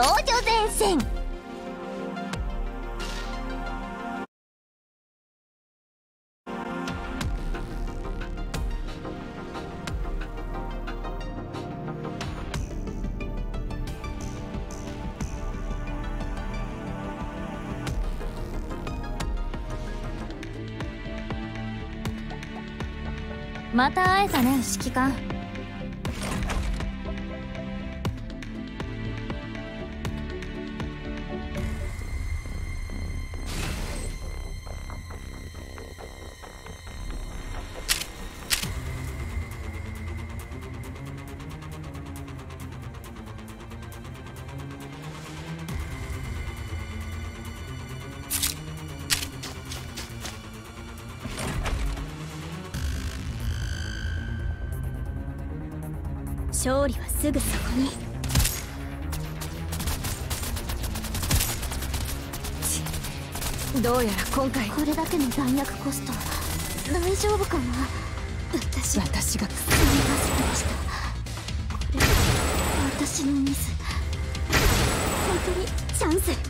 少女前線。また会えたね指揮官。今回。これだけの弾薬コスト大丈夫かな？私私がすみませんでした。これ私のミス。本当にチャンス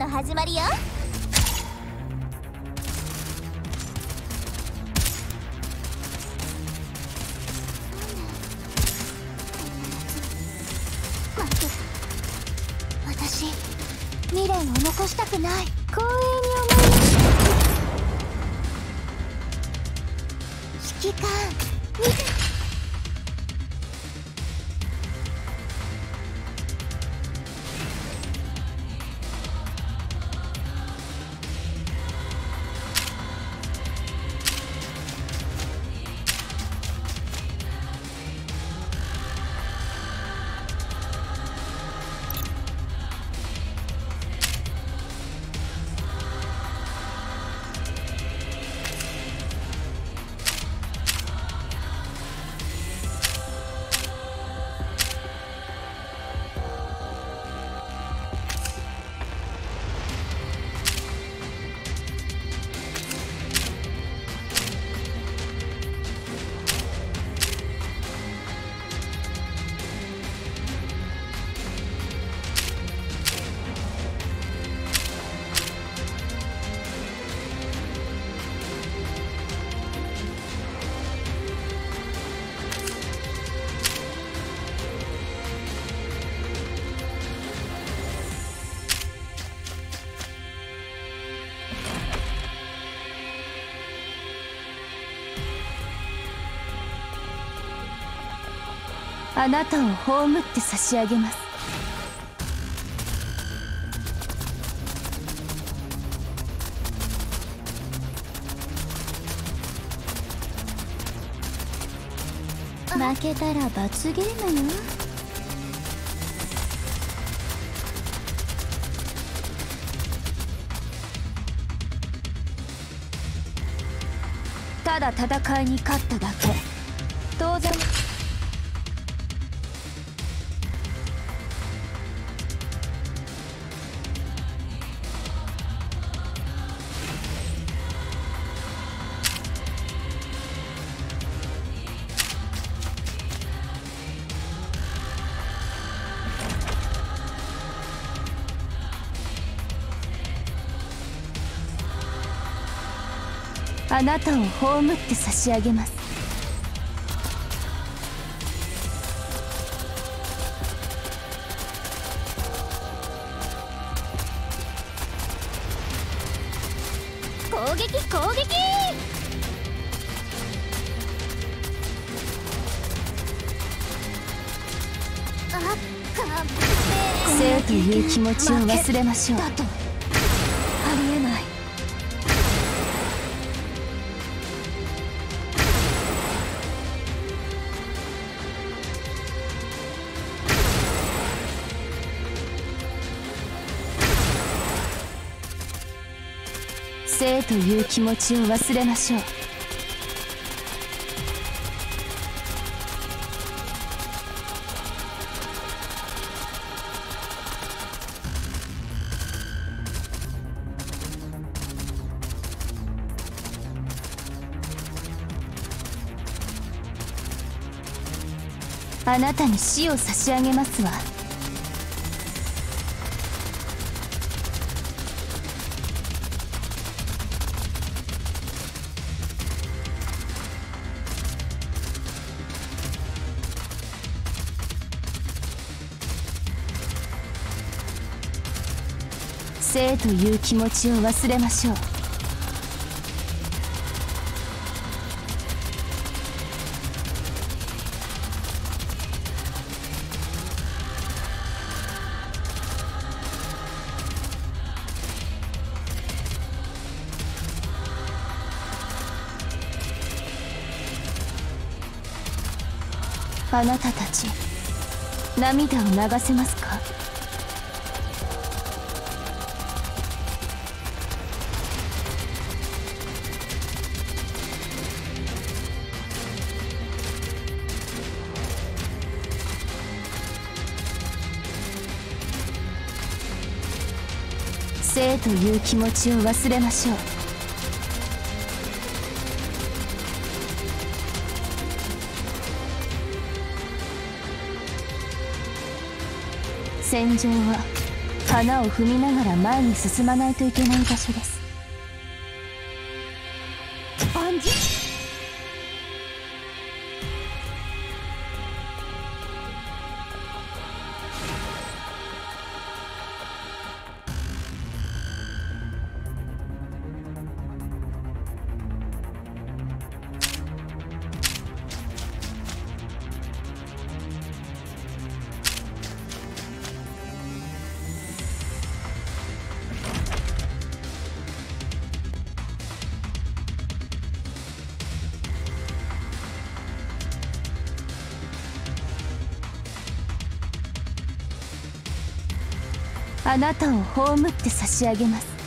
の始まりよ。あなたを葬って差し上げます。負けたら罰ゲームよ。ただ戦いに勝っただあなたを葬って差し上げます。攻撃攻撃！生という気持ちを忘れましょうという気持ちを忘れましょう。あなたに死を差し上げますわ。という気持ちを忘れましょう。あなたたち涙を流せますか？という気持ちを忘れましょう。戦場は花を踏みながら前に進まないといけない場所です。あなたを葬って差し上げます。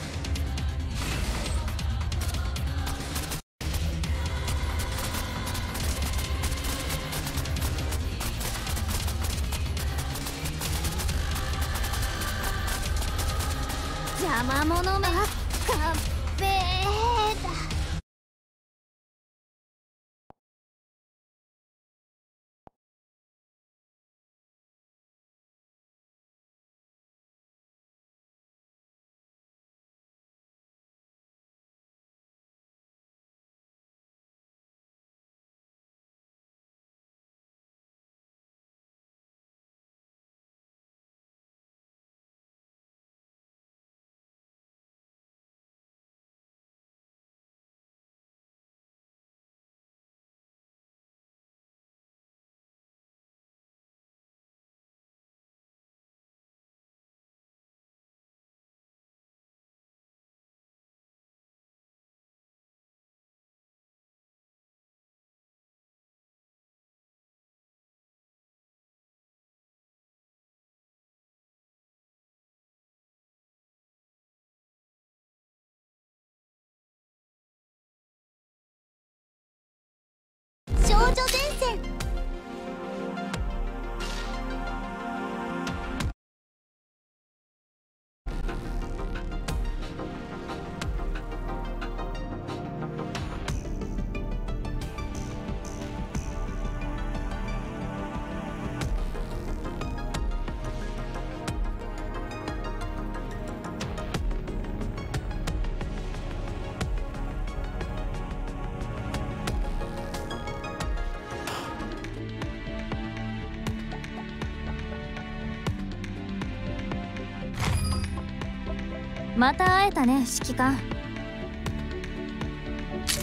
また会えたね指揮官。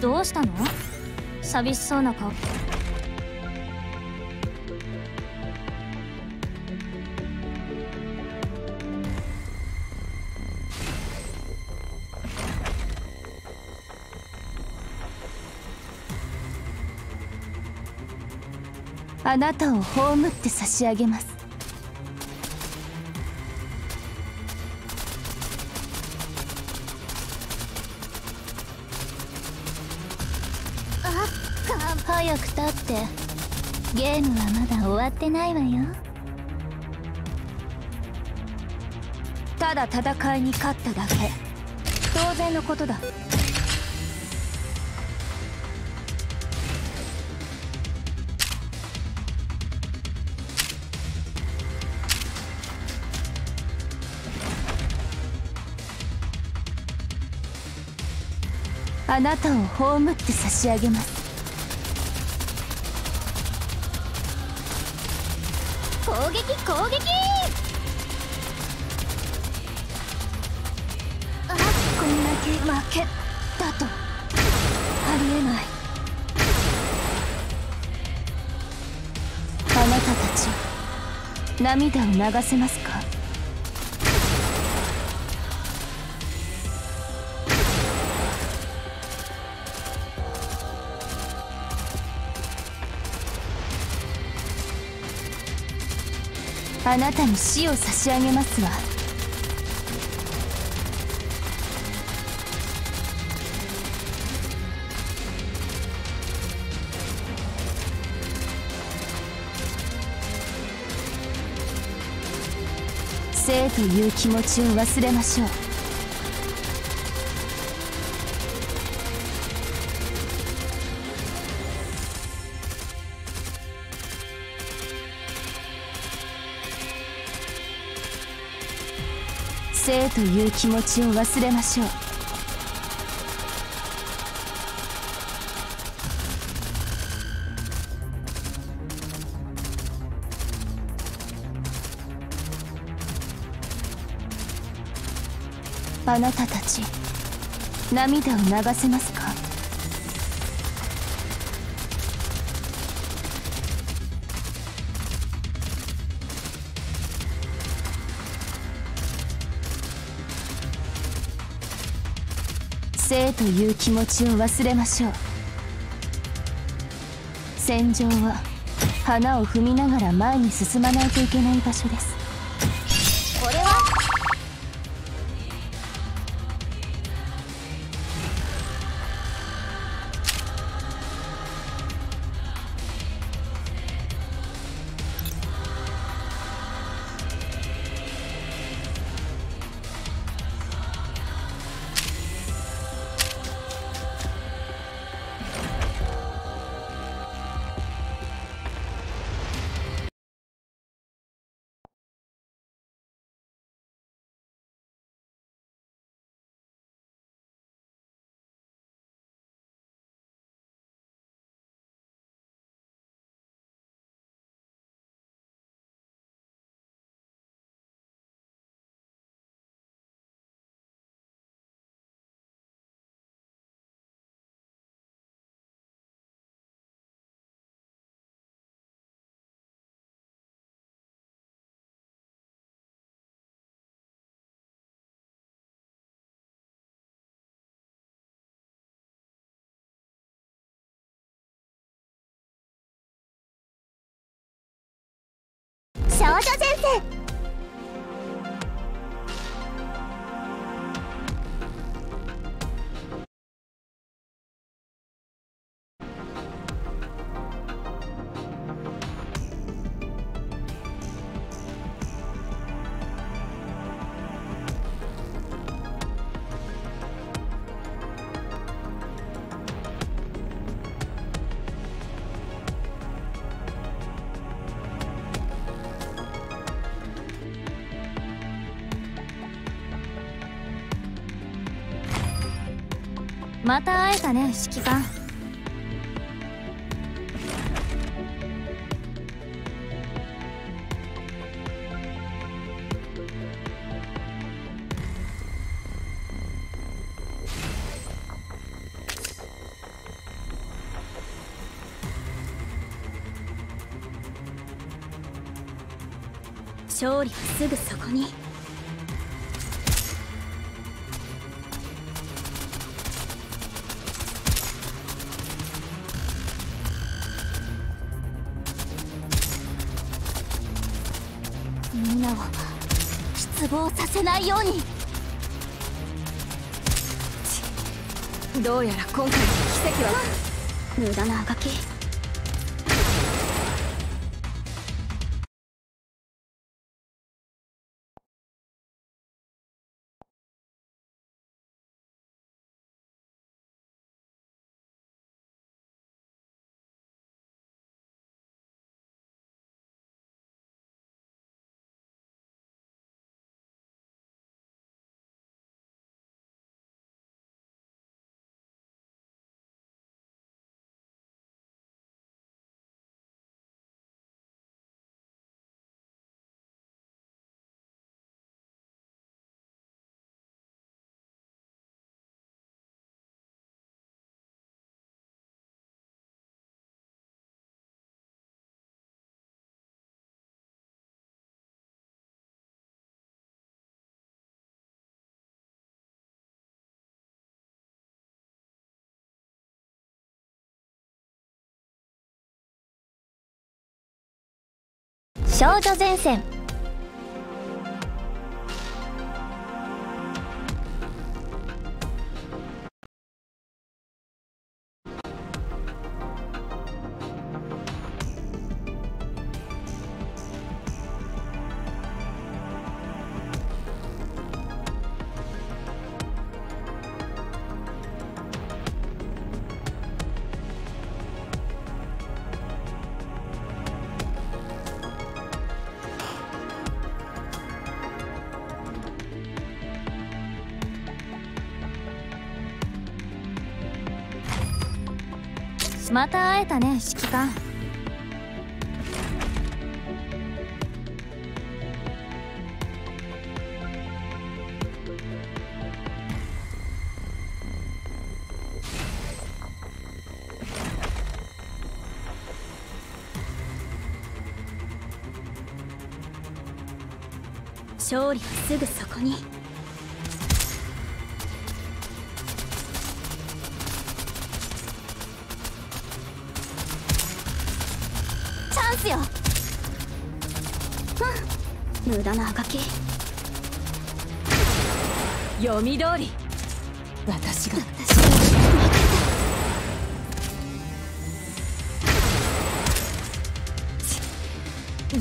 どうしたの？寂しそうな顔。あなたを葬って差し上げます。ムはまだ終わってないわよ。ただ戦いに勝っただけ。当然のことだ。あなたを葬って差し上げます。攻撃！あこんだけ負けだと。ありえない。あなたたち涙を流せますあなたに死を差し上げますわ。生という気持ちを忘れましょう。生という気持ちを忘れましょう。あなたたち涙を流せますという気持ちを忘れましょう。戦場は花を踏みながら前に進まないといけない場所です。少女先生。また会えたね指揮官勝利はすぐそこに。ないように。どうやら今回の奇跡は。無駄なあがき。少女前線。また会えたね指揮官。勝利はすぐそこに。き読み通り。私が。私分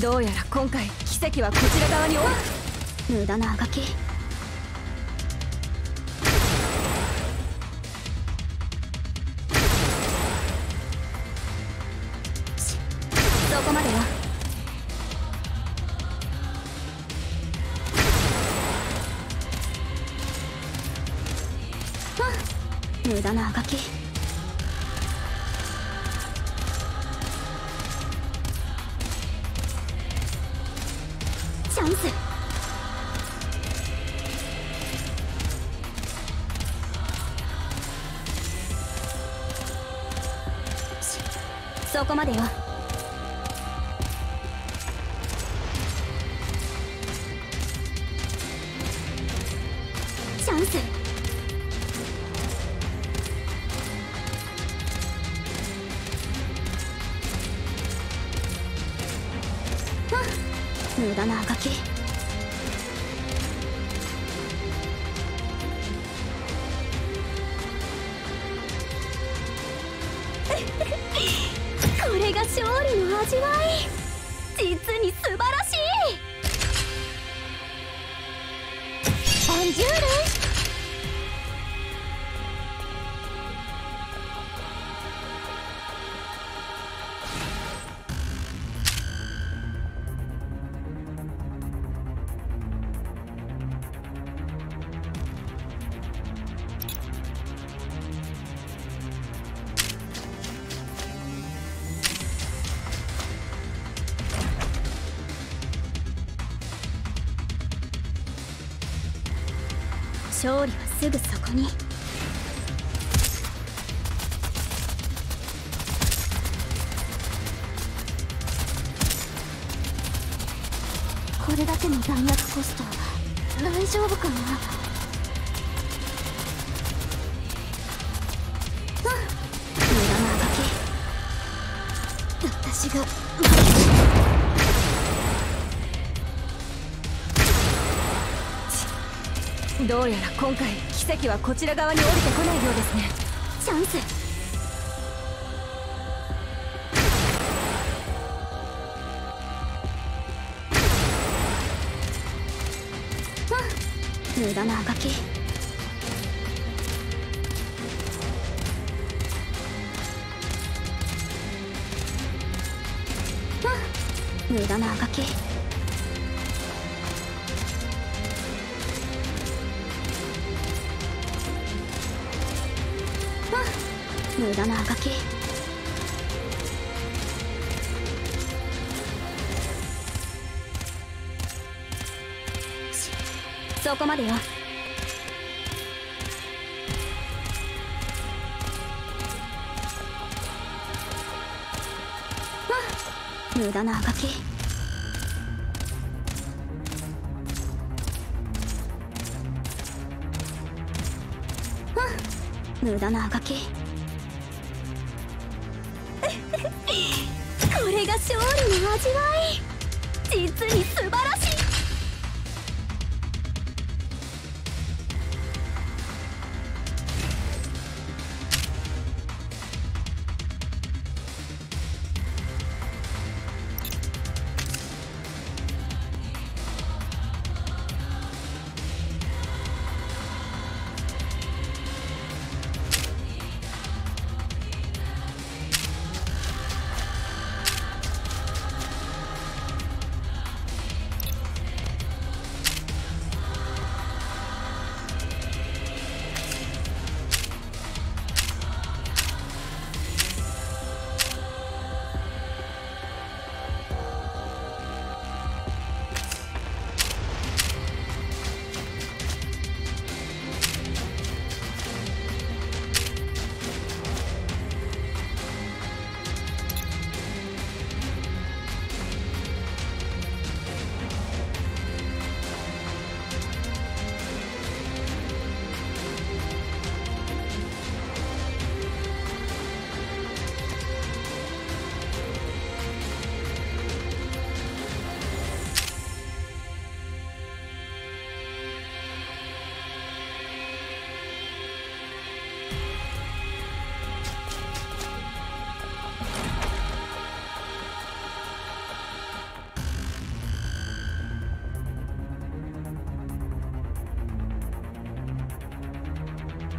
かどうやら今回奇跡はこちら側に多い無駄なあがき。あがきどうやら今回奇跡はこちら側に降りてこないようですね。チャンス。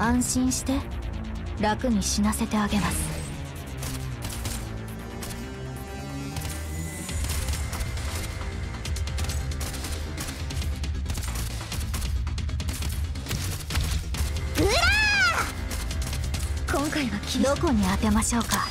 安心して楽に死なせてあげます。うら今回はどこに当てましょうか。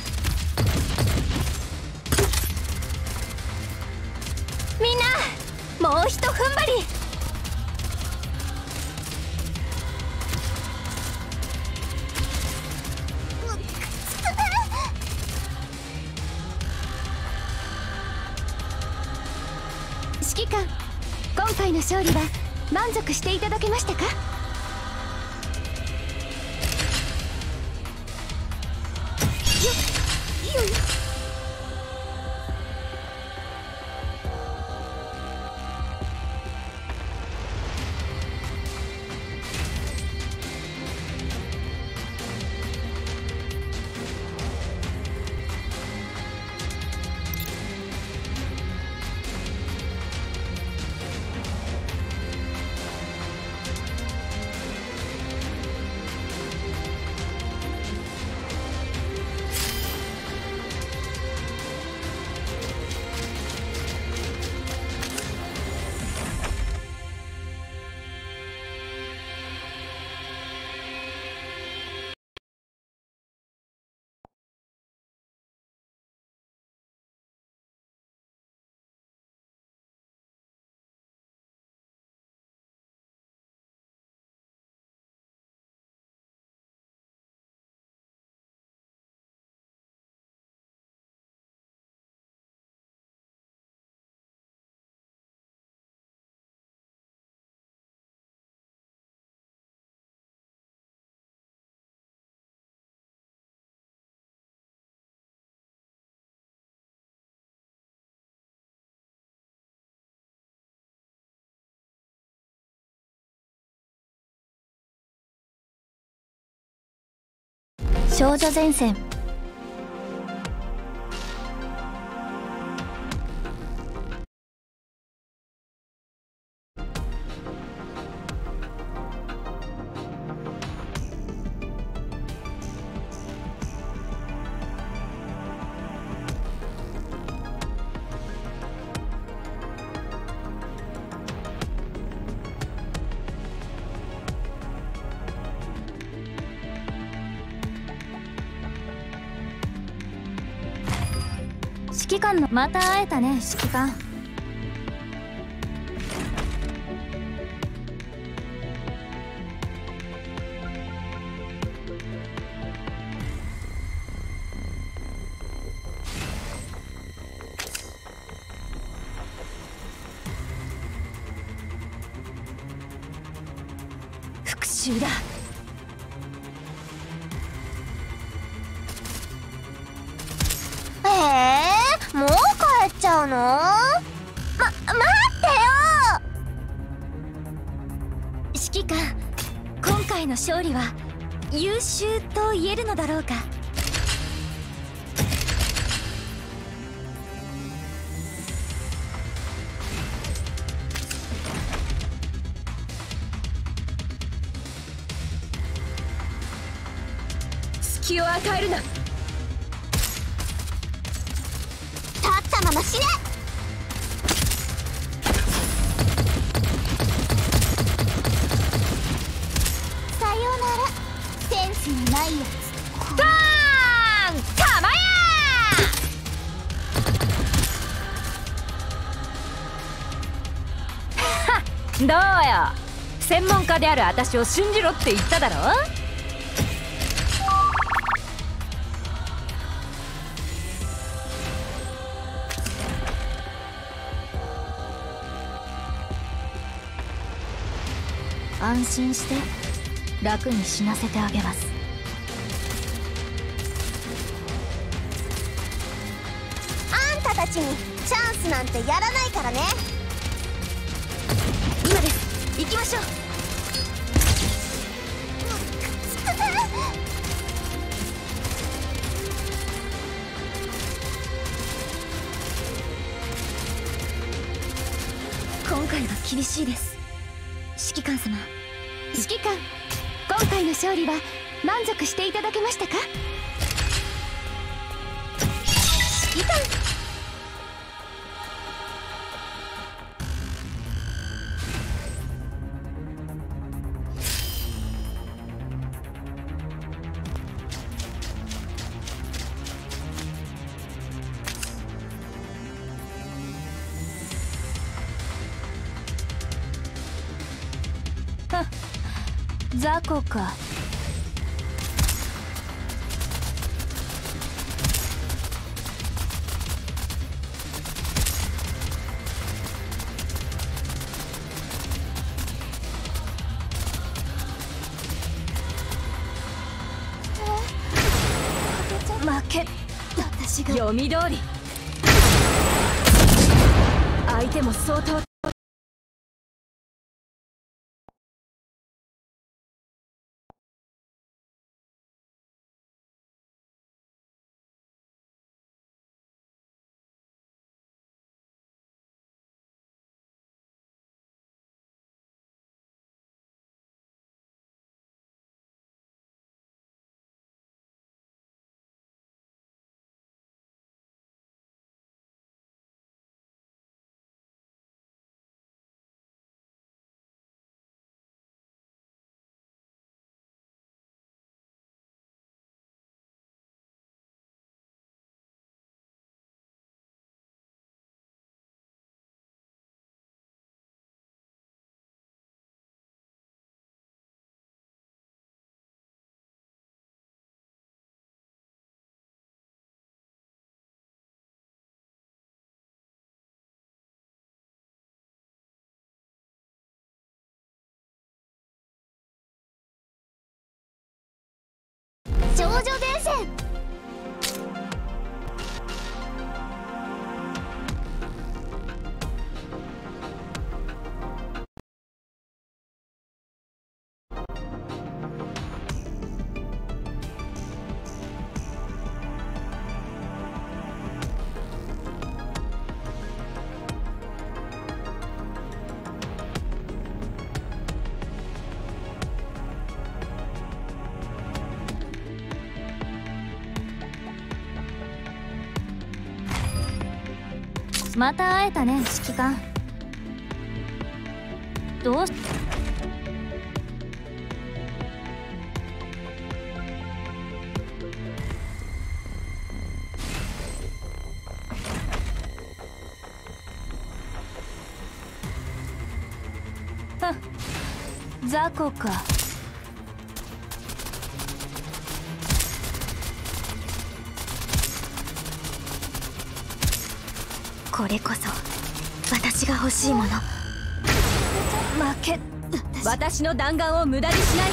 少女前線。また会えたね指揮官。ある私を信じろって言っただろ？安心して楽に死なせてあげます。あんたたちにチャンスなんてやらないからね。今です。行きましょう。厳しいです。指揮官様。指揮官今回の勝利は満足していただけましたか？少女伝線また会えたね指揮官。どうし雑魚か。私の弾丸を無駄にしない。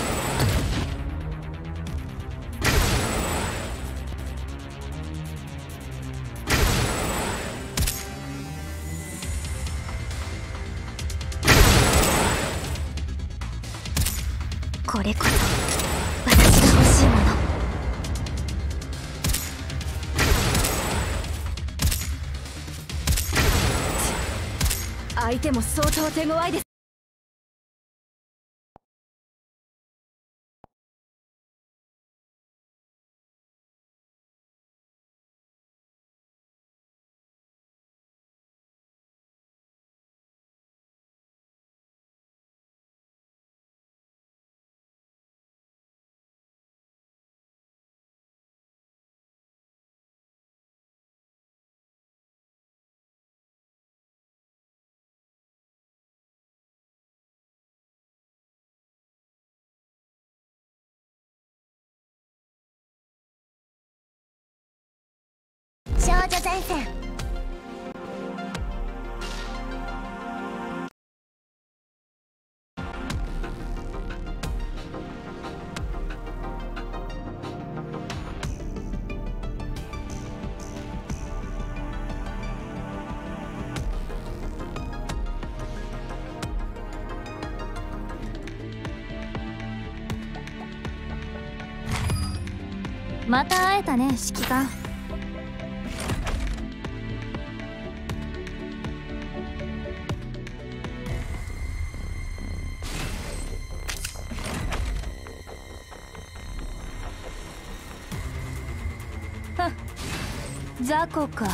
これこそ私が欲しいもの。相手も相当手強いです。また会えたね指揮官。雑魚か。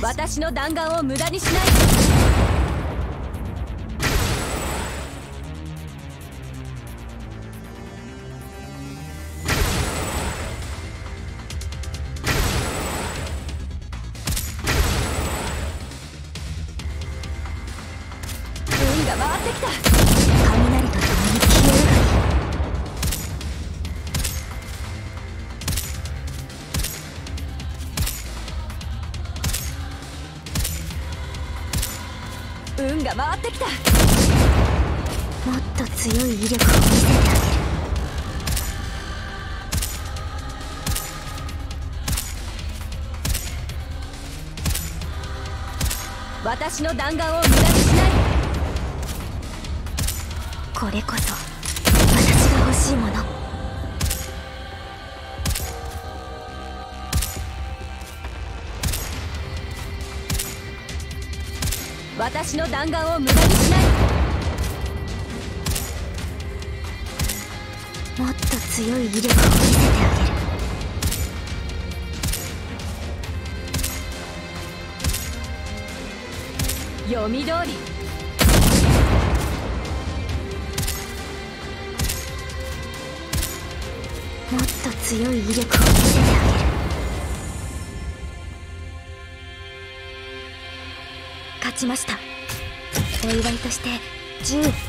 私の弾丸を無駄にしない。私の弾丸を無駄にしない。これこそ私が欲しいもの。私の弾丸を無駄にしない。もっと強い威力を見せてあげる。読み通り。もっと強い威力を見せてあげる。勝ちました。お祝いとして10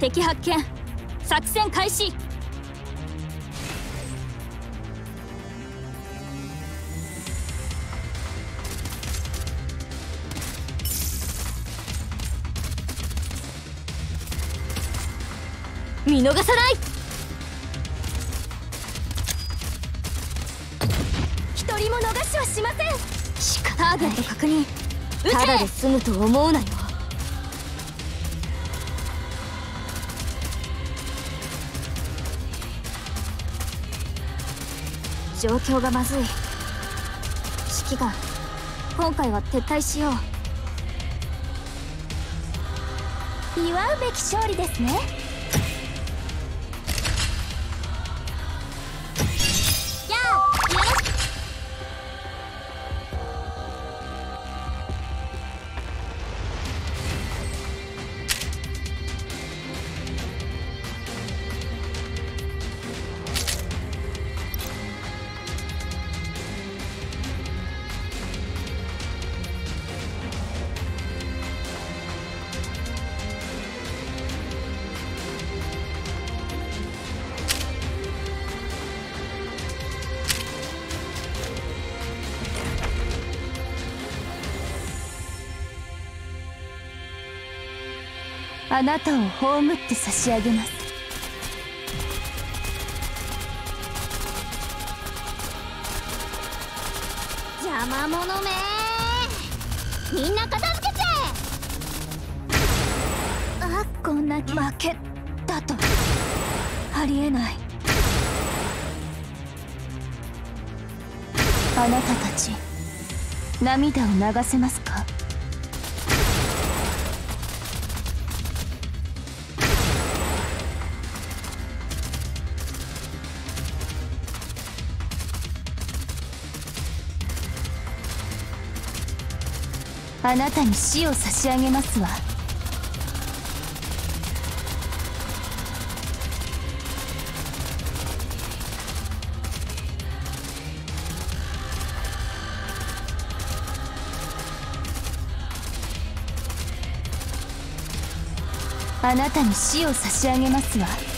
敵発見。作戦開始。見逃さない。一人も逃しはしません。しかターゲット確認。ただで済むと思うなよ状況がまずい。指揮官今回は撤退しよう。祝うべき勝利ですね。あなたを葬って差し上げます。邪魔者め。みんな片付けちゃえあこんな負けだと。ありえない。あなたたち涙を流せますか？あなたに死を差し上げますわ。あなたに死を差し上げますわ。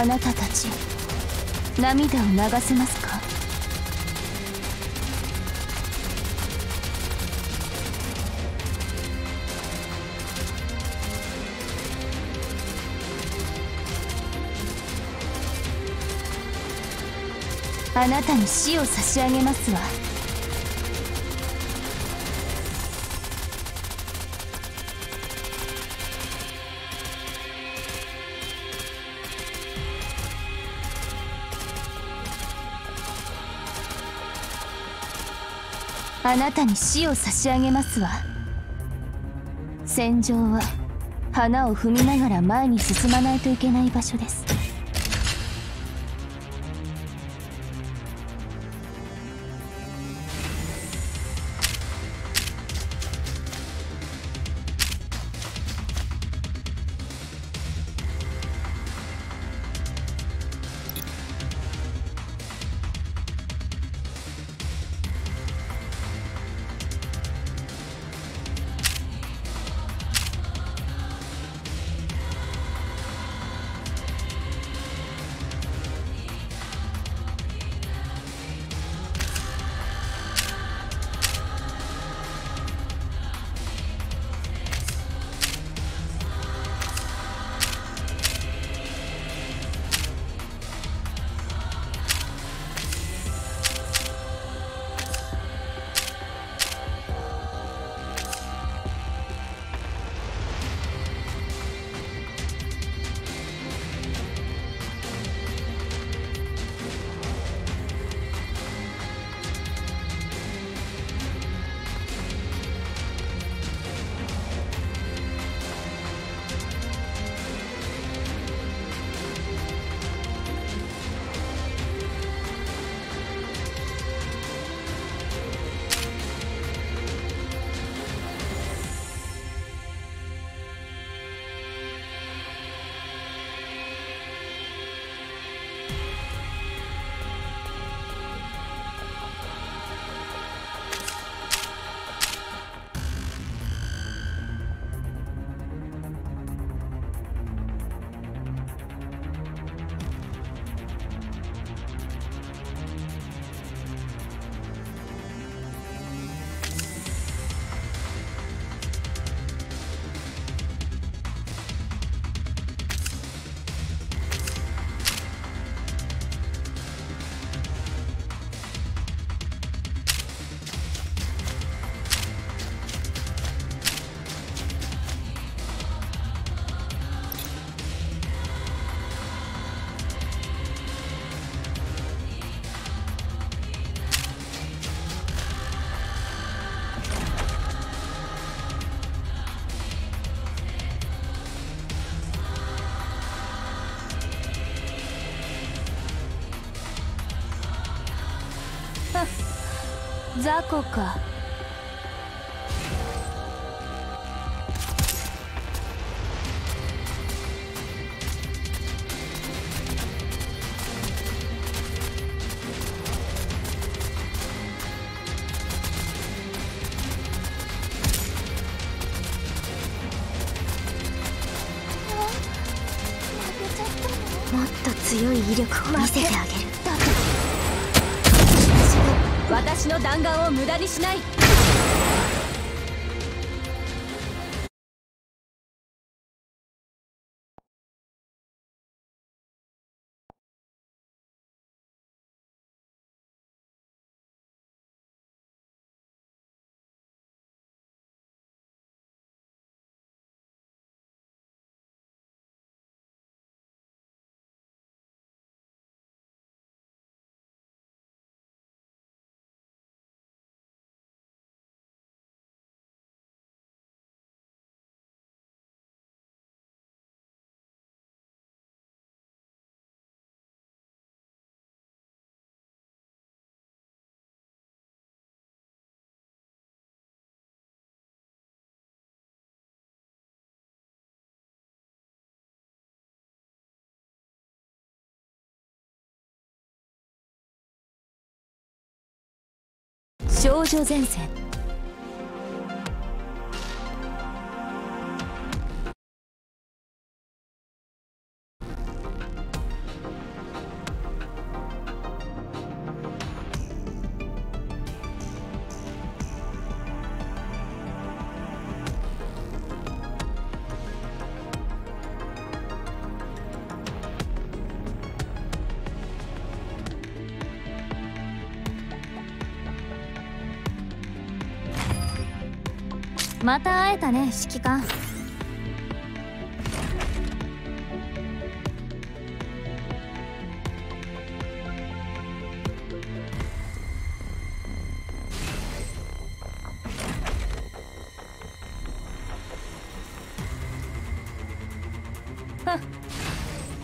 あなたたち涙を流せますか？あなたに死を差し上げますわ。あなたに死を差し上げますわ。戦場は花を踏みながら前に進まないといけない場所です。雑魚か。もっと強い威力を見せてあげる。私の弾丸を無駄にしない。少女前線。また会えたね指揮官。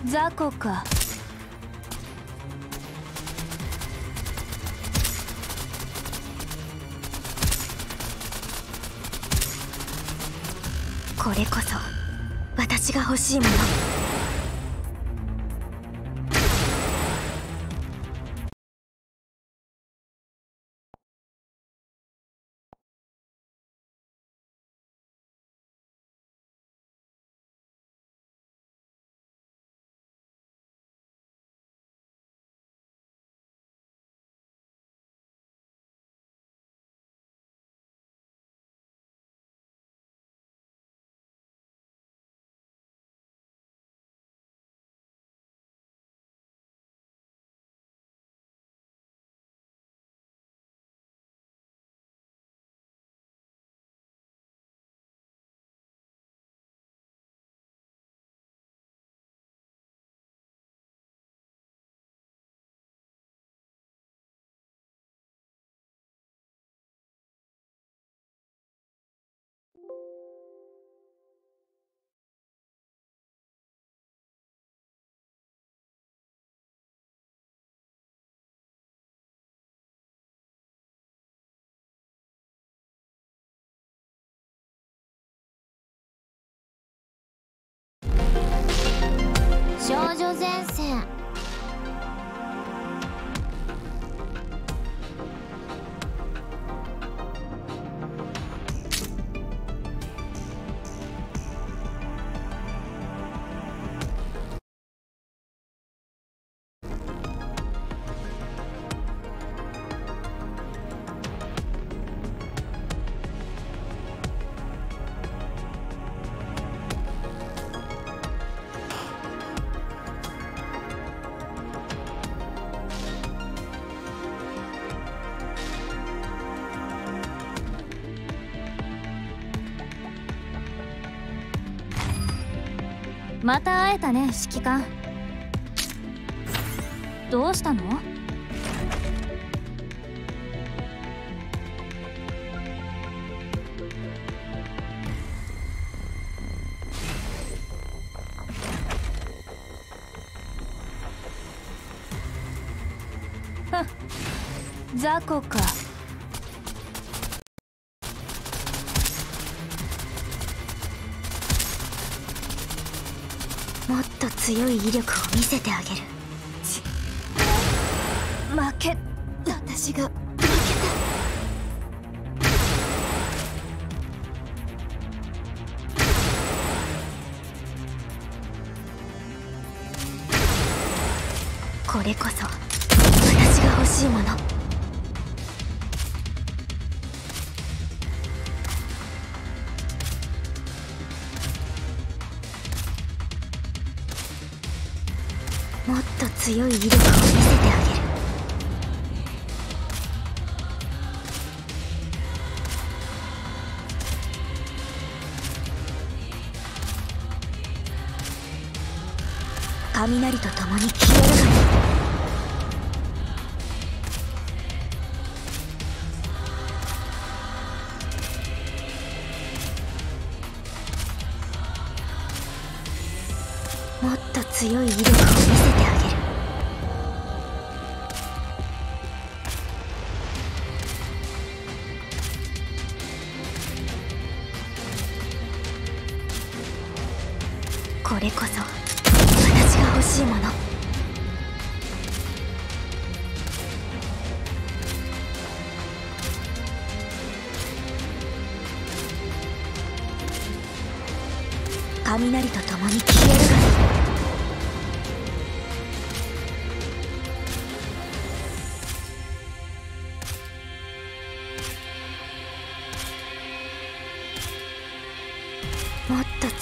雑魚か。欲しいもの前線。また会えたね指揮官。どうしたの？雑魚か。威力を見せてあげる。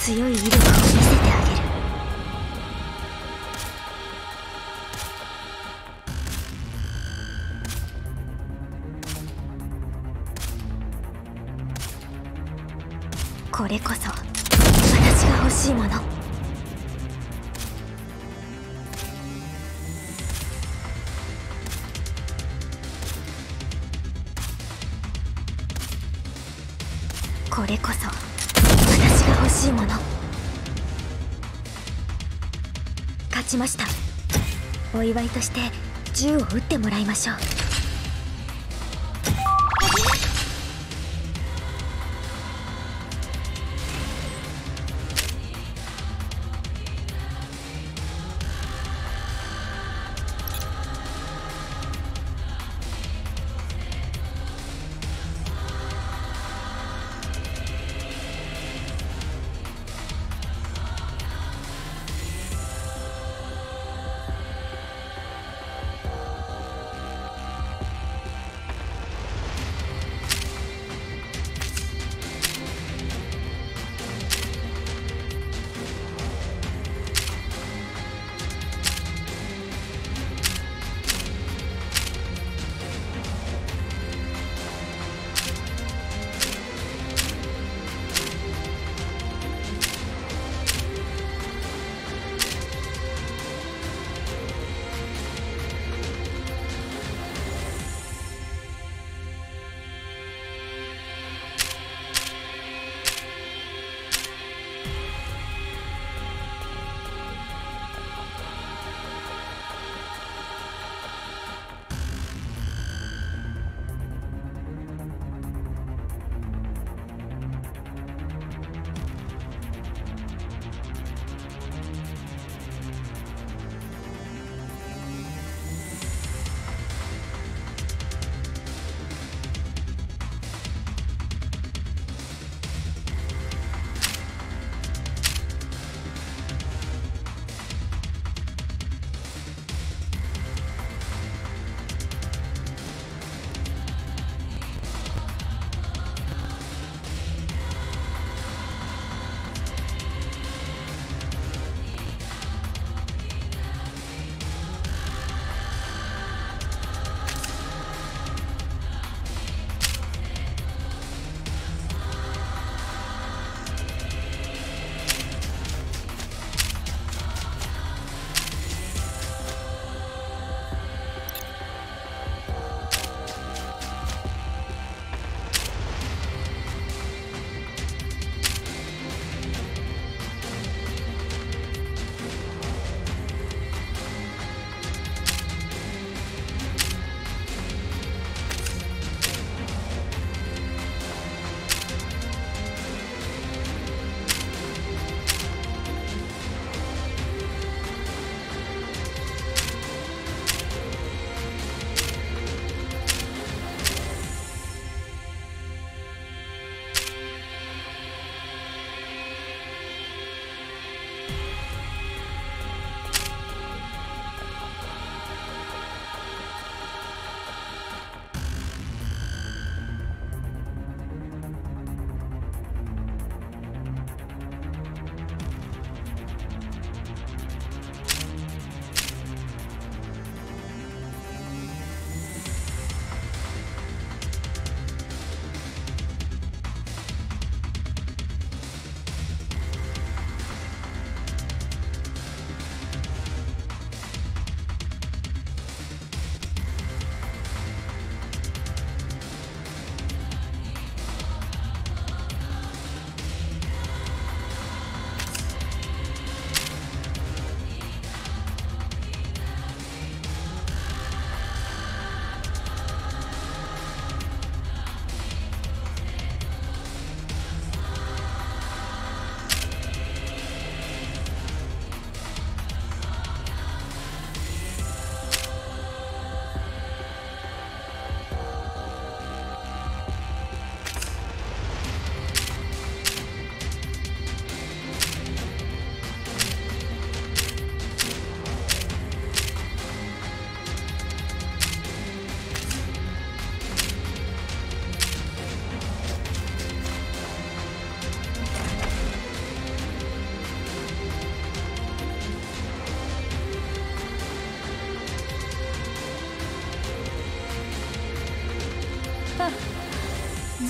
強い威力。しました。お祝いとして銃を撃ってもらいましょう。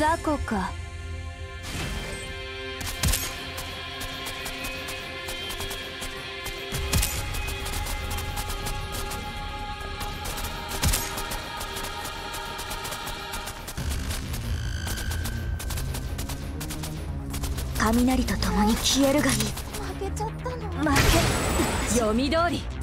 雑魚か雷と共に消えるがいい。負けちゃったの。負け。読み通り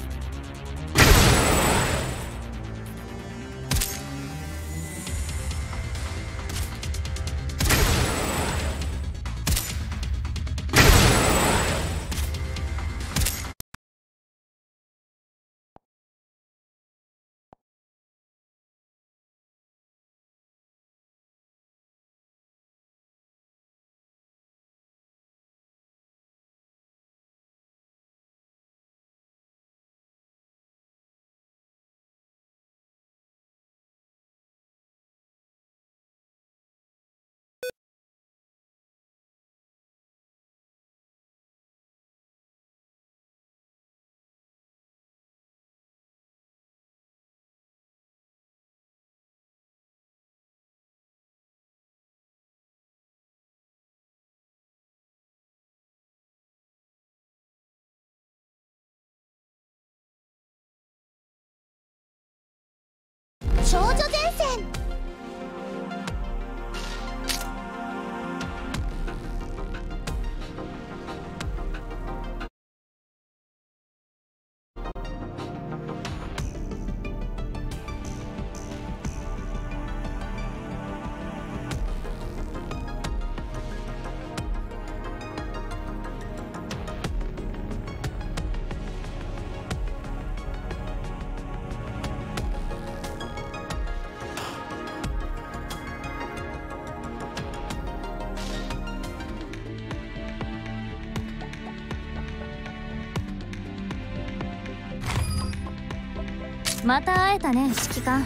また会えたね指揮官。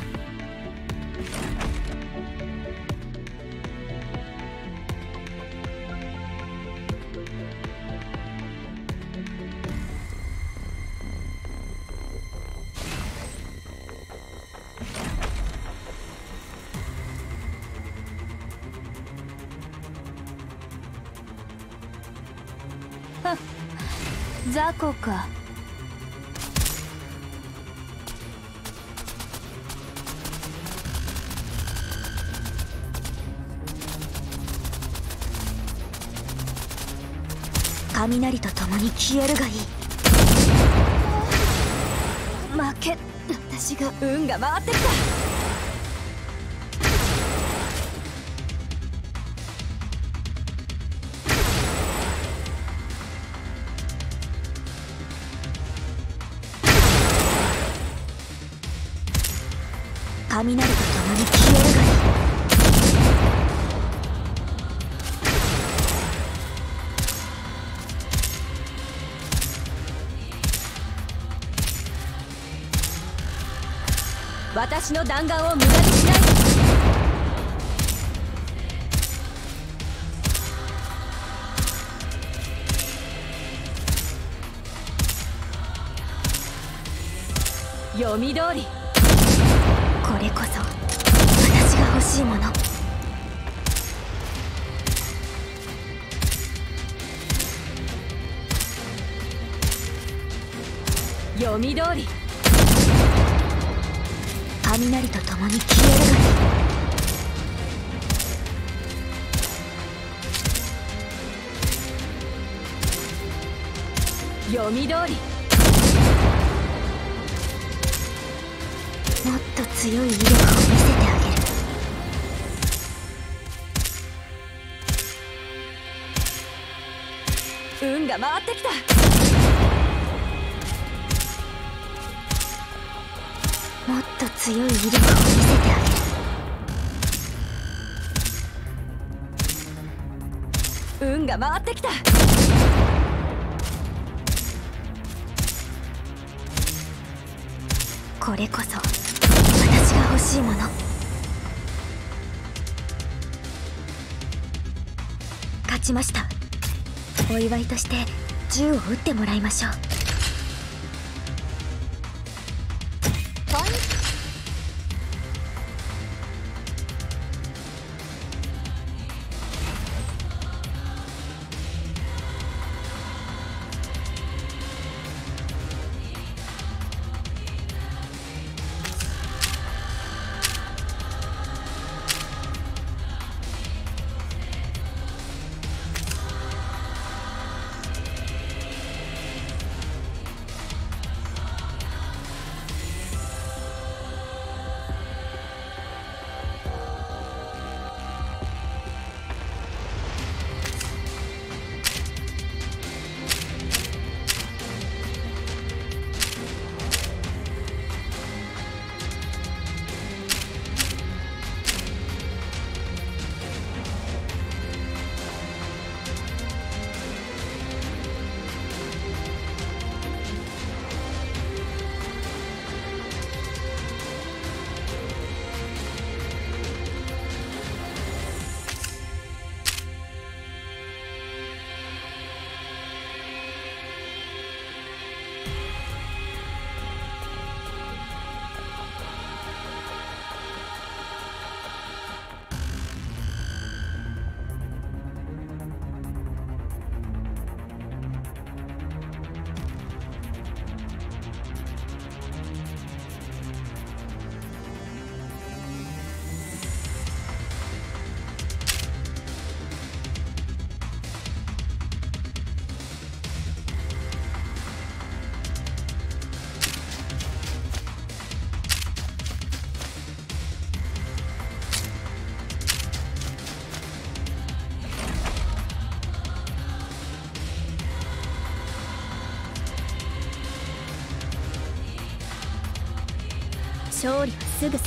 雑魚か。消えるがいい。負け。私が運が回ってきた。私の弾丸を無駄にしない。読み通り。きた。もっと強い威力を見せてあげる。運が回ってきた。これこそ私が欲しいもの。勝ちました。お祝いとして銃を撃ってもらいましょう。勝利はすぐそ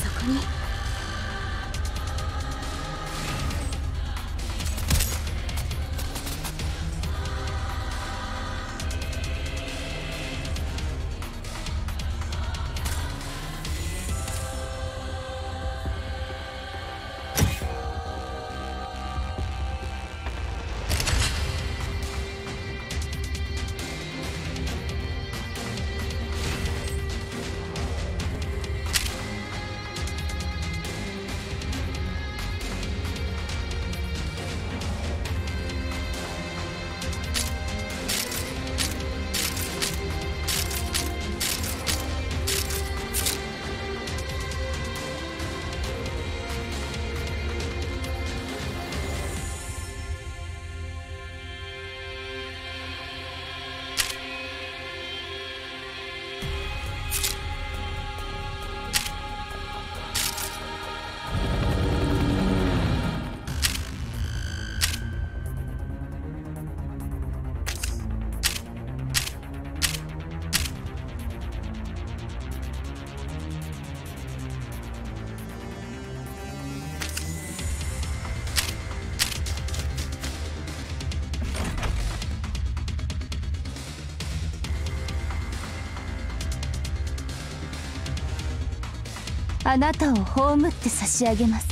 あなたを葬って差し上げます。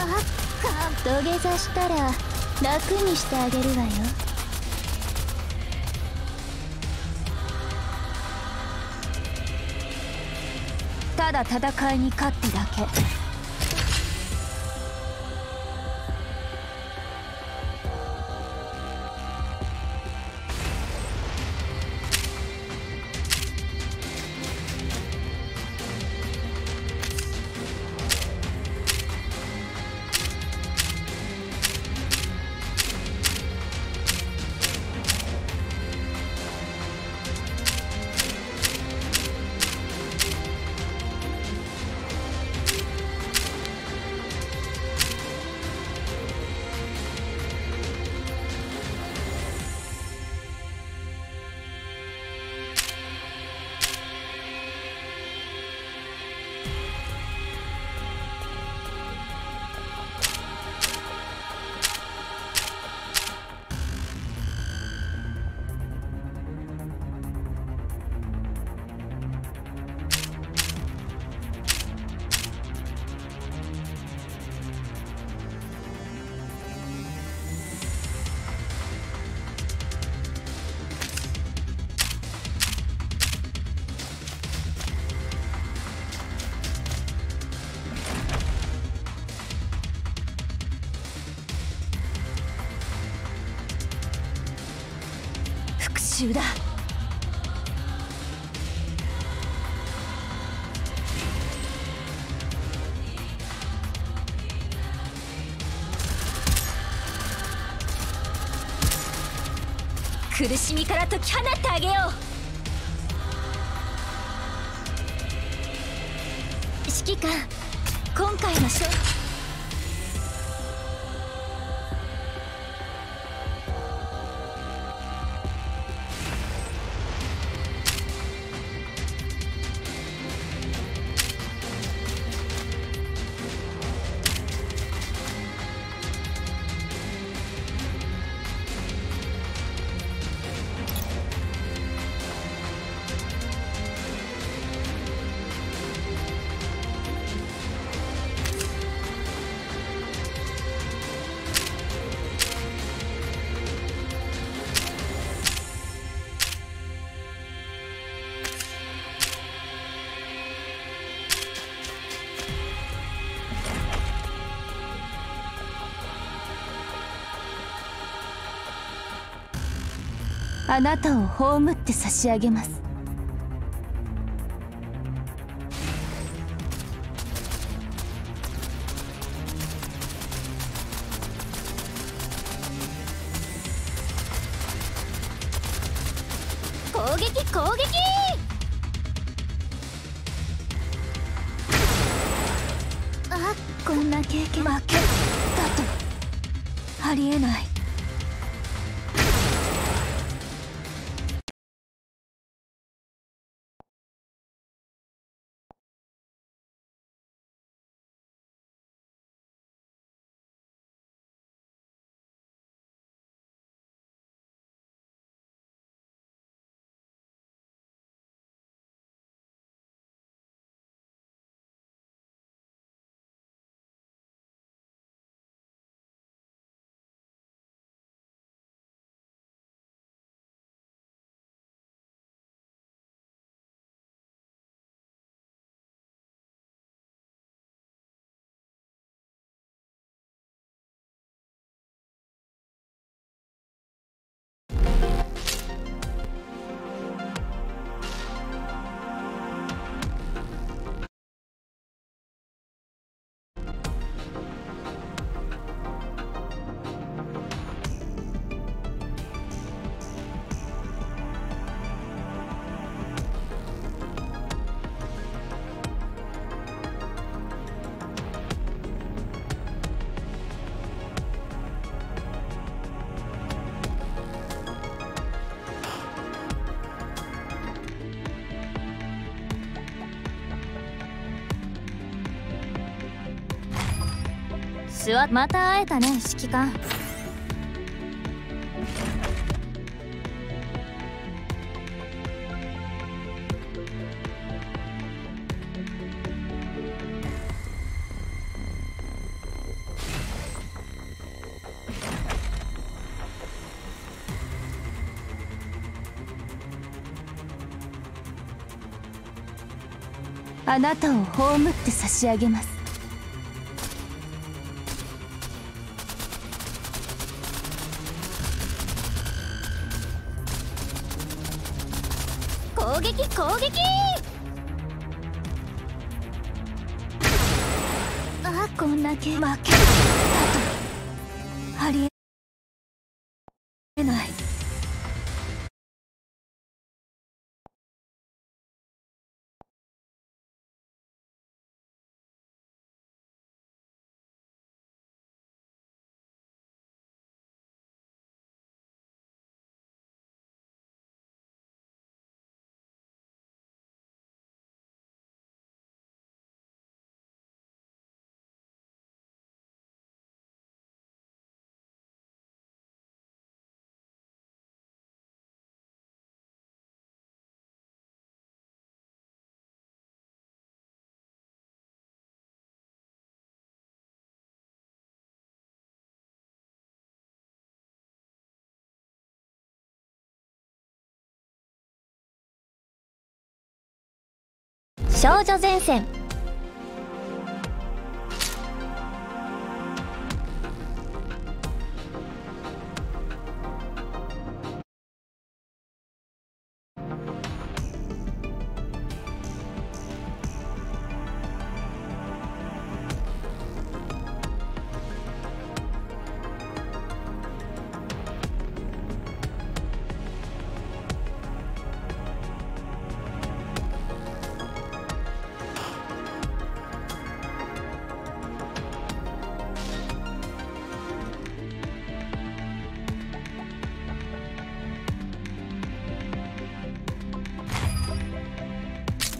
あ土下座したら楽にしてあげるわよ。ただ戦いに勝ってだけ。苦しみから解き放ってあげよう。あなたを葬って差し上げます。座また会えたね指揮官。あなたを葬って差し上げます。攻撃攻撃！あこんなけ負け。少女前線。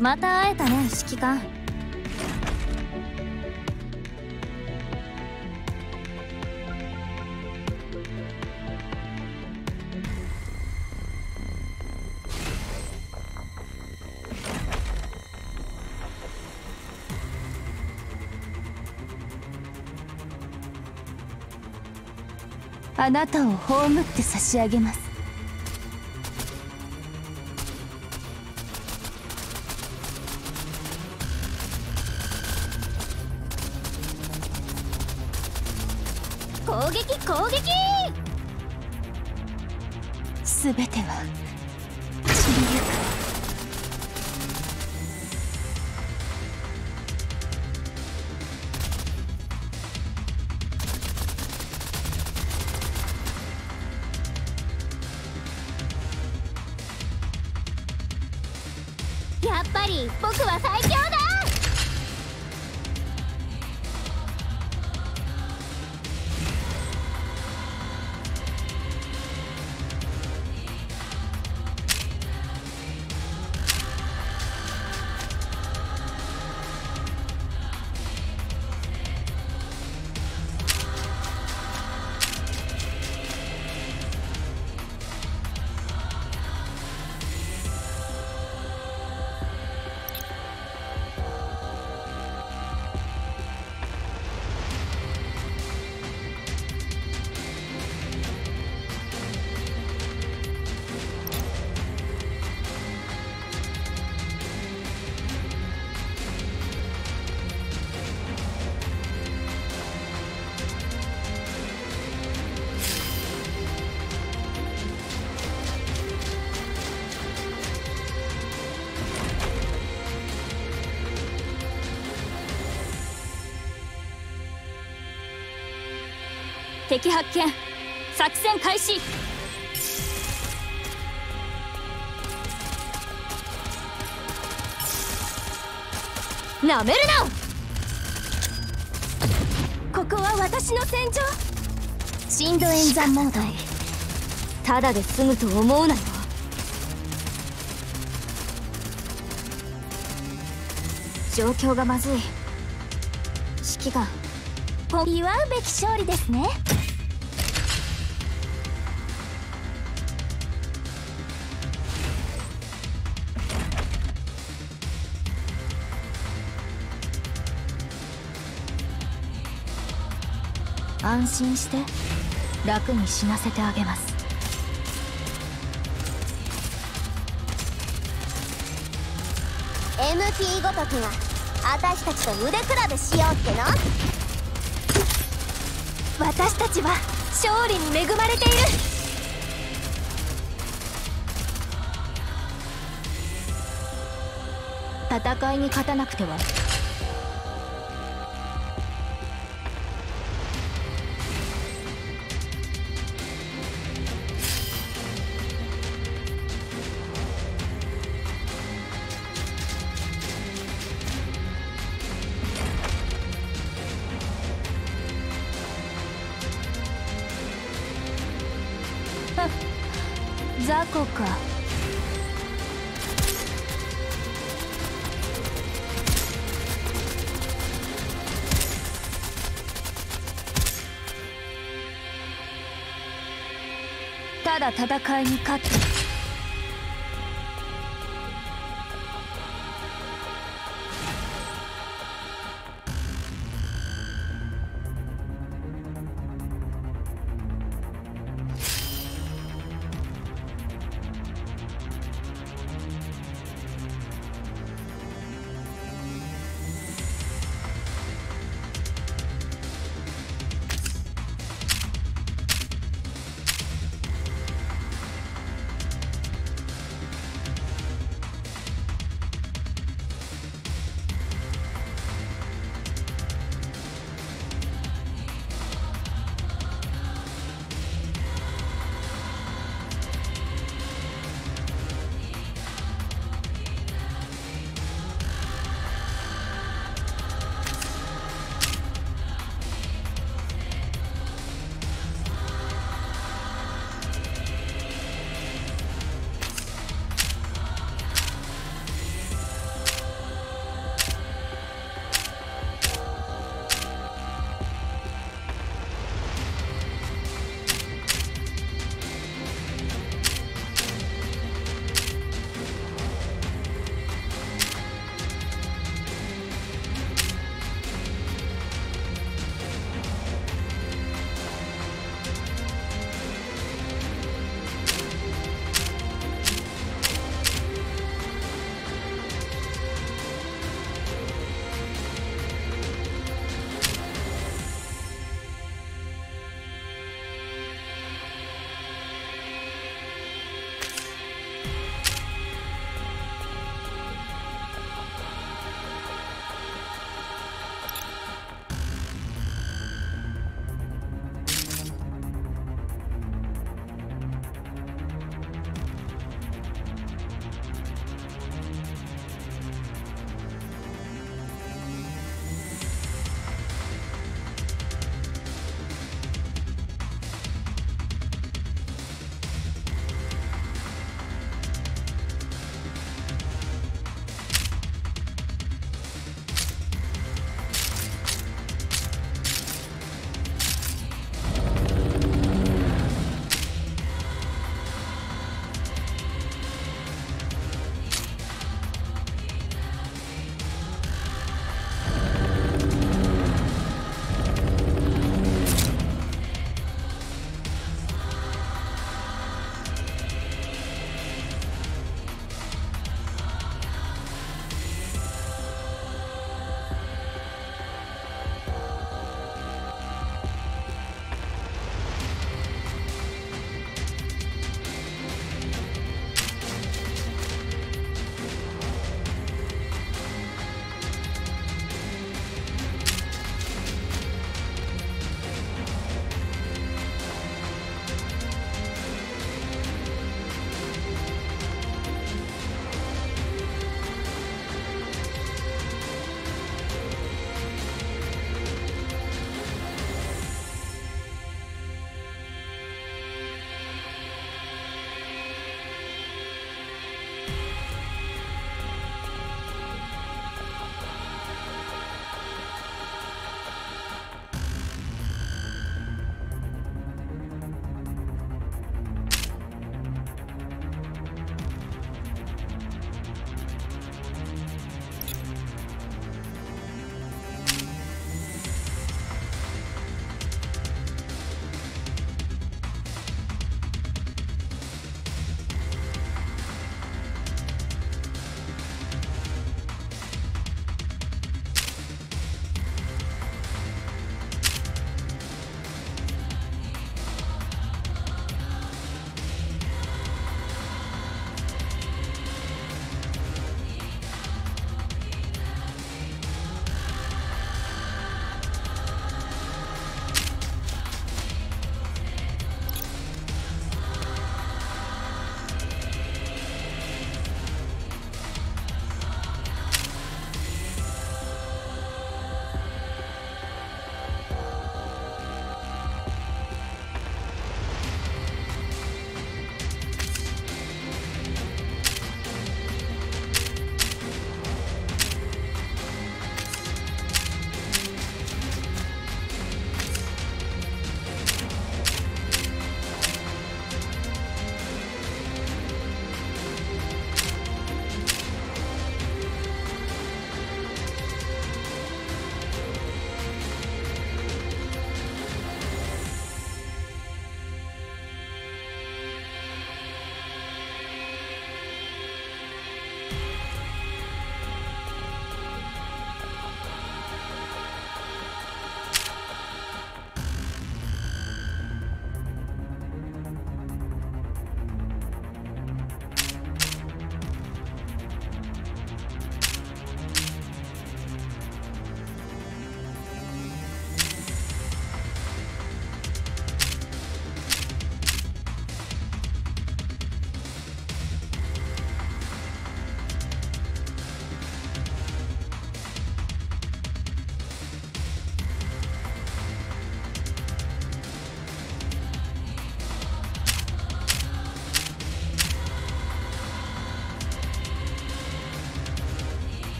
また会えたね指揮官。あなたを葬って差し上げます。敵発見作戦開始。なめるな。ここは私の戦場。深度演算モードただで済むと思うなよ。状況がまずい。指揮官。祝うべき勝利ですね安心して楽に死なせてあげます。MP ごときが私たちと腕比べしようっての？私たちは勝利に恵まれている。戦いに勝たなくては戦いに勝って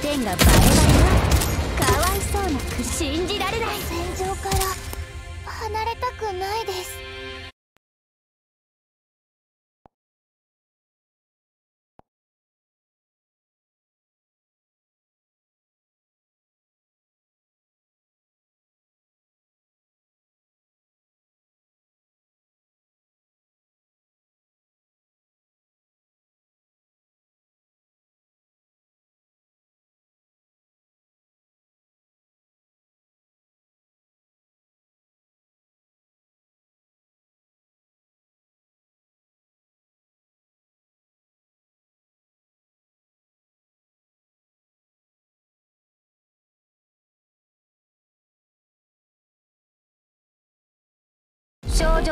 点がバレバレな。かわいそうなく信じられない。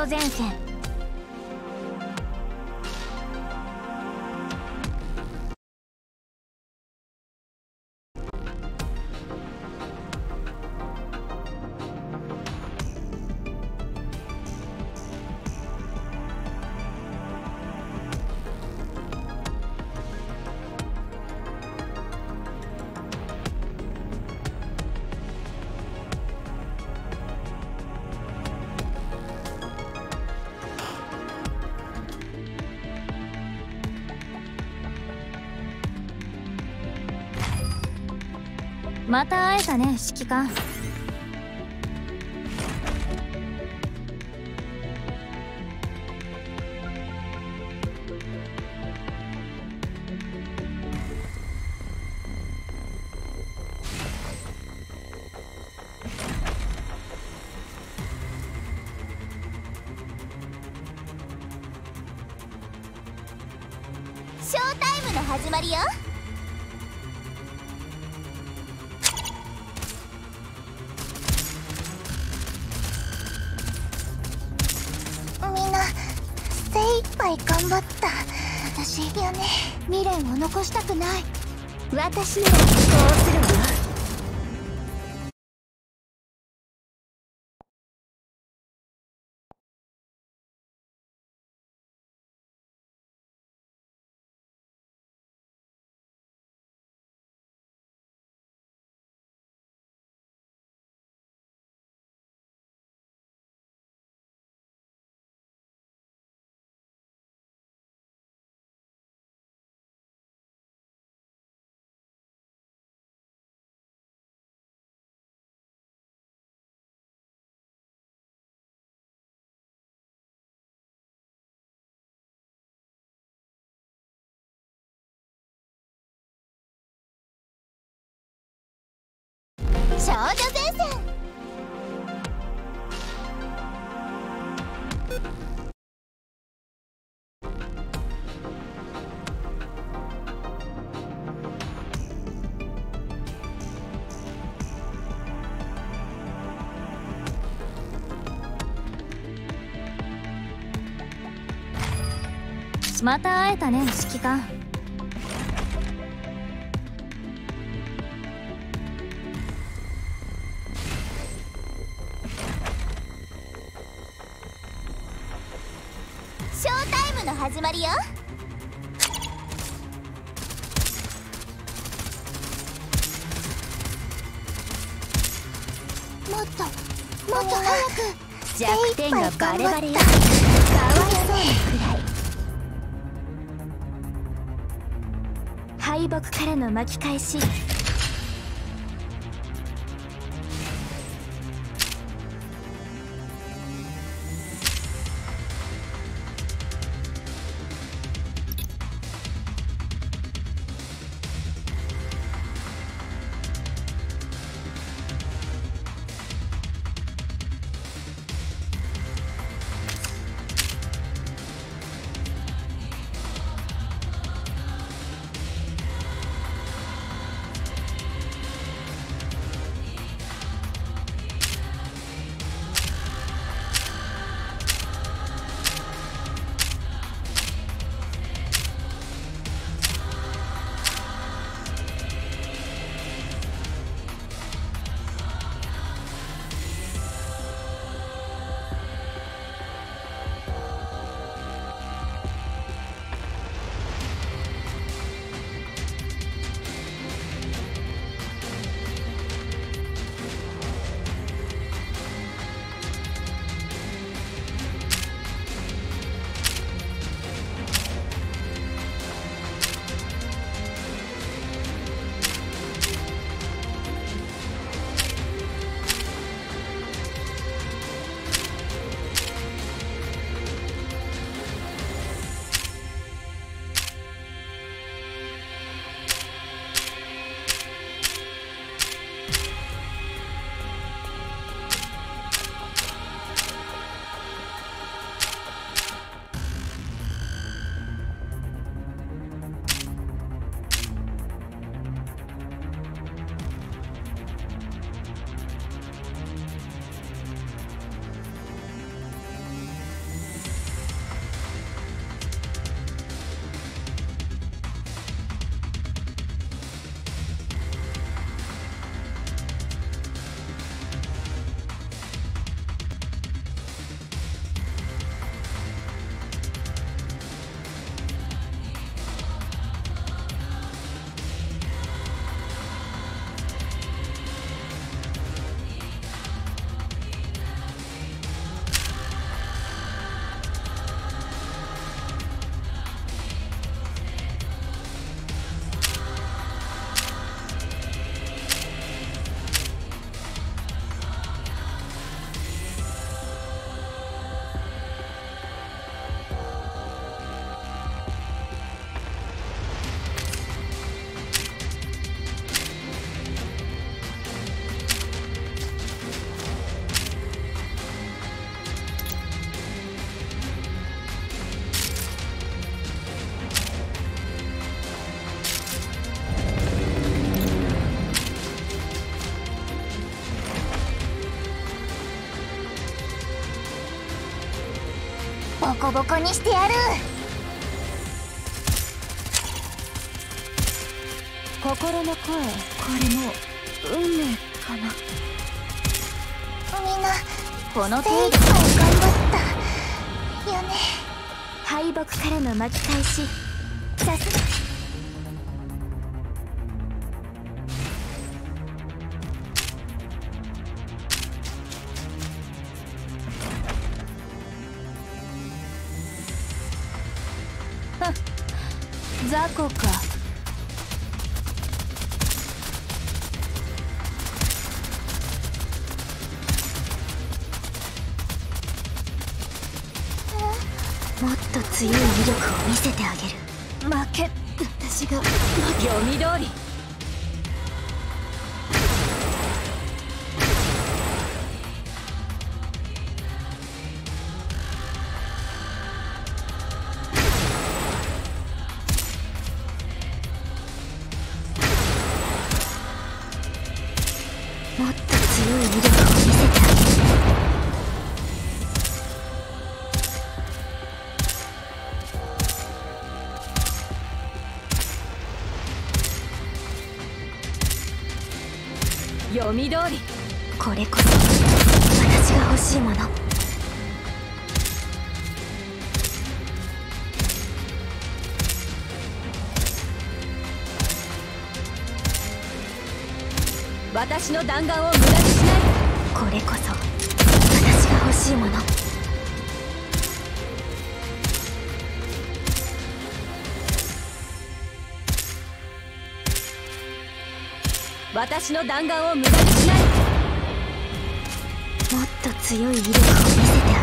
前線。また会えたね指揮官。私な少女前線また会えたね指揮官。引き返しコボコにしてやる。心の声これも運命かな。みんなこの程度。頑張った。よね敗北からの巻き返しり。これこそ私が欲しいもの。私の弾丸を無駄にしない。これこそ私が欲しいもの。私の弾丸を無駄にしない。強い威力を見せてあ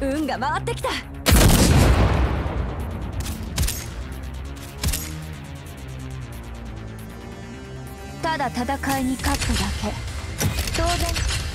げる。運が回ってきた。ただ戦いに勝っただけ。当然。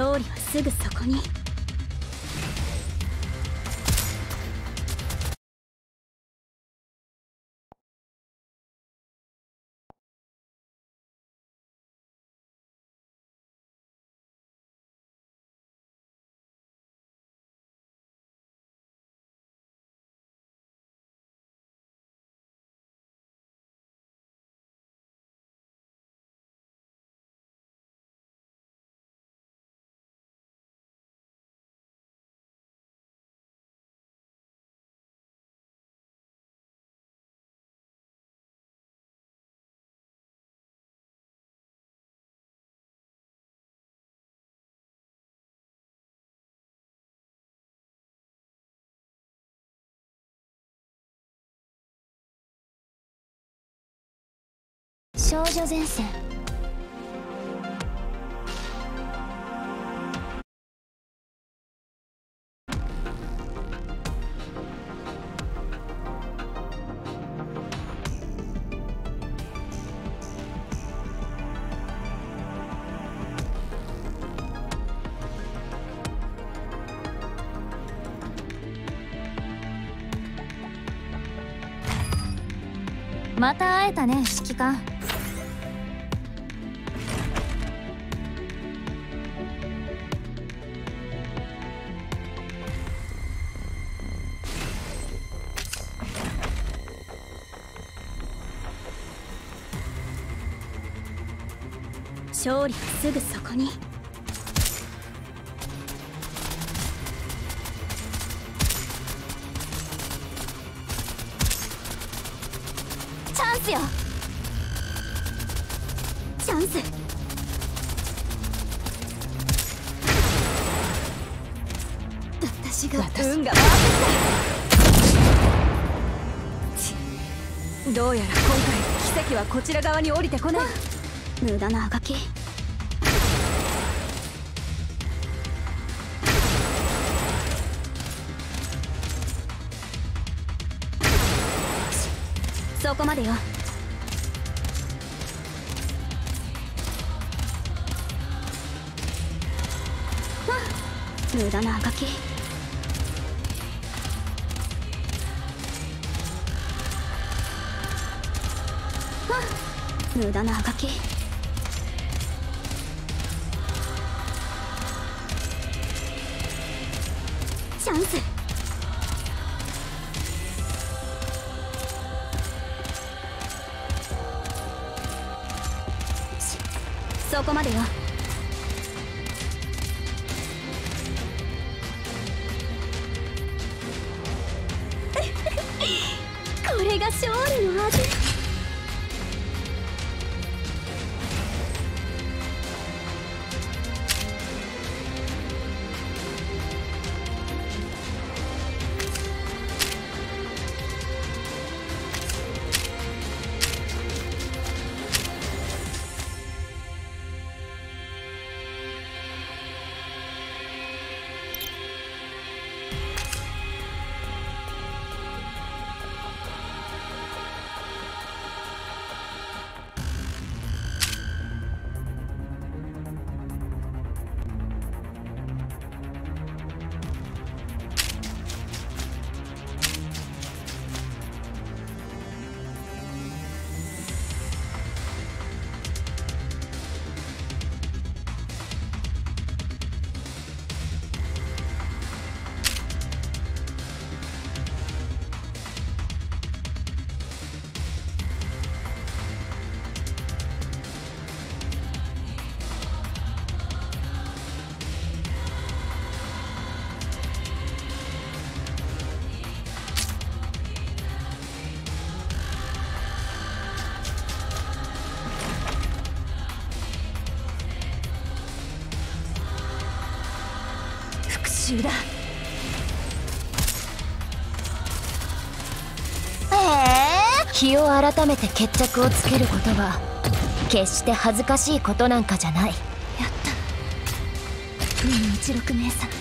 勝利少女前線。また会えたね指揮官。すぐそこに。チャンスよ。チャンス。私が運が回ってどうやら今回奇跡はこちら側に降りてこない。無駄なあがきこまでよ。無駄なあがき。無駄なあがき。日を改めて決着をつけることは決して恥ずかしいことなんかじゃない。やった。海一六名さん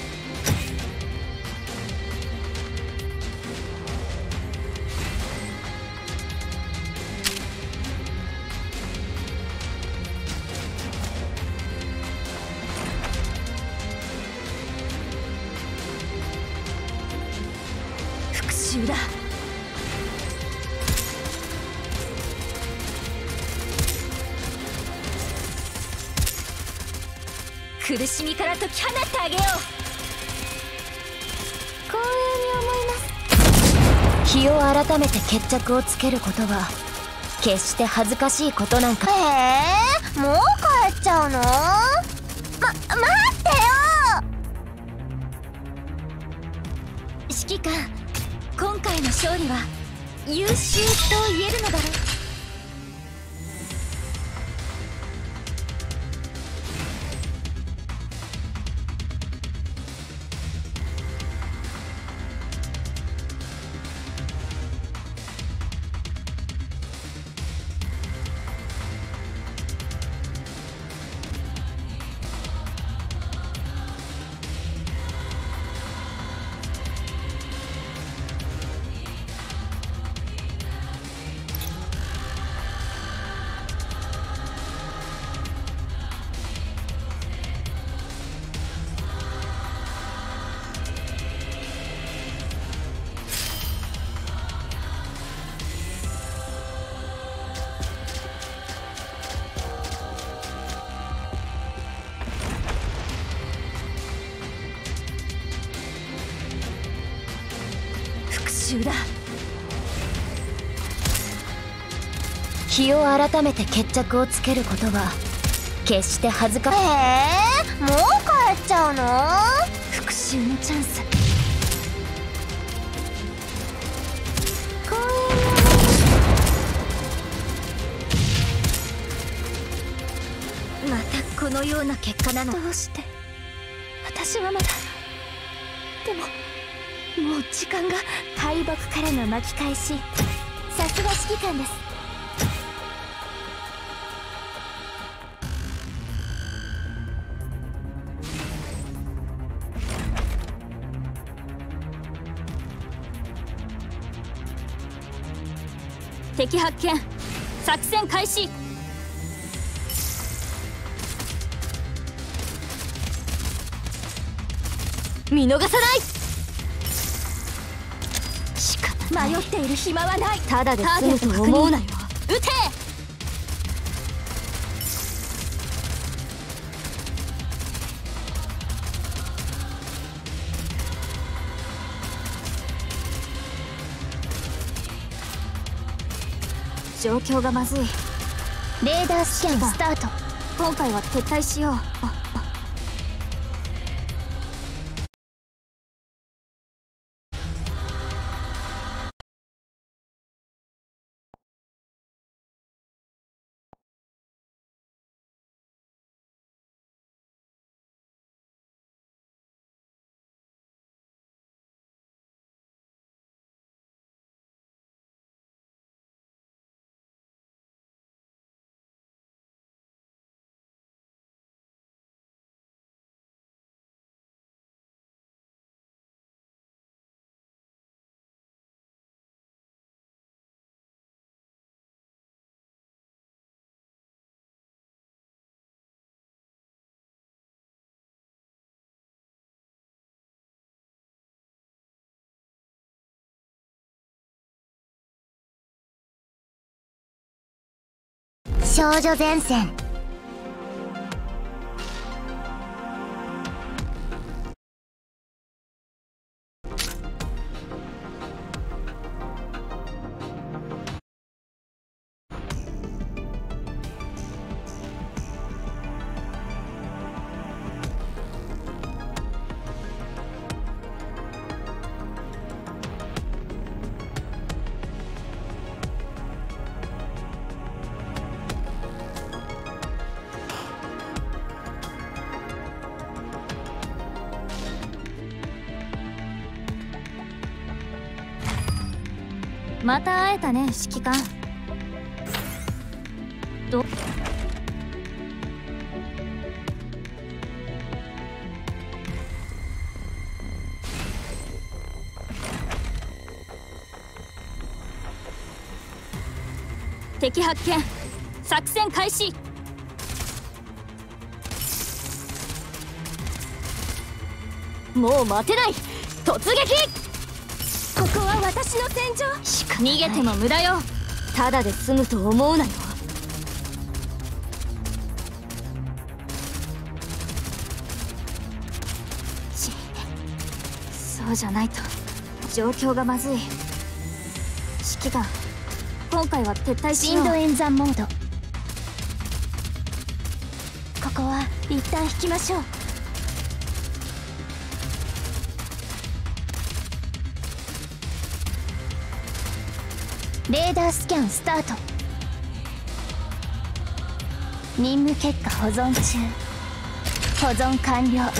苦しみから解き放ってあげよう。光栄に思います。日を改めて決着をつけることは決して恥ずかしいことなんか。えー、もう帰っちゃうの？ま待ってよ！指揮官今回の勝利は優秀と言えるのだろう日を改めて決着をつけることは決して恥ずかしえー、もう帰っちゃうの？復讐のチャンス。またこのような結果なの。どうして？私はまだでももう時間が敗北からの巻き返しさすが指揮官です敵発見作戦開始。見逃さない。仕方迷っている暇はない。ただでターゲ済むとット思うなよ状況がまずい。レーダースキャンスタート。今回は撤退しよう少女前線。えたね指揮官。ど敵発見。作戦開始。もう待てない。突撃。私の戦場。しか逃げても無駄よ。ただで済むと思うなよ。そうじゃないと。状況がまずい。指揮官今回は撤退しよう。演算モード。ここは一旦引きましょう。レーダースキャンスタート。任務結果保存中。保存完了。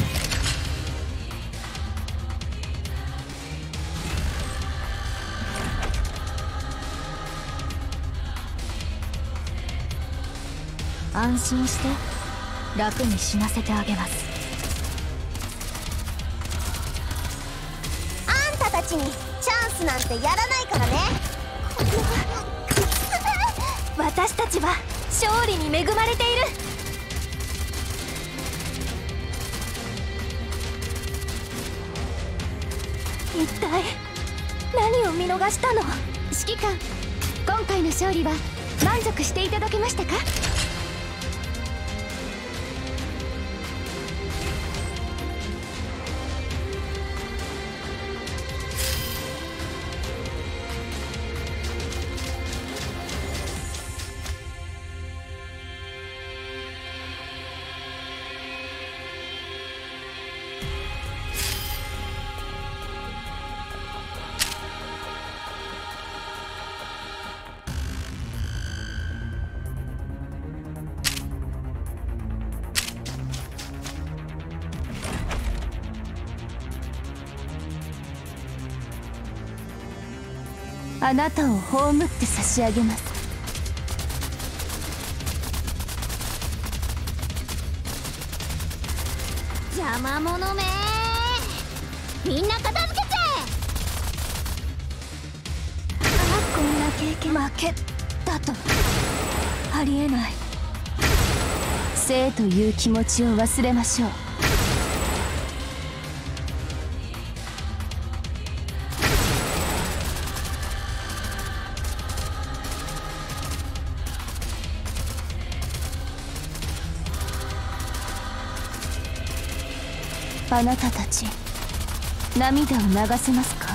安心して。楽に死なせてあげます。あんたたちにチャンスなんてやらないからね。私たちは勝利に恵まれている。一体何を見逃したの？指揮官今回の勝利は満足していただけましたか？あなたを葬って差し上げます。邪魔者め。みんな片付けちゃあこんな経験。負けだと。ありえない。生という気持ちを忘れましょうあなたたち涙を流せますか？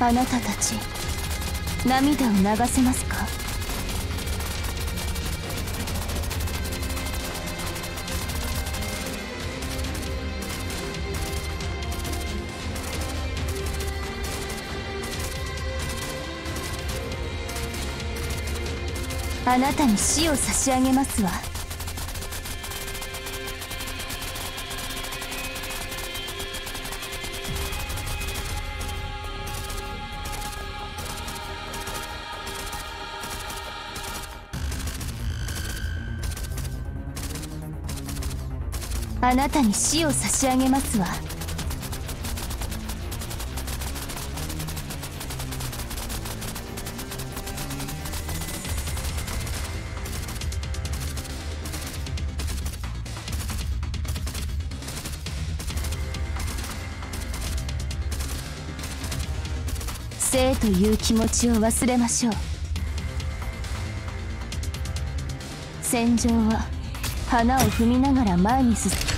あなたたち涙を流せますか？あなたに死を差し上げますわ。あなたに死を差し上げますわ。という気持ちを忘れましょう。戦場は花を踏みながら前に進む。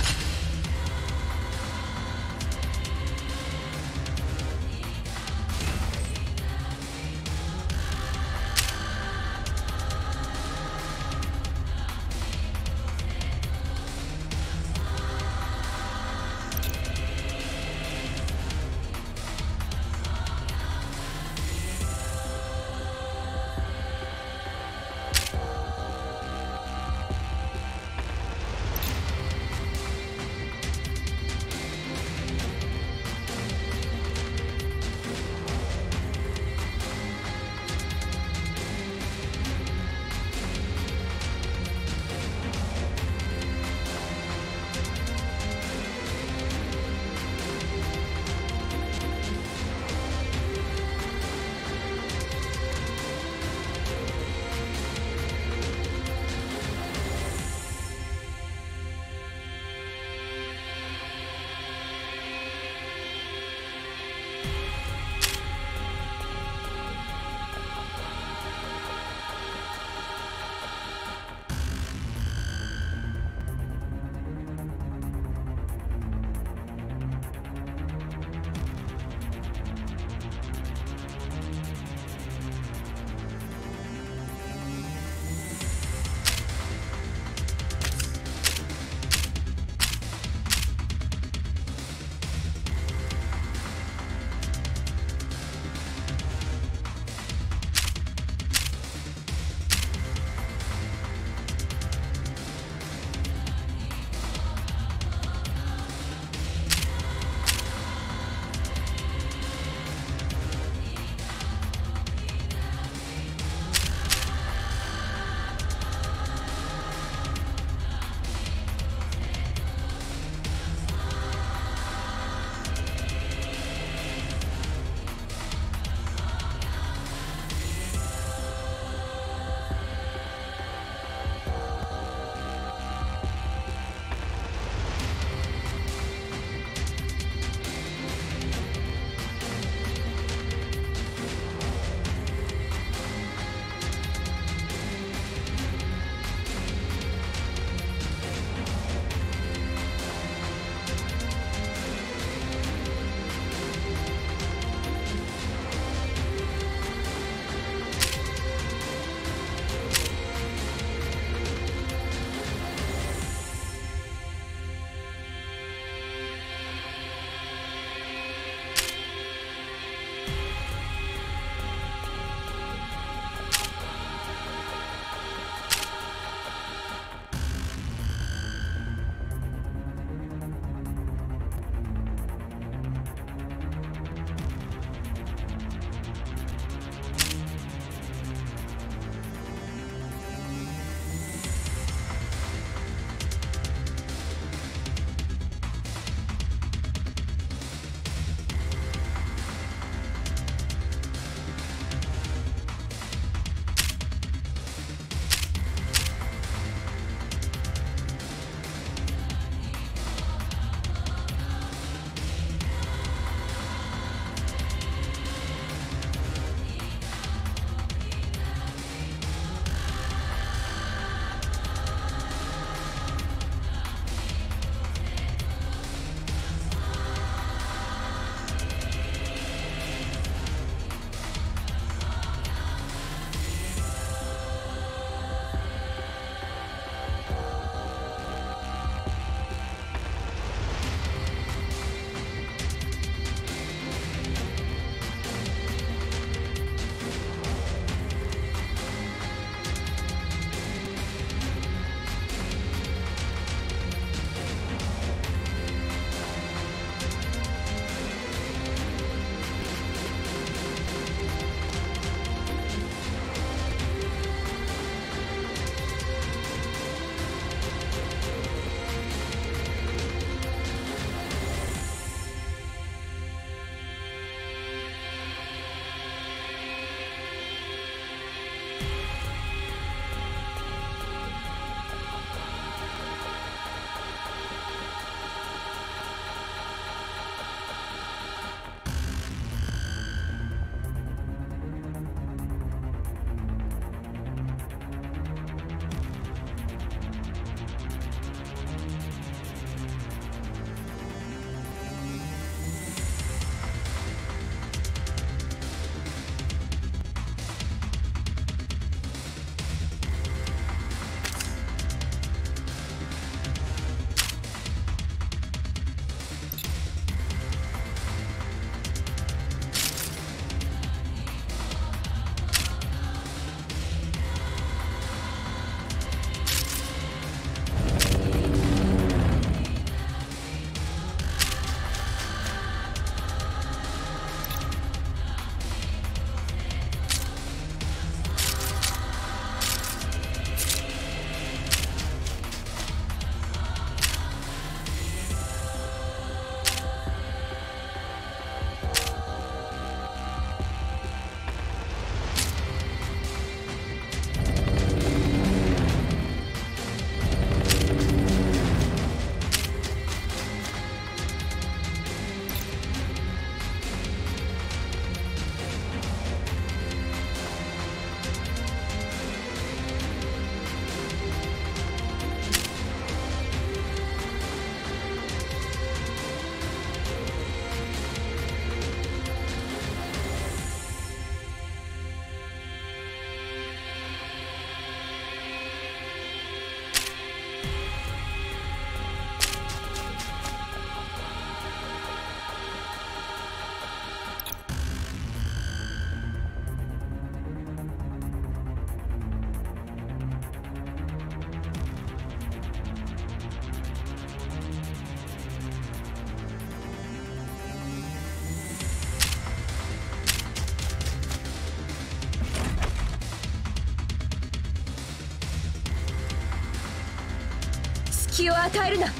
隙を与えるな。立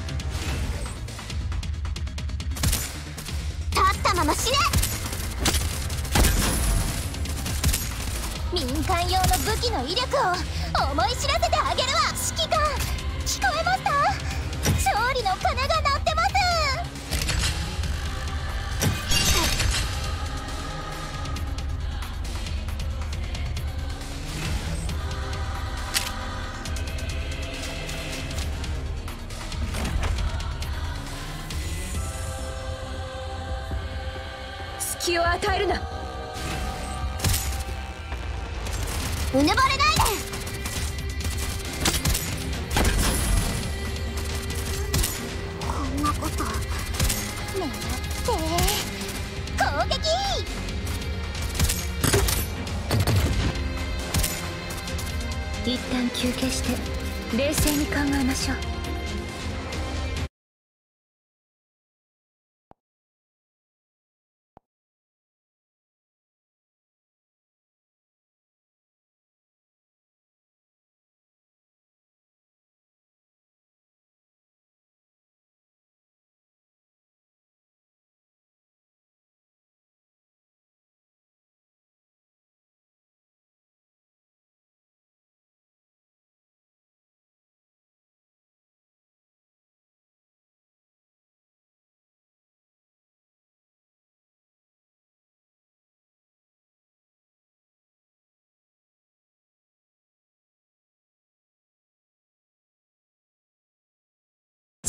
ったまま死ね。民間用の武器の威力を思い知ら一旦休憩して冷静に考えましょう。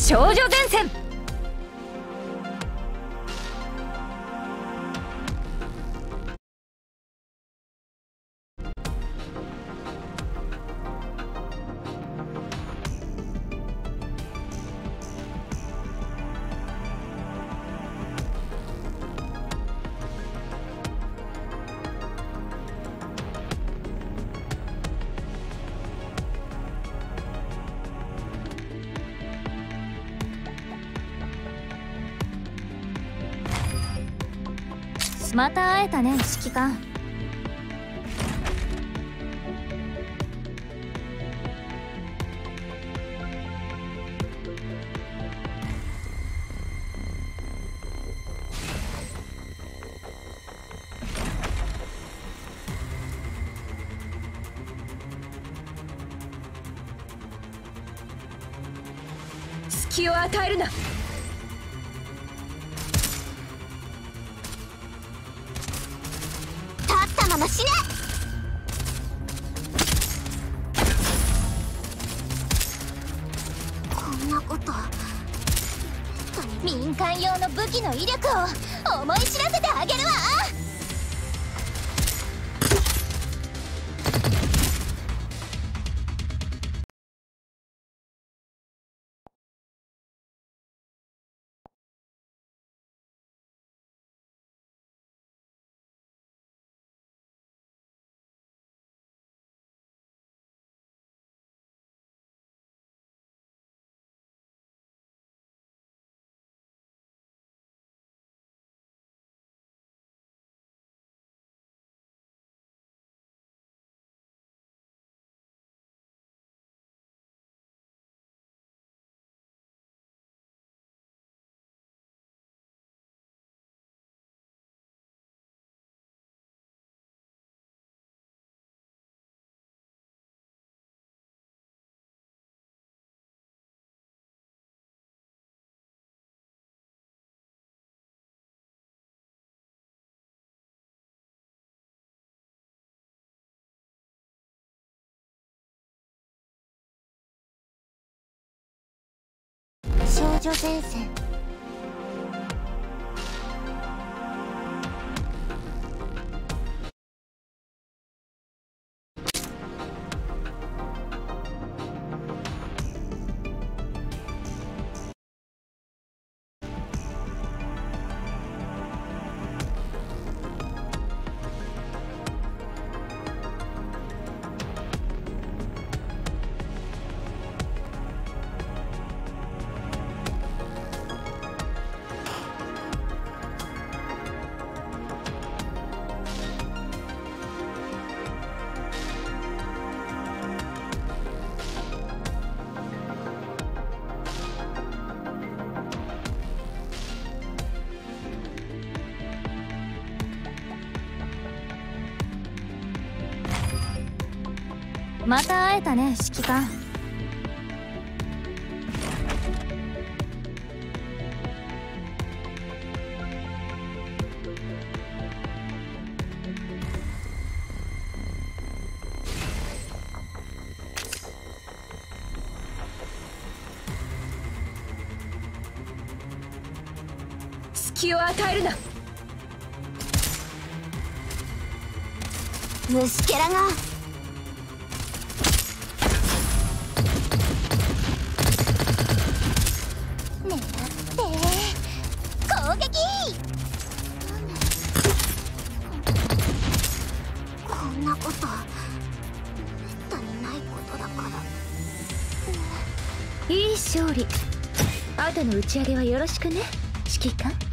少女前線。また会えたね指揮官。少女前線。また会えたね指揮官。隙を与えるな。虫けらが打ち上げはよろしくね。指揮官？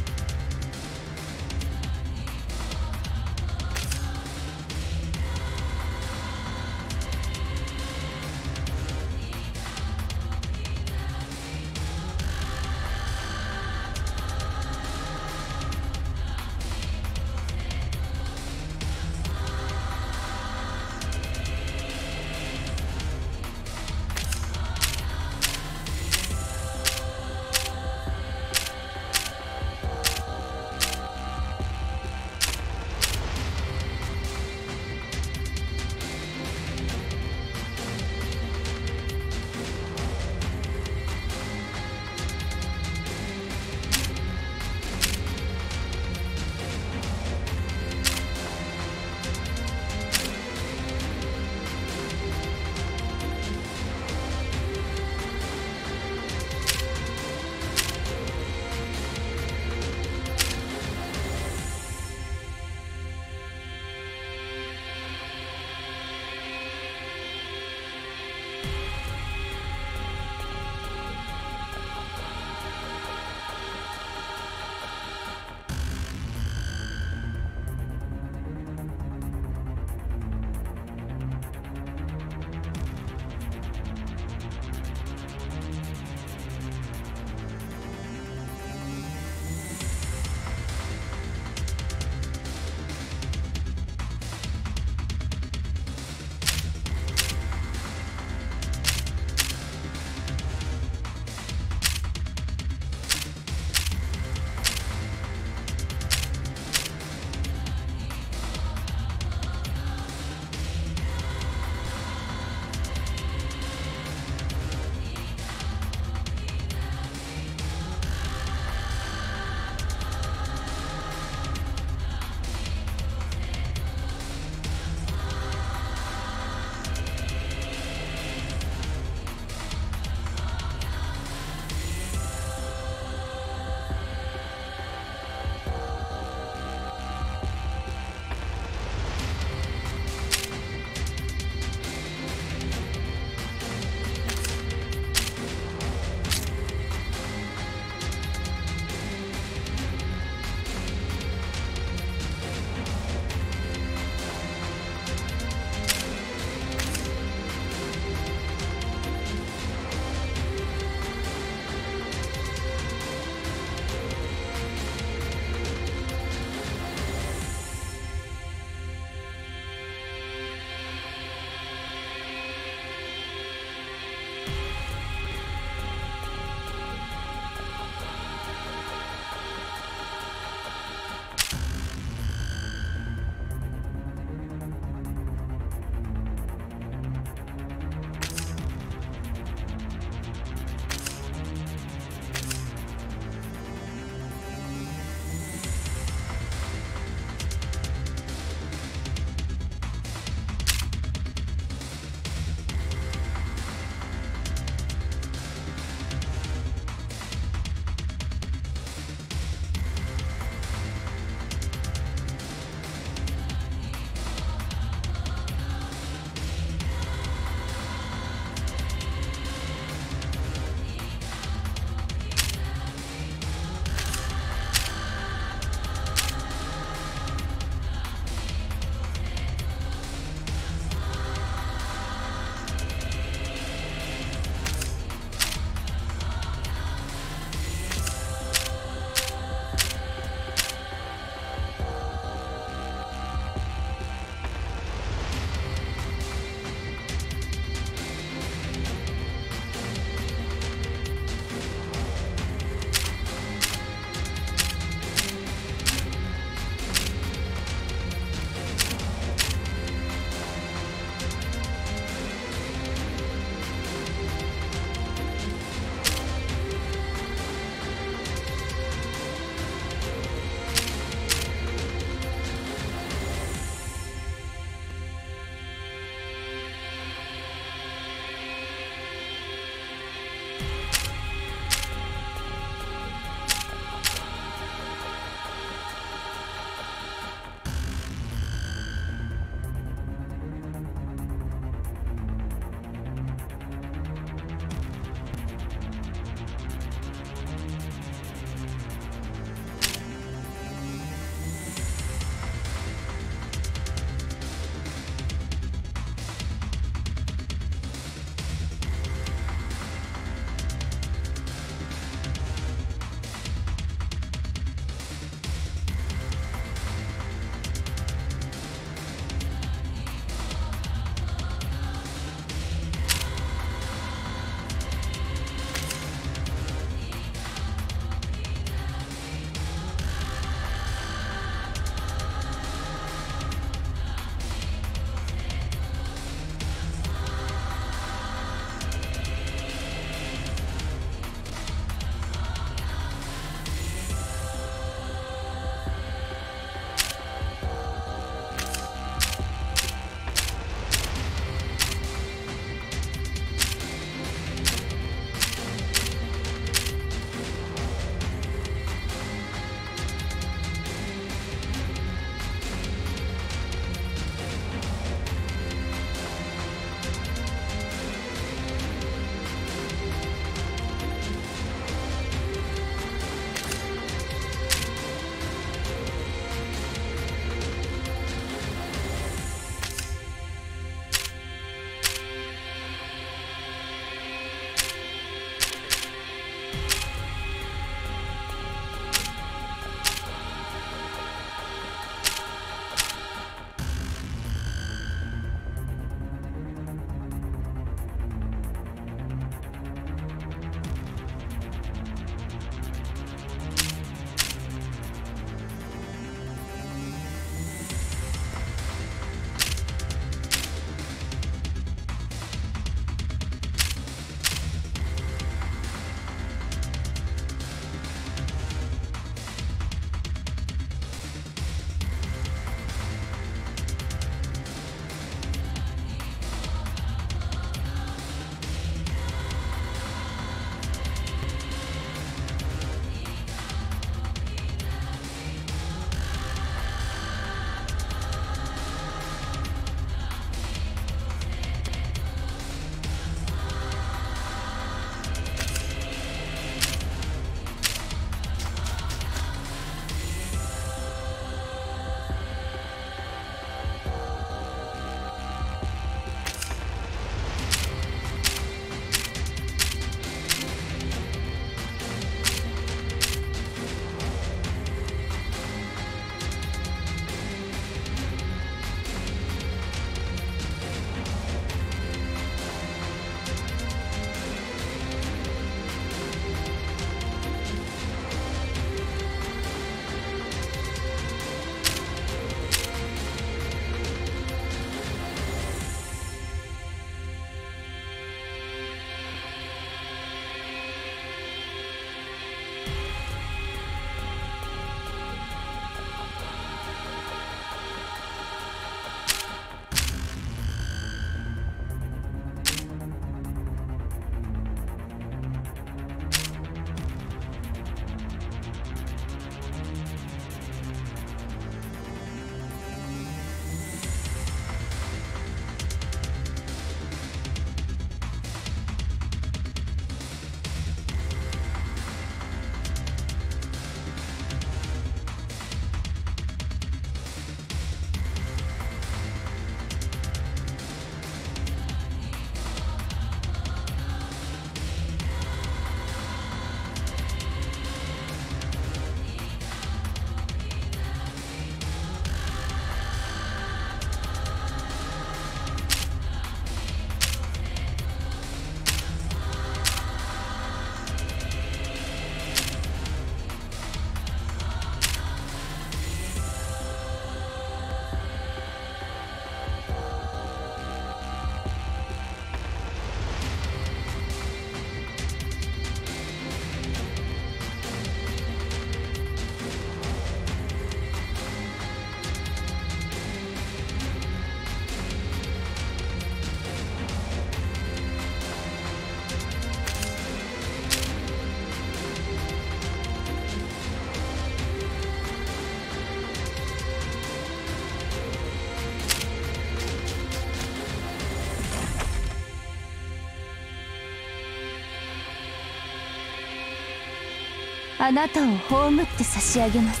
あなたを葬って差し上げます。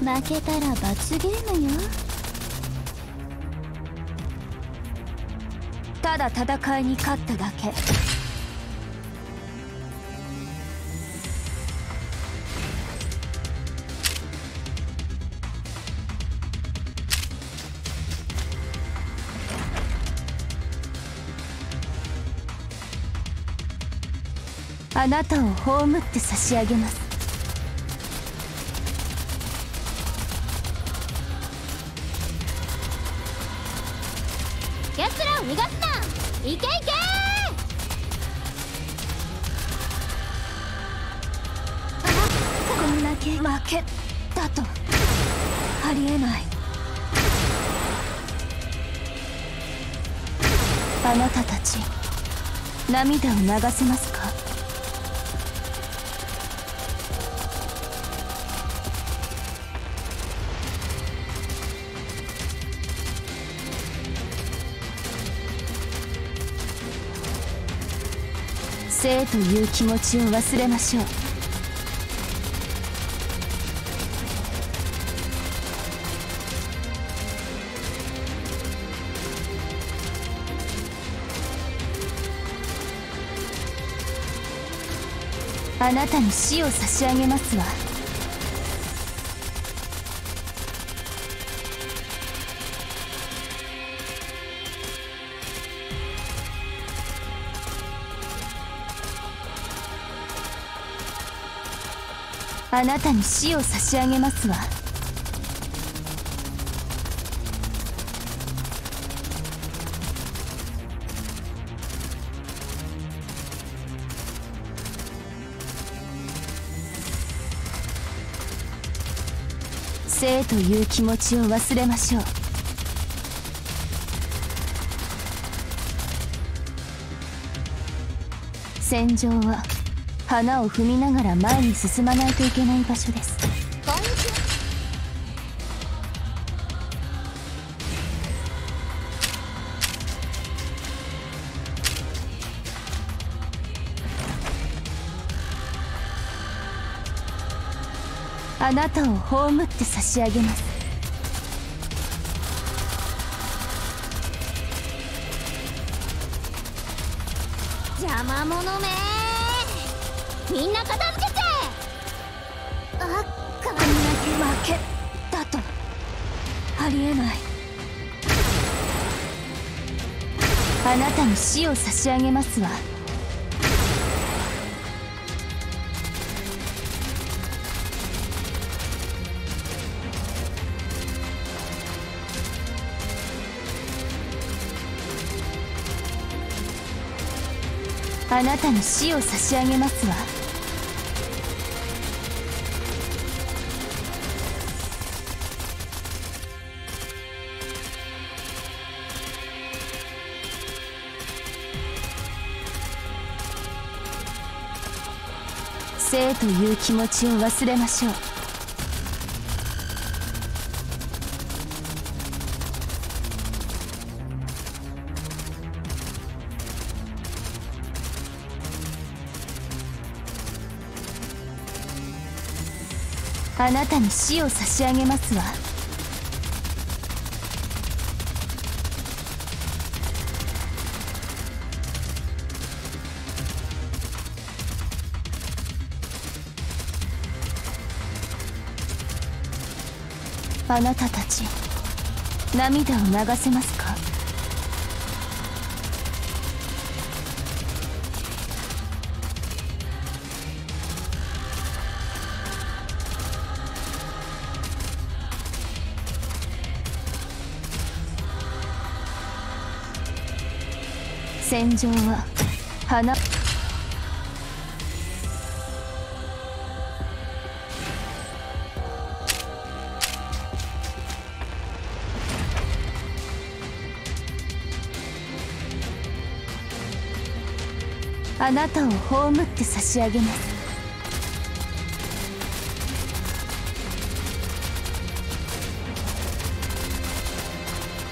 負けたら罰ゲームよ。ただ戦いに勝っただけなたを葬って差し上げます。奴らを逃がすな。いけいけ。こんだけ負けだと。ありえない。あなたたち涙を流せますという気持ちを忘れましょう。あなたに死を差し上げますわ。あなたに死を差し上げますわ。生という気持ちを忘れましょう。戦場は花を踏みながら前に進まないといけない場所です。あなたを葬って差し上げます。し上げますわ。あなたに死を差し上げますわ。生とい。う気持ちを忘れましょうあなたに死を差し上げますわあなたたち涙を流せますか？戦場は花。あなたを葬って差し上げます。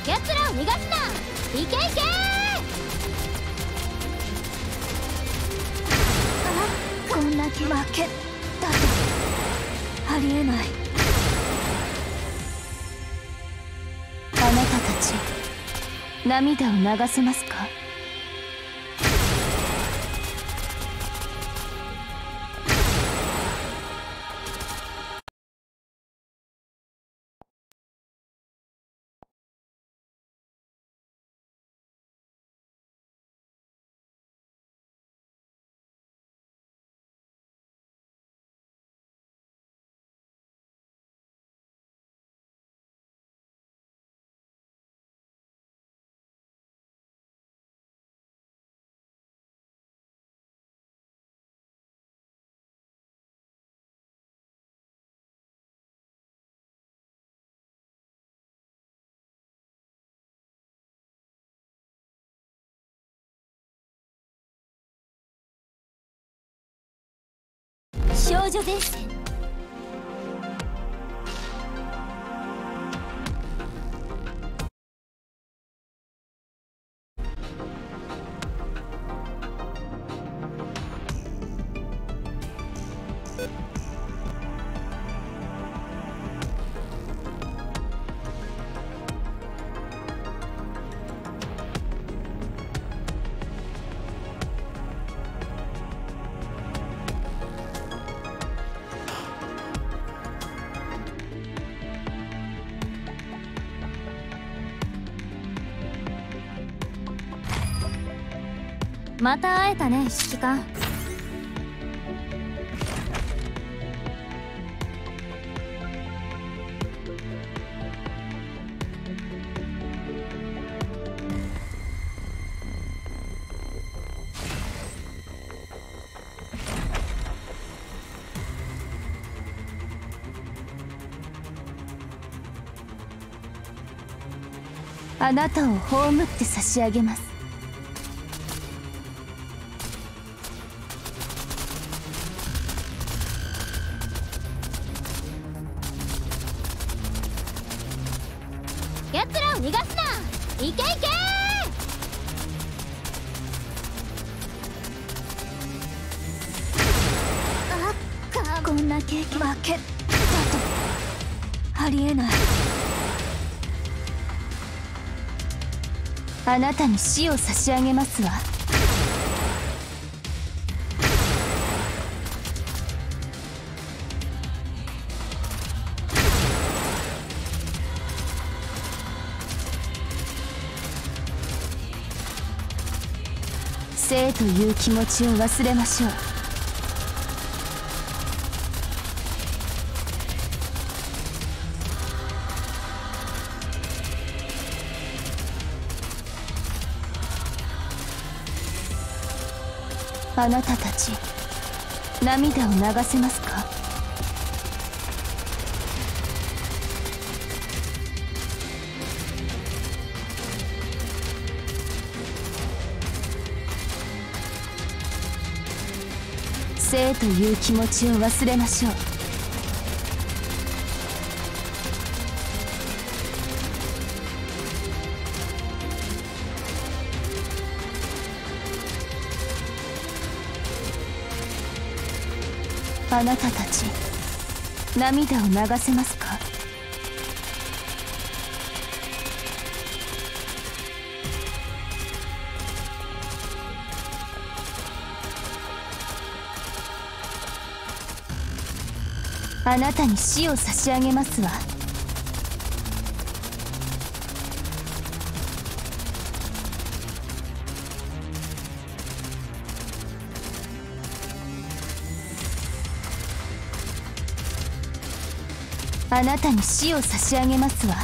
奴らを逃がすな。いけいけあこんな気負けだとありえない。あなたたち涙を流せますか？少女伝説また会えたね指揮官あなたを葬って差し上げます。なたに死を差し上げますわ。生という気持ちを忘れましょう。あなたたち涙を流せますか？生という気持ちを忘れましょう。あなたたち涙を流せますか？あなたに死を差し上げますわ。あなたに死を差し上げますわ。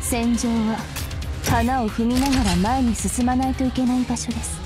戦場は花を踏みながら前に進まないといけない場所です。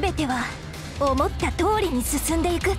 全ては思った通りに進んでいく。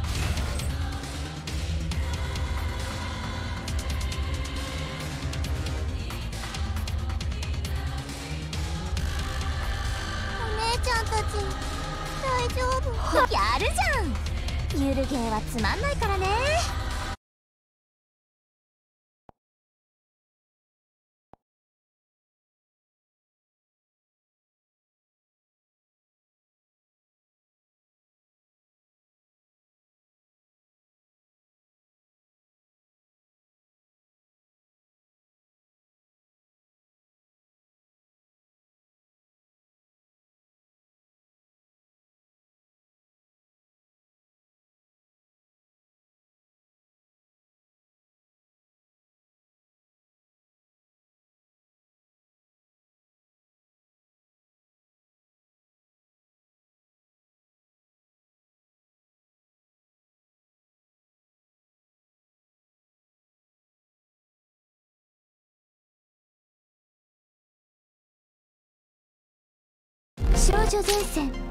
少女前線。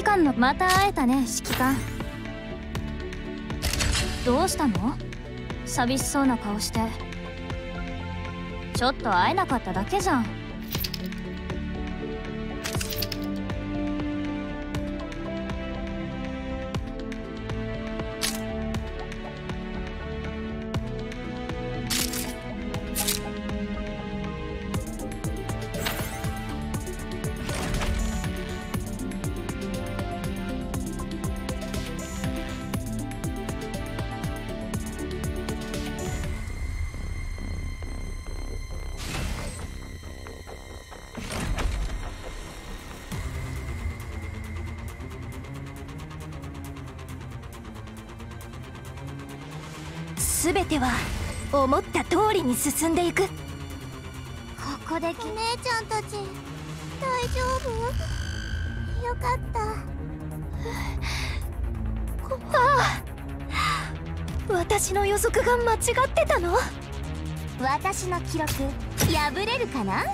指揮官のまた会えたね指揮官。どうしたの？寂しそうな顔して。ちょっと会えなかっただけじゃん。りに進んでいく。ここでお姉ちゃんたち。大丈夫？よかった。私の予測が間違ってたの？私の記録破れるかな？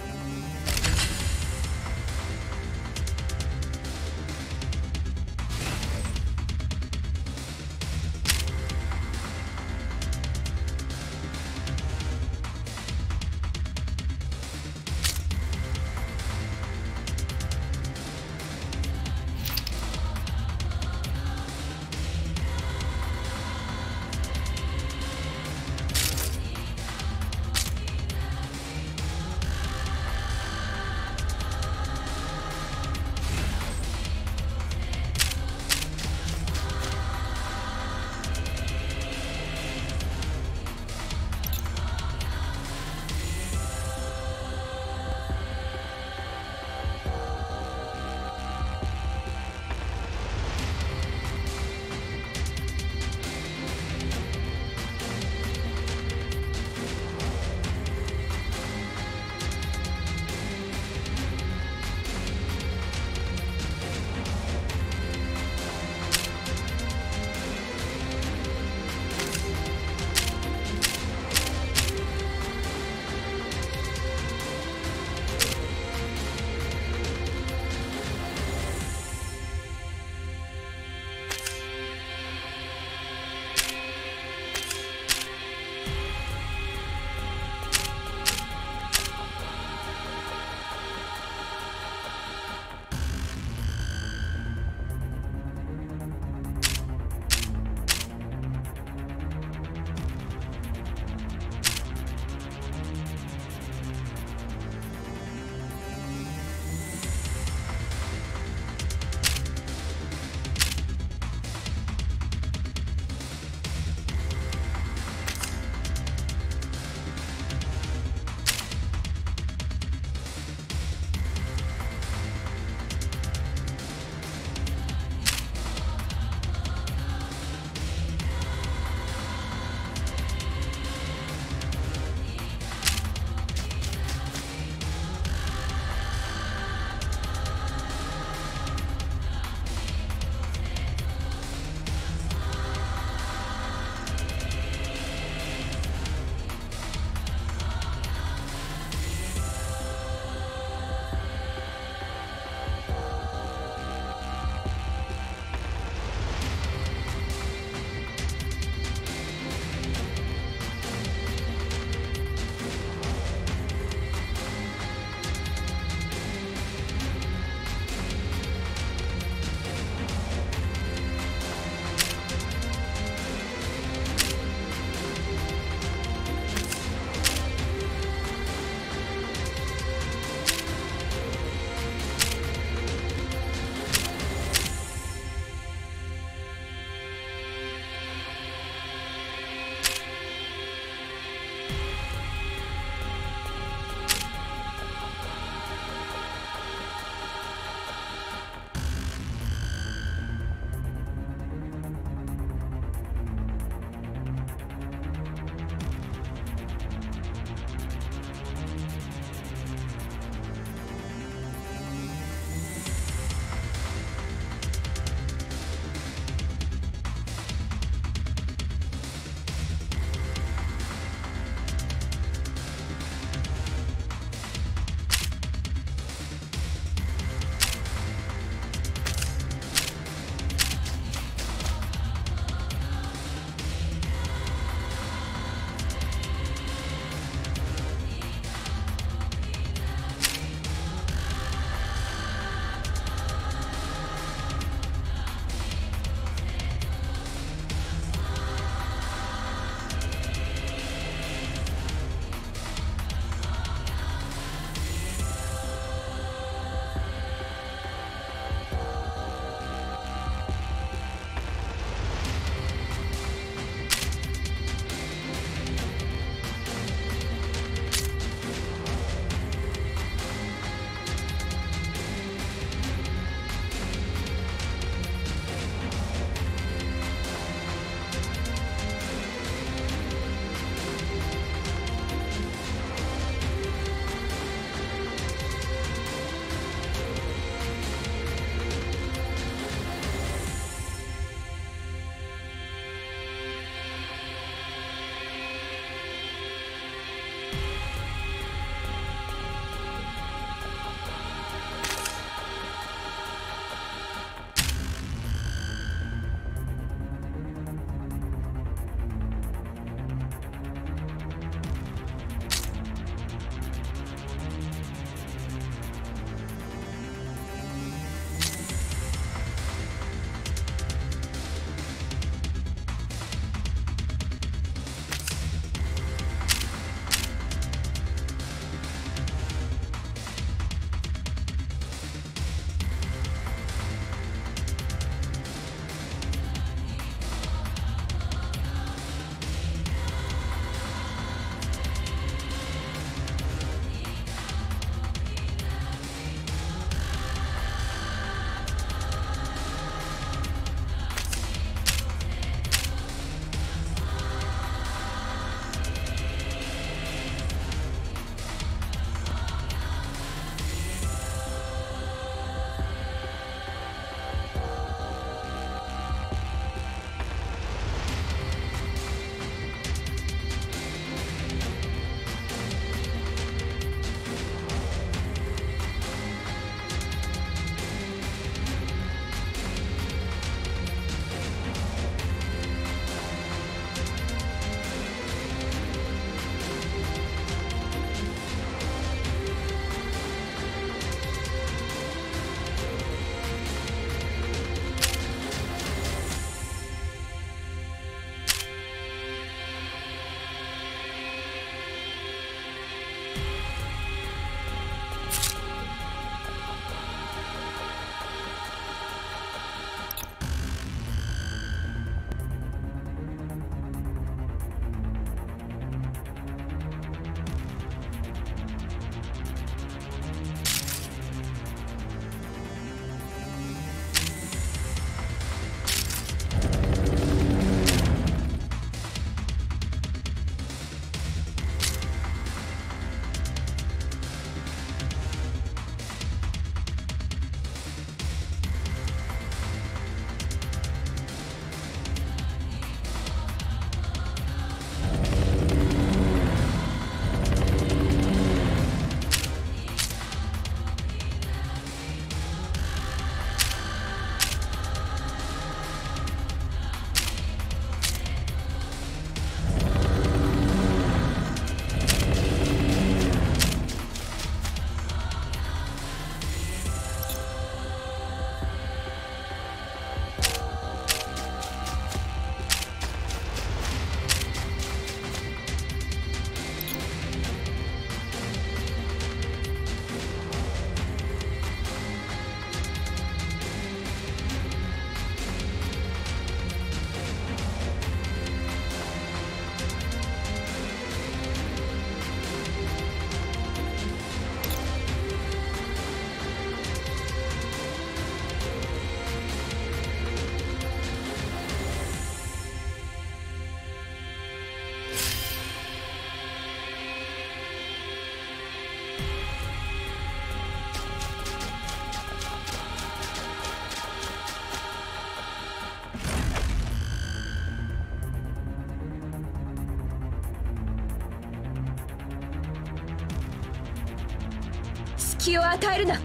与えるな。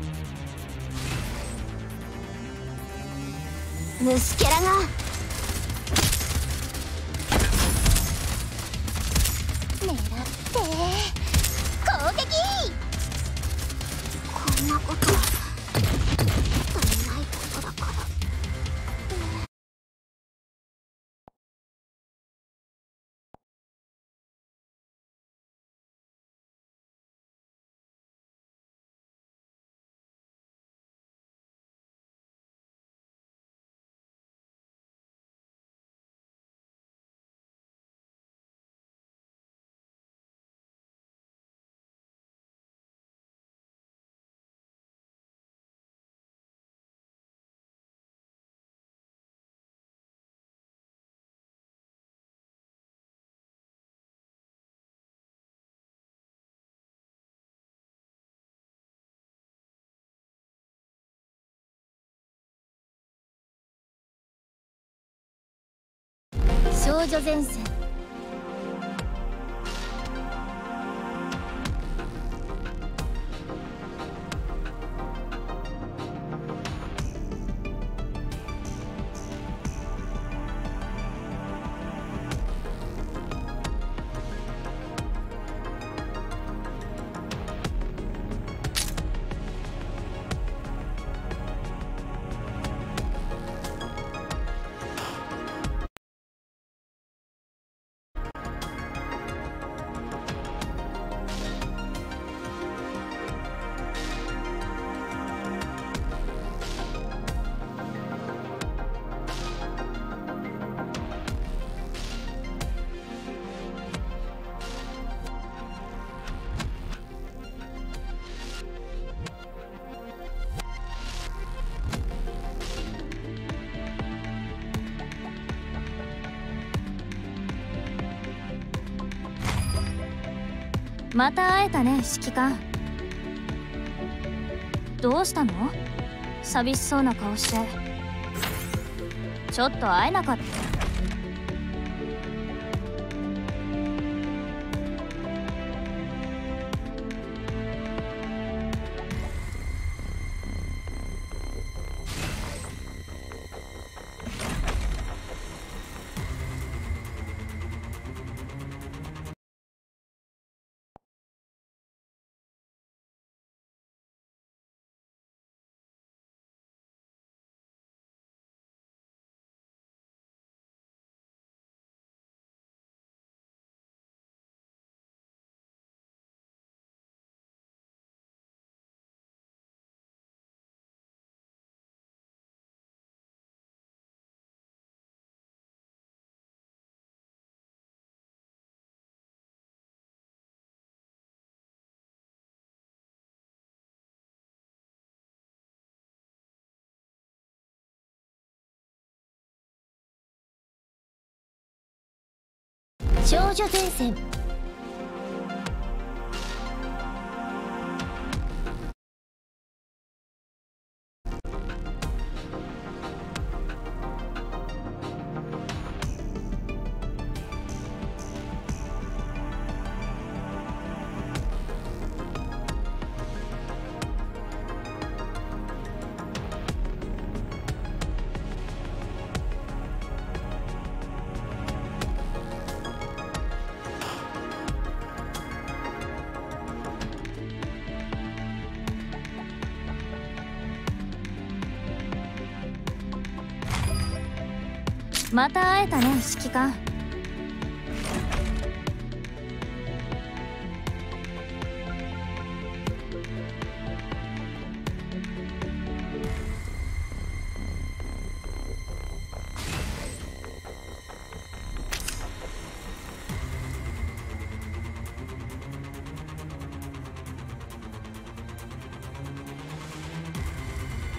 虫キャラが少女前線また会えたね指揮官。どうしたの？寂しそうな顔して。ちょっと会えなかった。少女前線。また会えたね指揮官。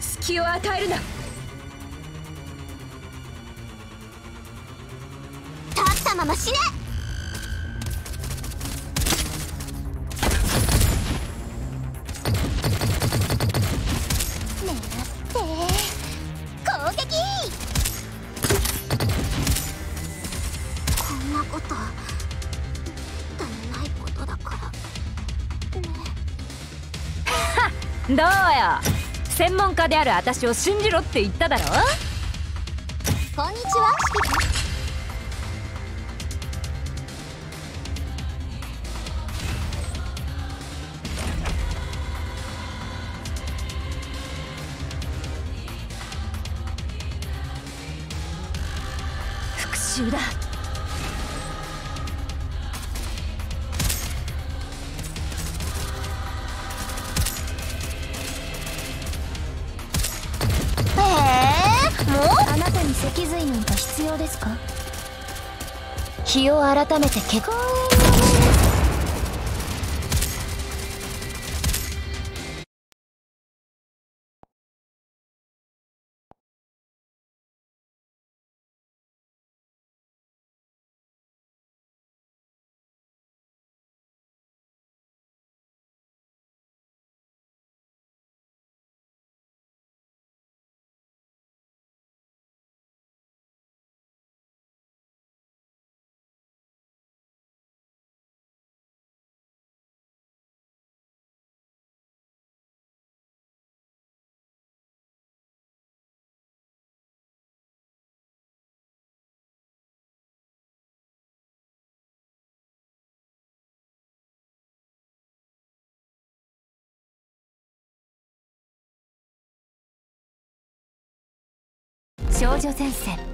隙を与えるな。家である私を信じろって言っただろ少女前線。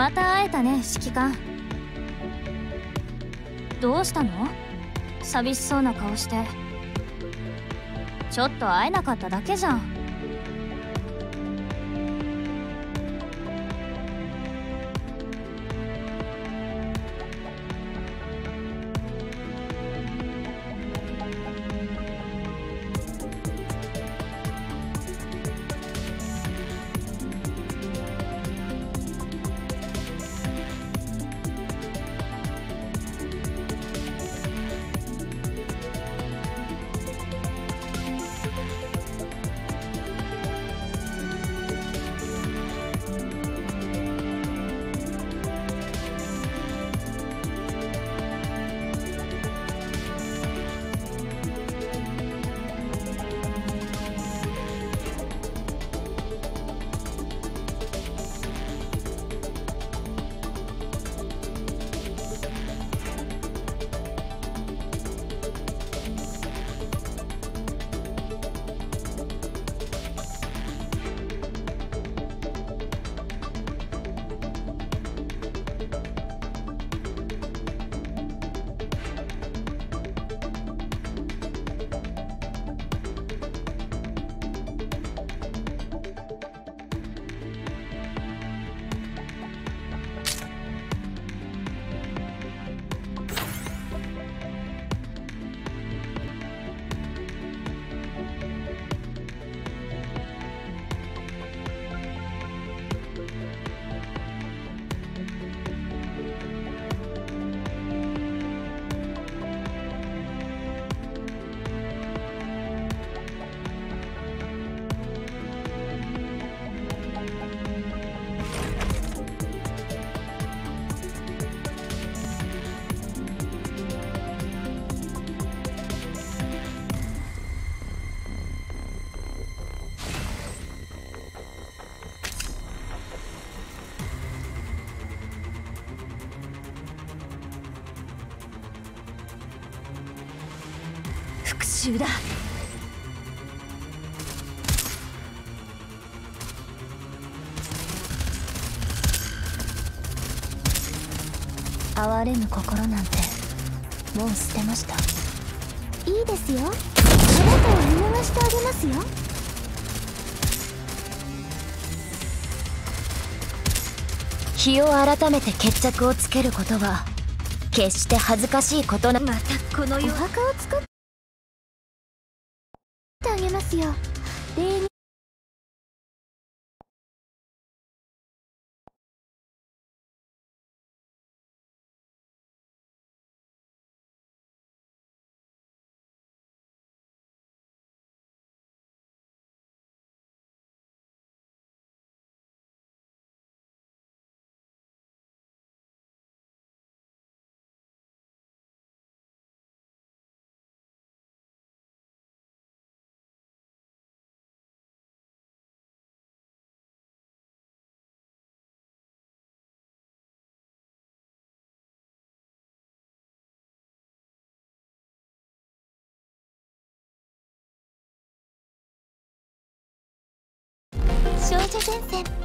また会えたね指揮官。どうしたの？寂しそうな顔して。ちょっと会えなかっただけじゃん。日を改めて決着をつけることは決して恥ずかしいことな。またこのお世墓を作っせん。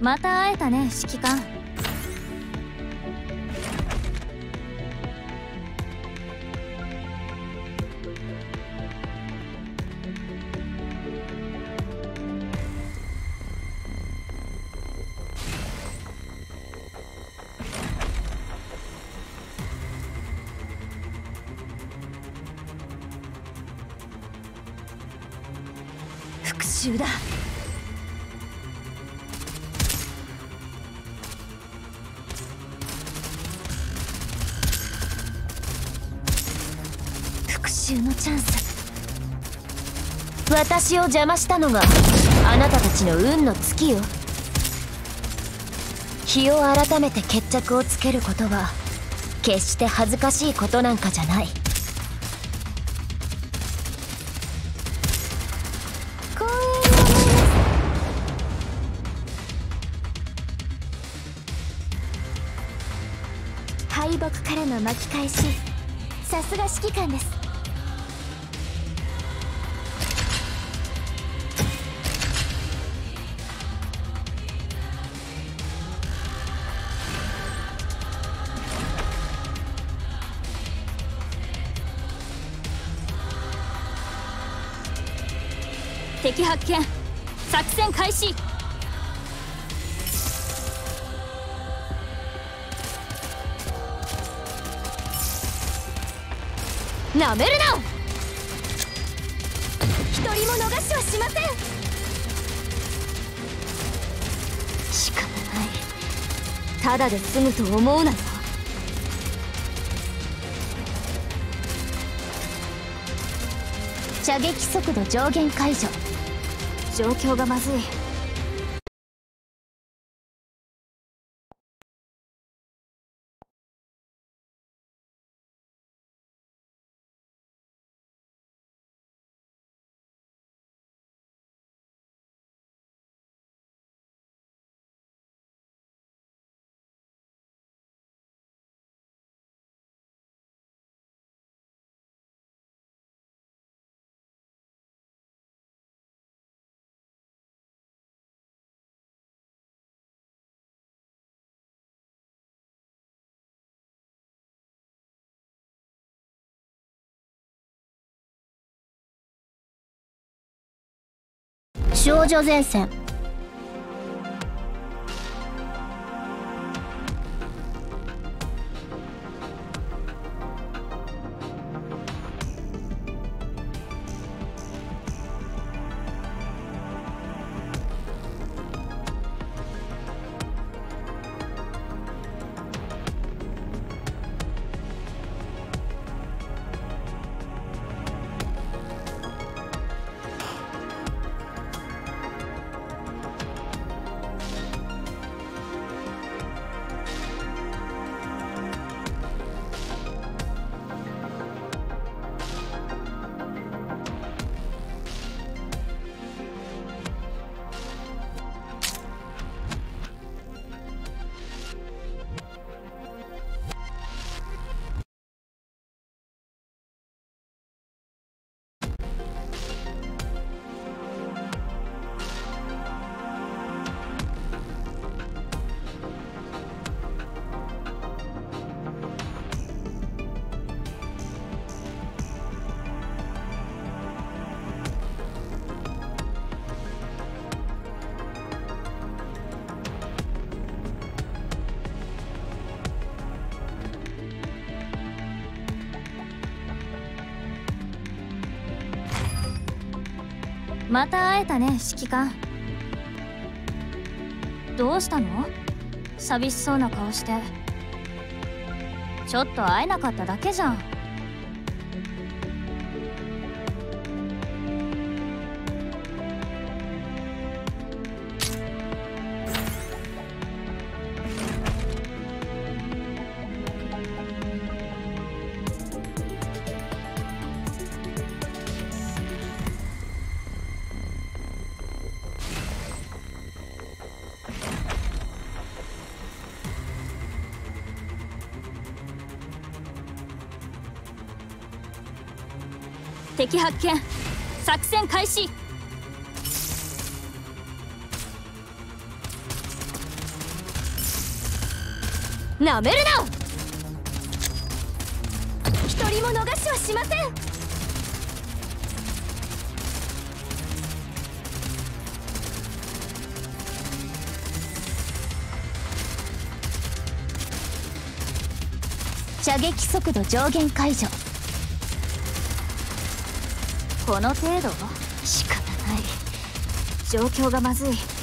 また会えたね指揮官。私を邪魔したのがあなたたちの運の月よ。日を改めて決着をつけることは決して恥ずかしいことなんかじゃない。発見作戦開始。なめるな。一人も逃しはしません。仕方ない。ただで済むと思うなよ射撃速度上限解除。状況がまずい。少女前線。また会えたね指揮官。どうしたの？寂しそうな顔して。ちょっと会えなかっただけじゃん。敵発見作戦開始。なめるな。一人も逃しはしません。射撃速度上限解除。この程度仕方ない。状況がまずい。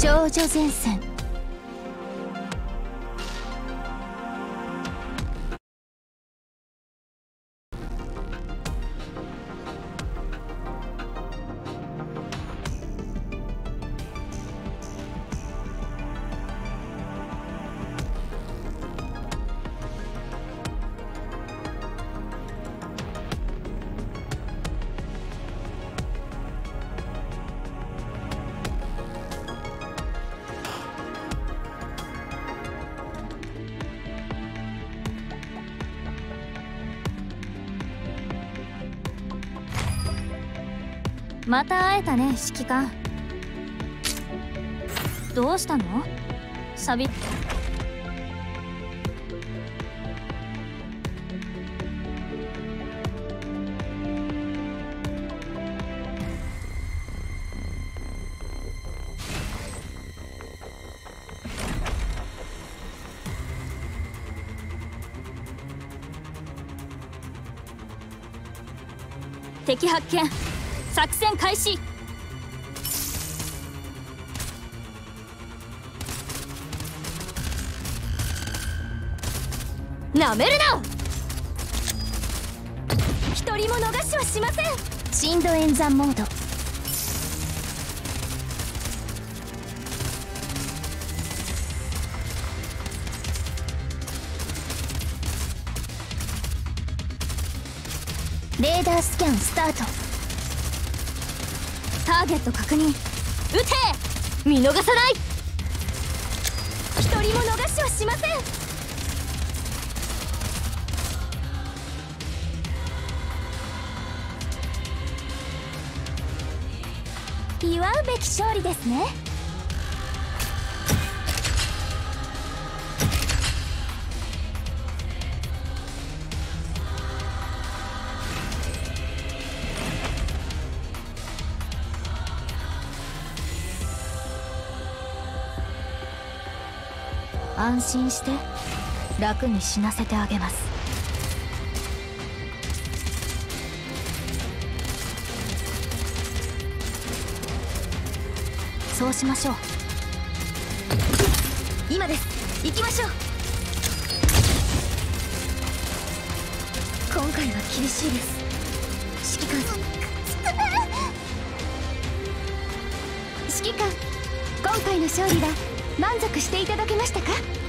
少女前線。また会えたね指揮官。どうしたの？サビ敵発見。作戦開始。なめるな！一人も逃しはしません。深度演算モード。レーダースキャンスタート。ット確認。撃て。見逃さない。一人も逃しはしません。祝うべき勝利ですね。安心して楽に死なせてあげます。そうしましょう。今です。行きましょう。今回は厳しいです。指揮官。指揮官今回の勝利は満足していただけましたか？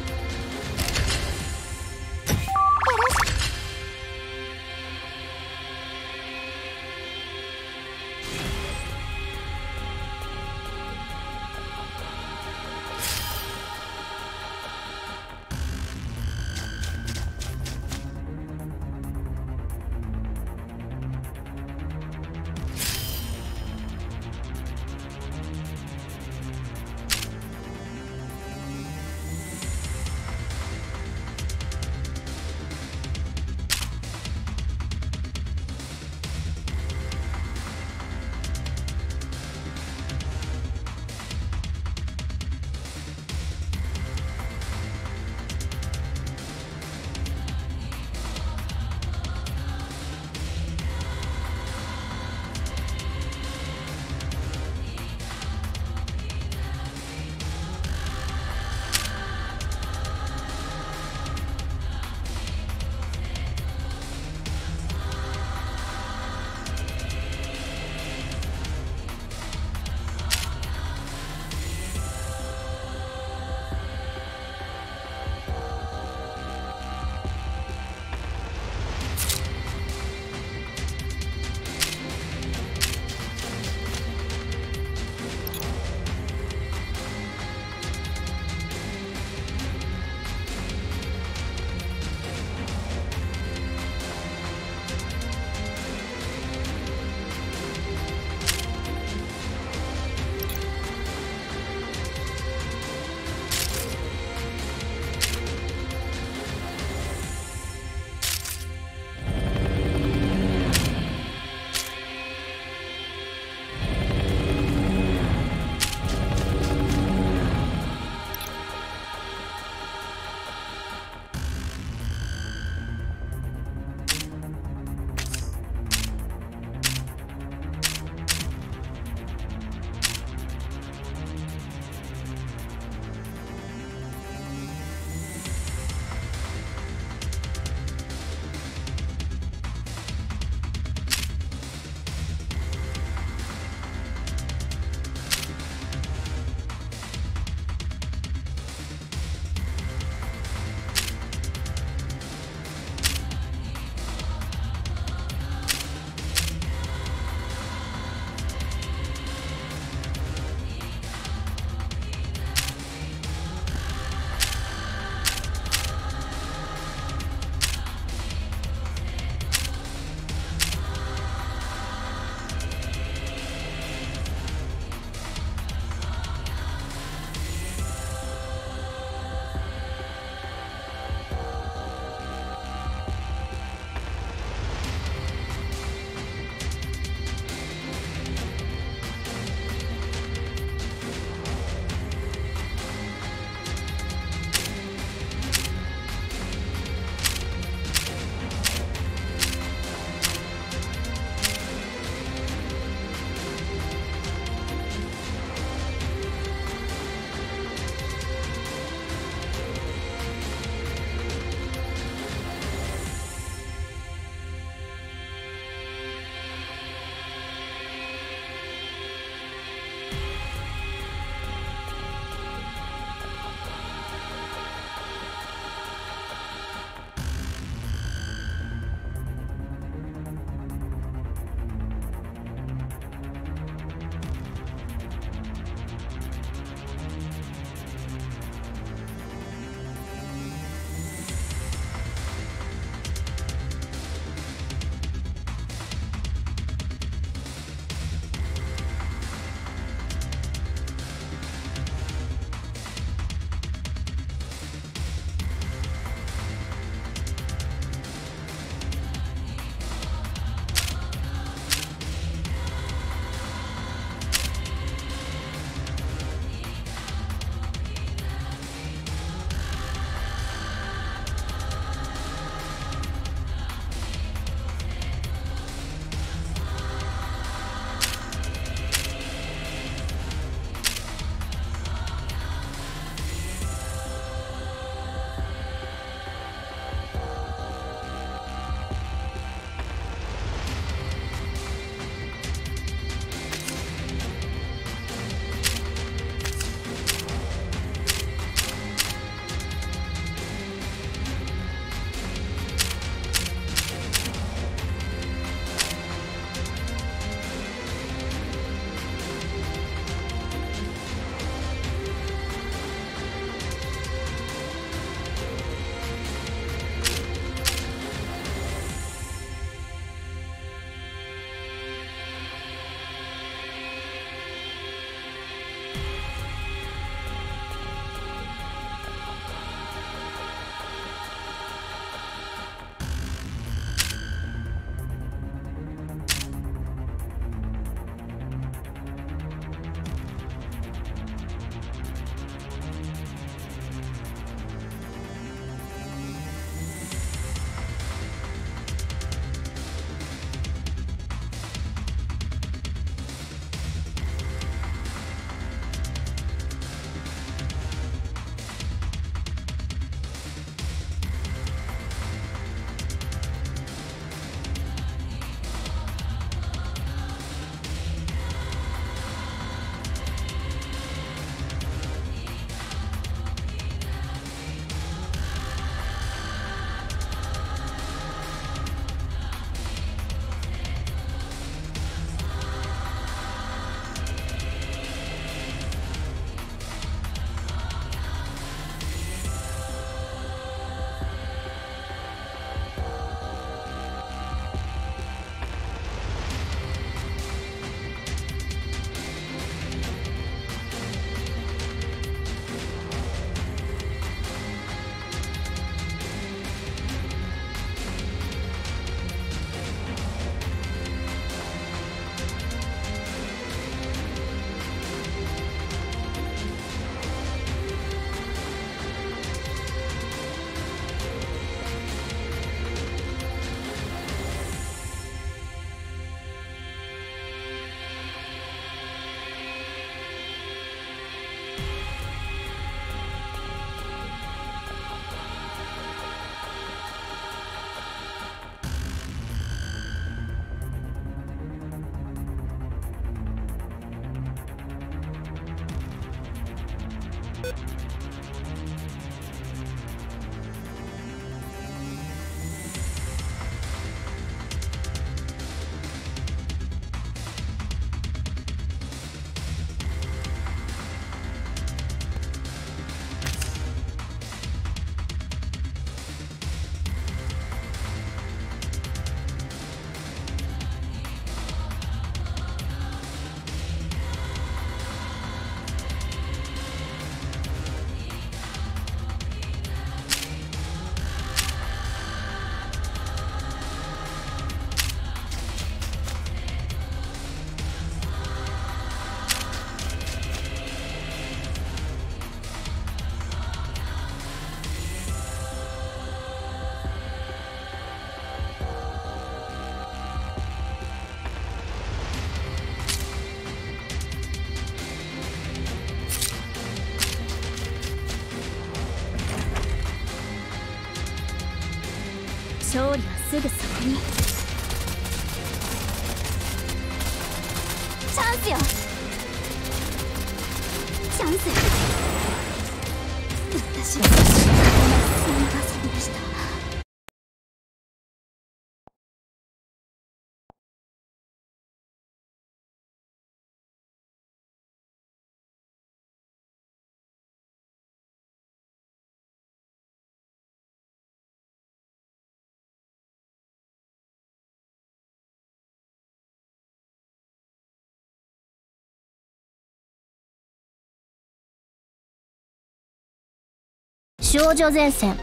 少女前線。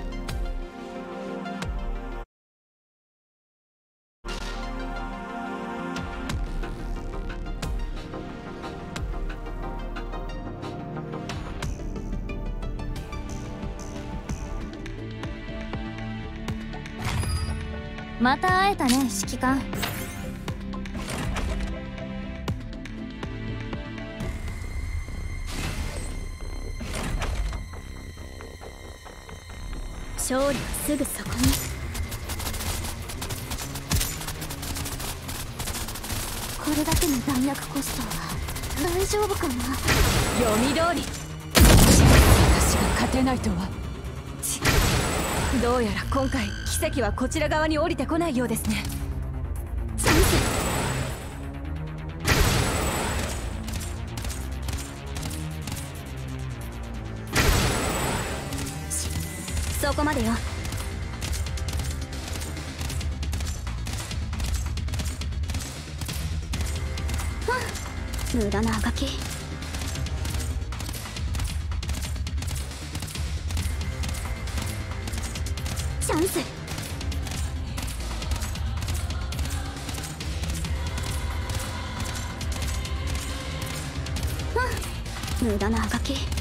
また会えたね指揮官。勝利はすぐそこにこれだけの弾薬コスト大丈夫かな？読み通り。私が勝てないとは。ちどうやら今回奇跡はこちら側に降りてこないようですねそこまでよ。無駄なあがき。チャンス。無駄なあがき。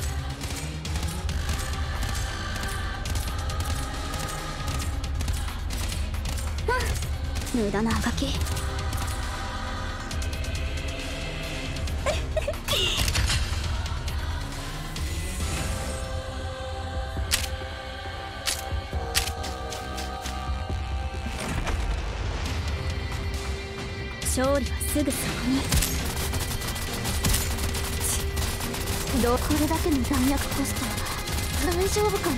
無駄なあがき。勝利はすぐそこに。どこれだけの弾薬コスト大丈夫かな。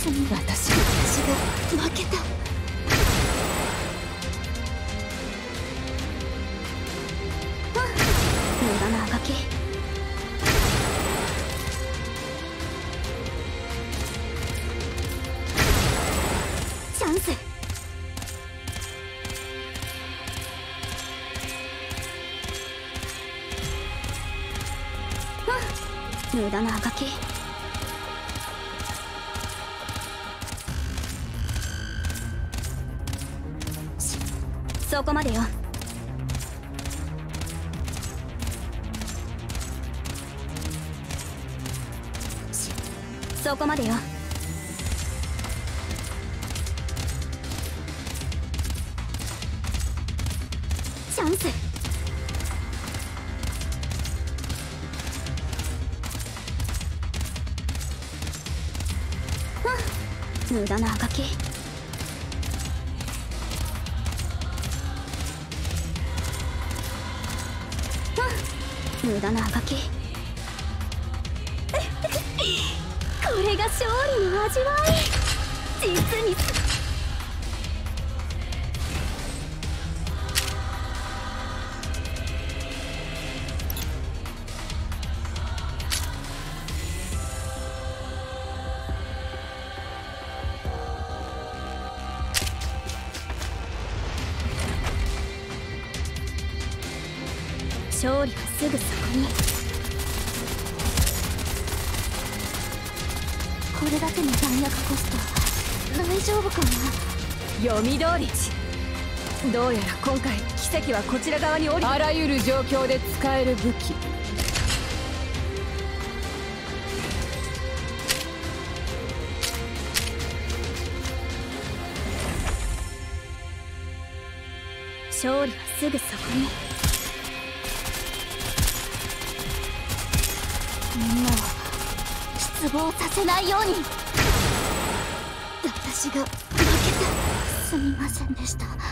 すみ私私が負けた。きチャンス。無駄なあがきそこまでよ。回奇跡はこちら側に降りあらゆる状況で使える武器。勝利はすぐそこに。みんなを失望させないように。私が負けすみませんでした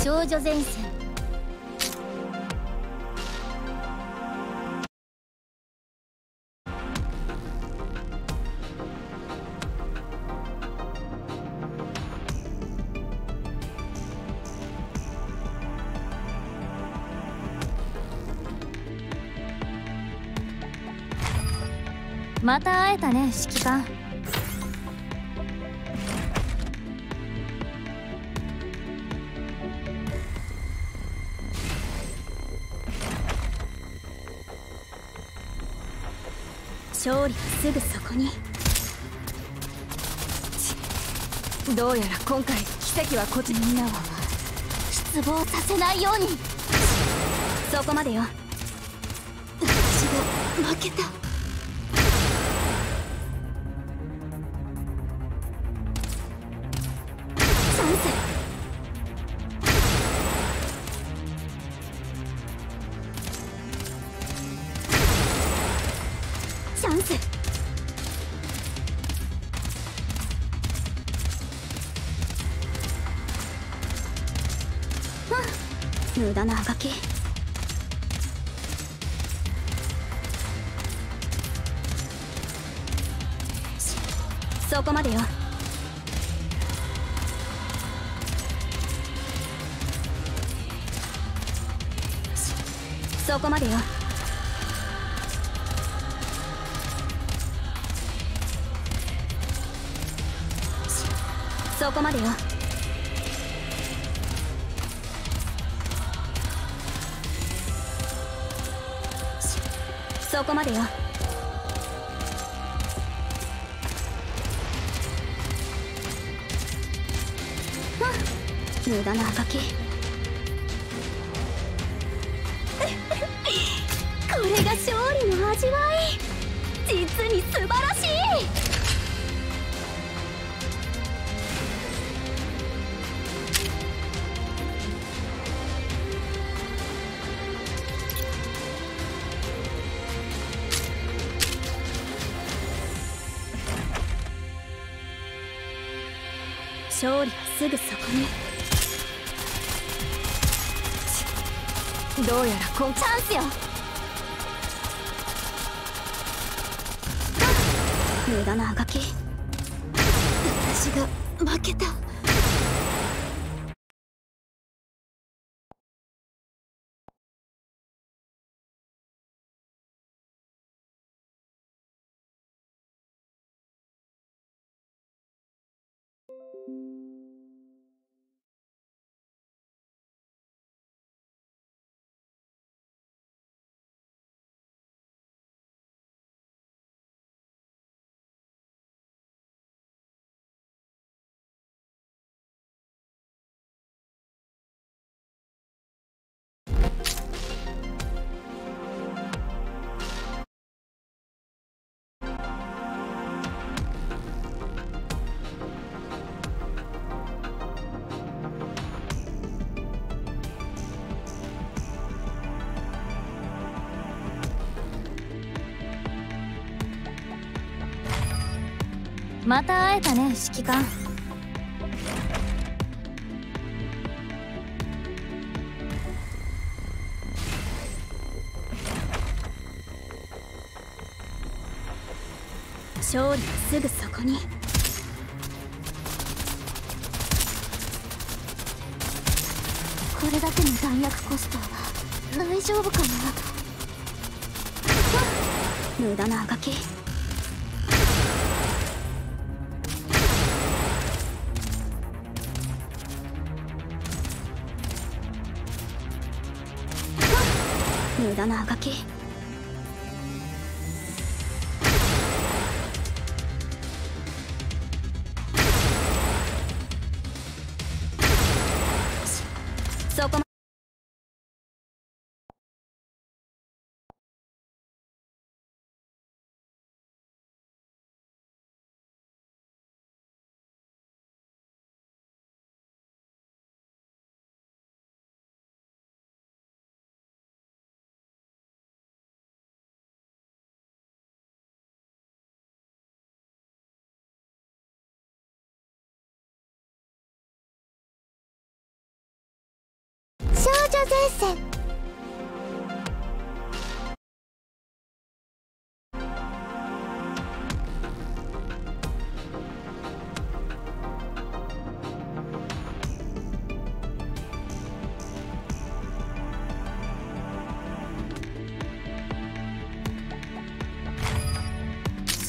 少女前線。また会えたね指揮官。勝利はすぐそこに。どうやら今回奇跡はこっちみんなを失望させないように。そこまでよ。私が負けた。また会えたね指揮官。勝利はすぐそこに。無駄なあがき。少女前線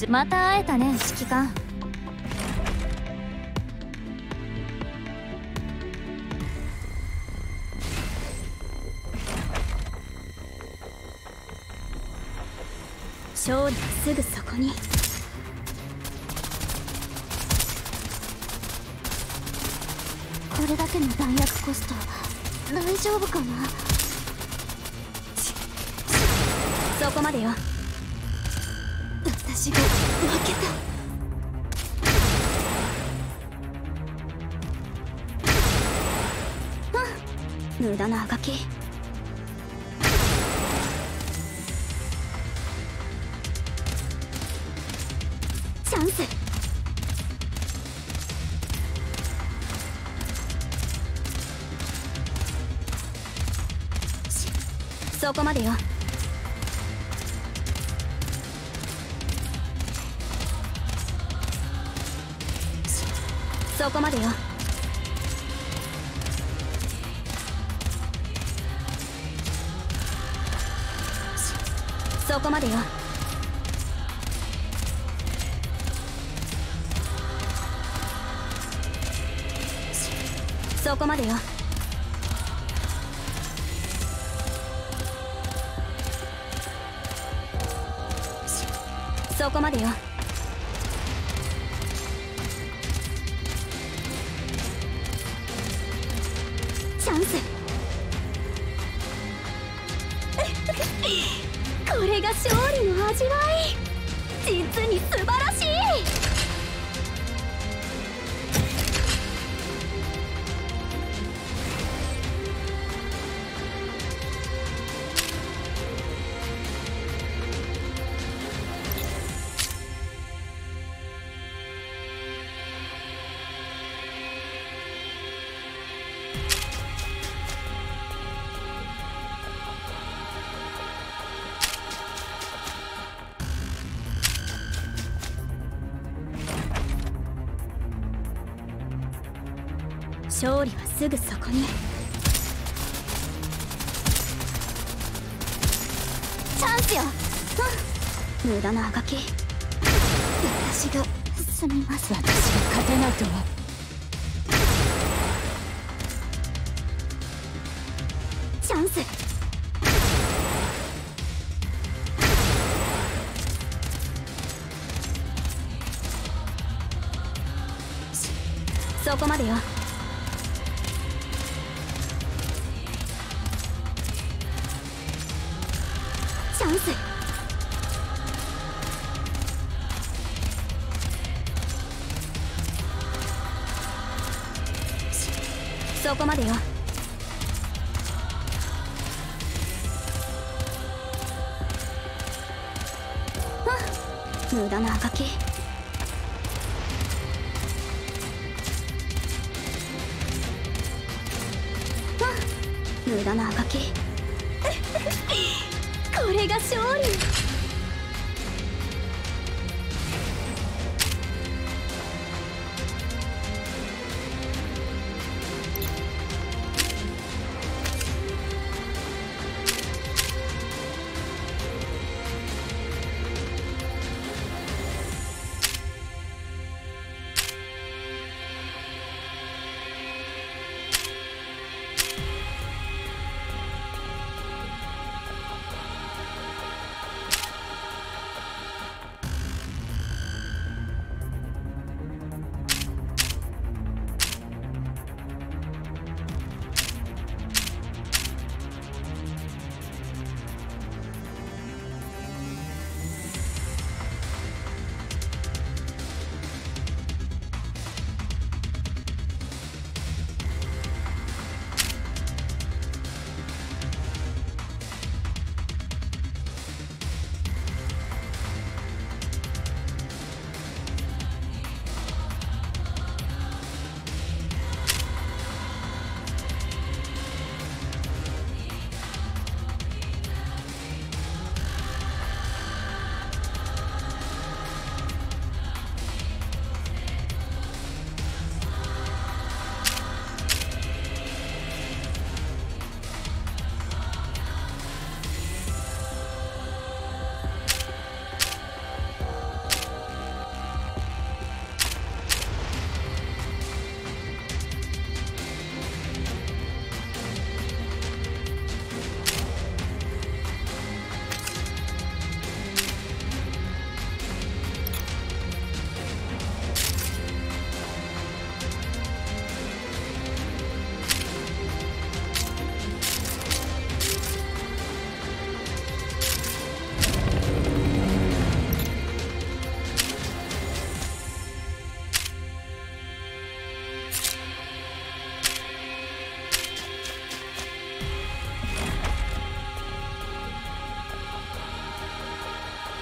また会えたね指揮官。勝利はすぐそこに。これだけの弾薬コスト大丈夫かな？そこまでよ。そこまでよ。そこまでよ。そこまでよ。ここまでよ。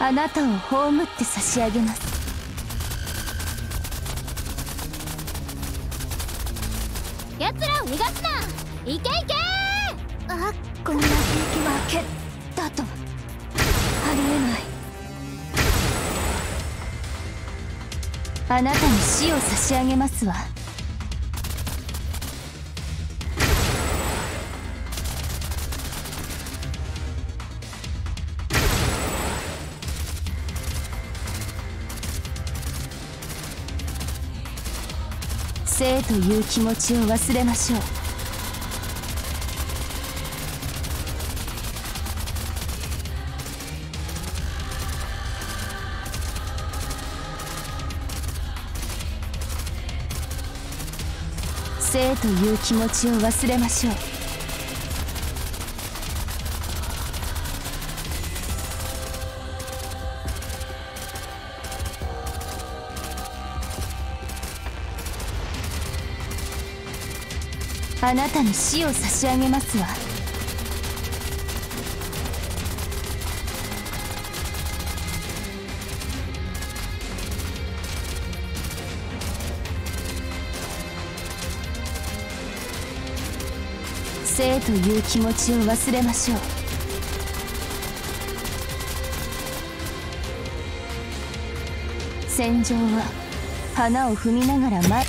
あなたを葬って差し上げます。奴らを逃がすな。いけいけあこんな兵器は蹴ったと。ありえない。あなたに死を差し上げますわ生という気持ちを忘れましょう。生という気持ちを忘れましょう。あなたに死を差し上げますわ。生という気持ちを忘れましょう。戦場は花を踏みながら前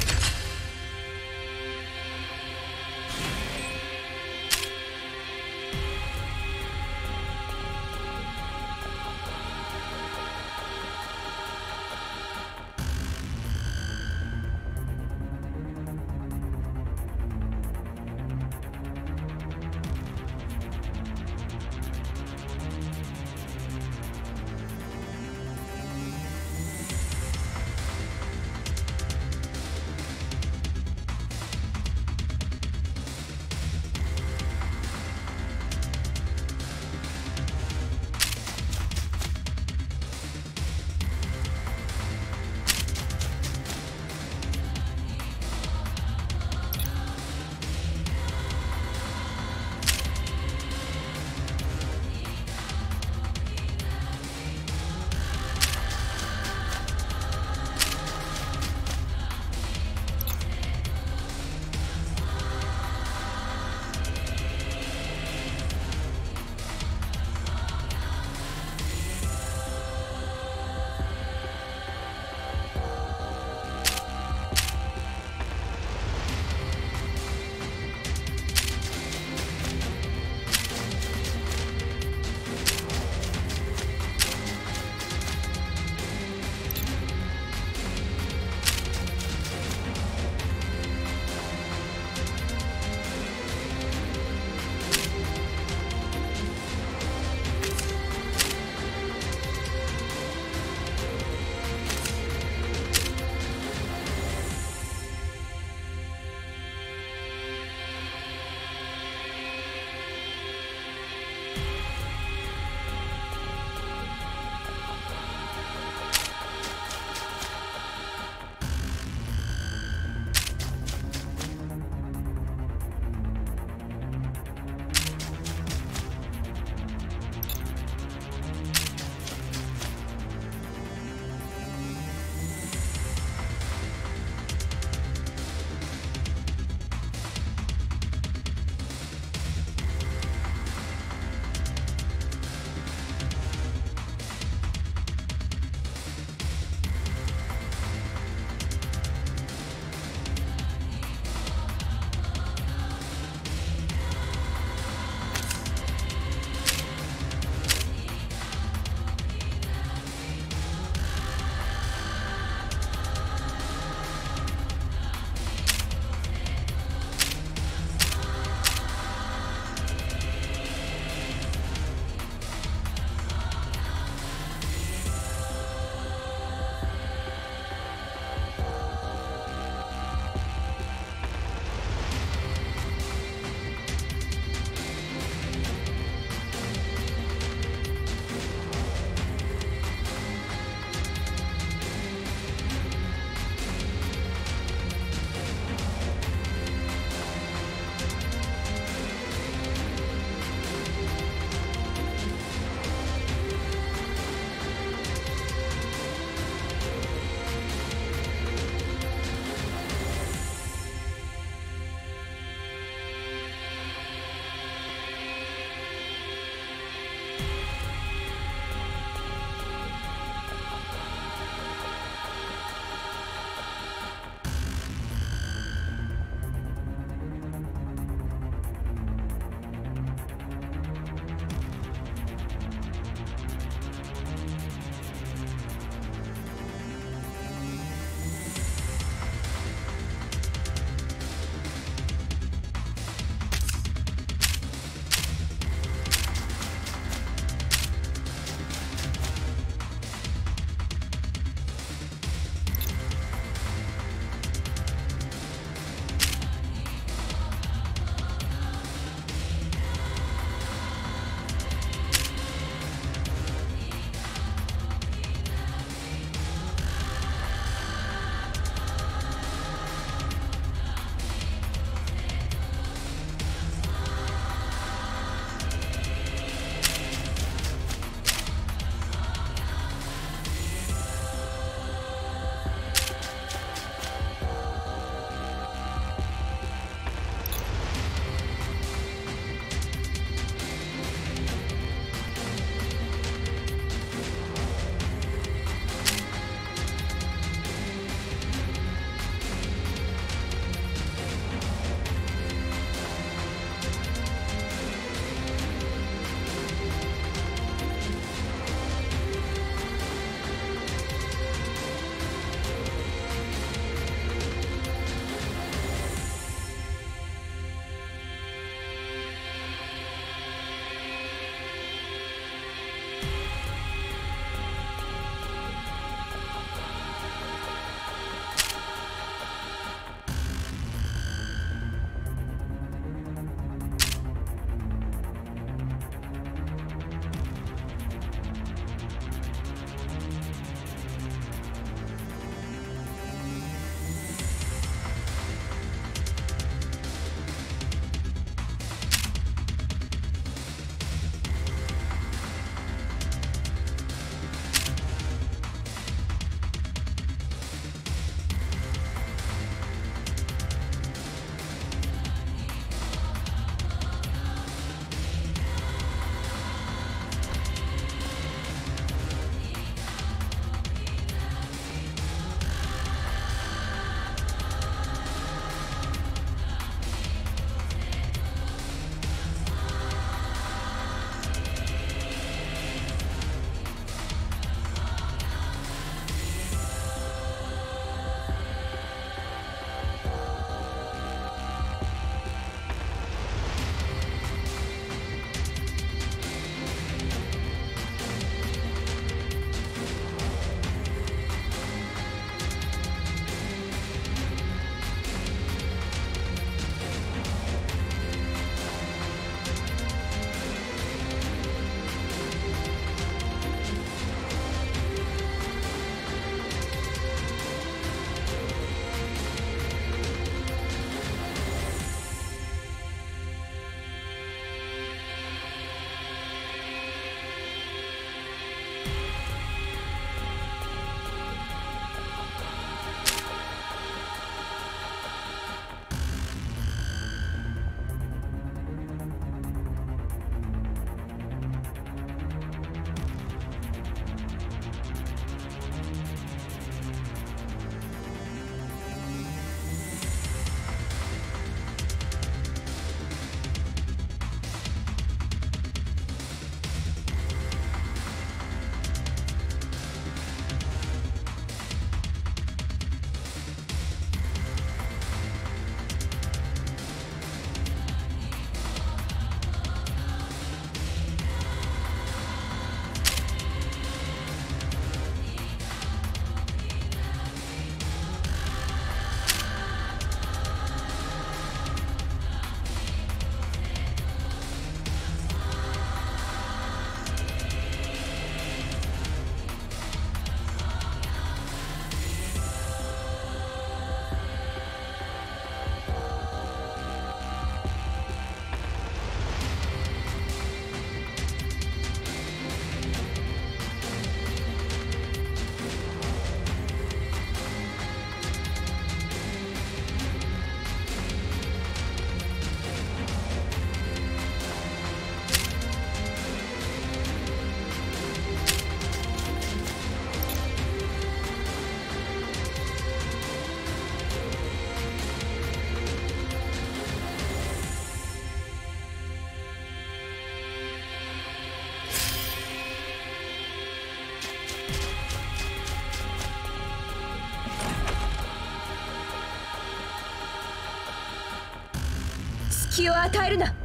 気を与えるな。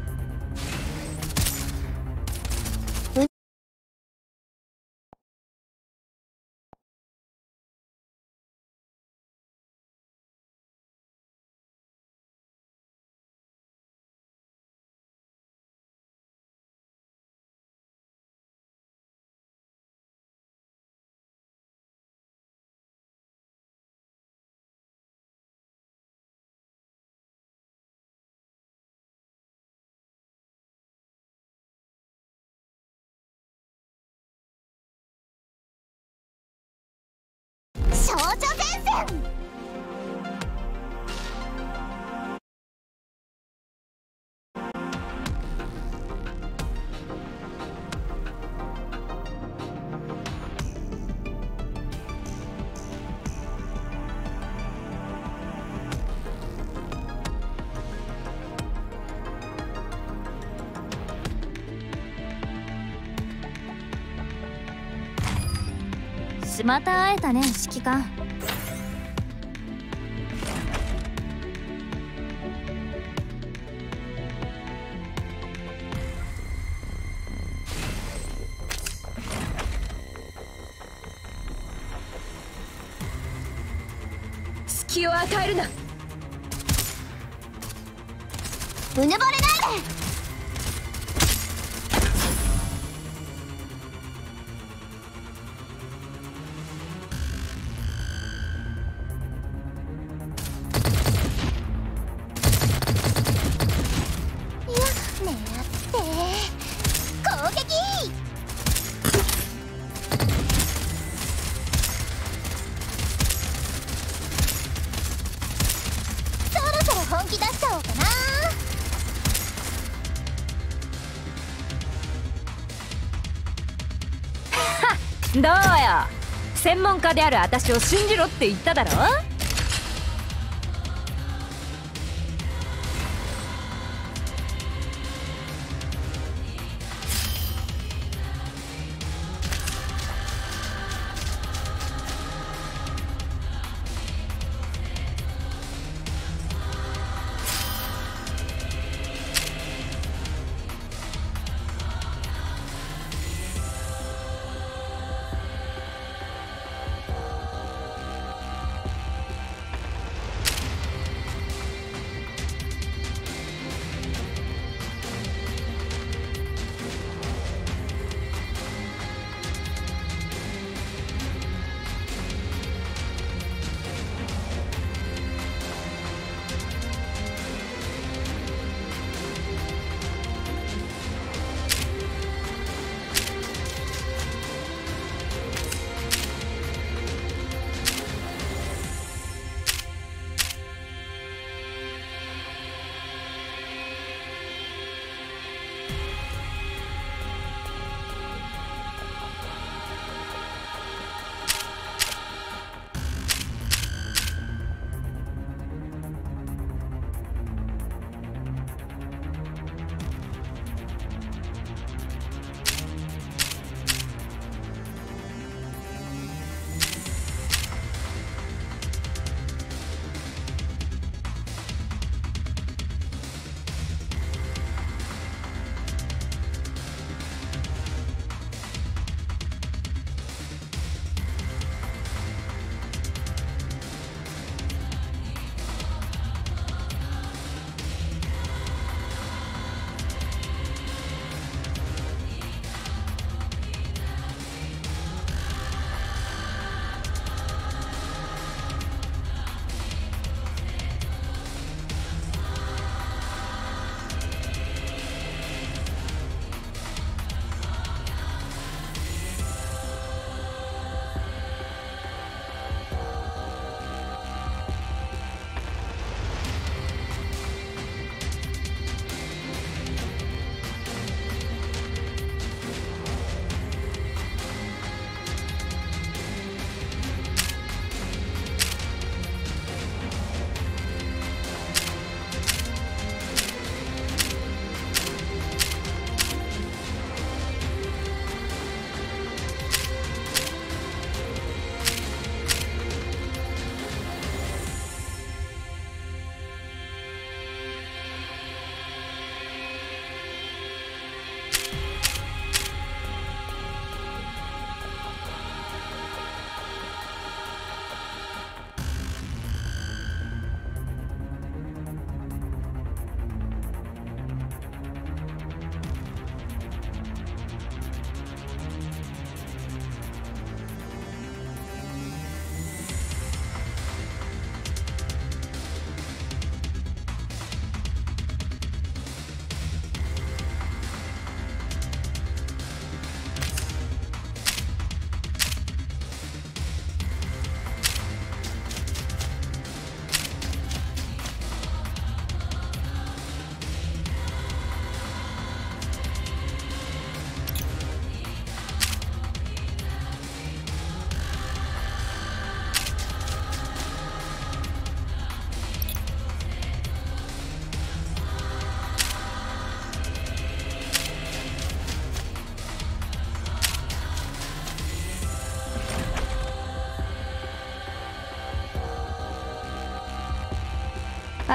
また会えたね指揮官。ある私を信じろって言っただろ？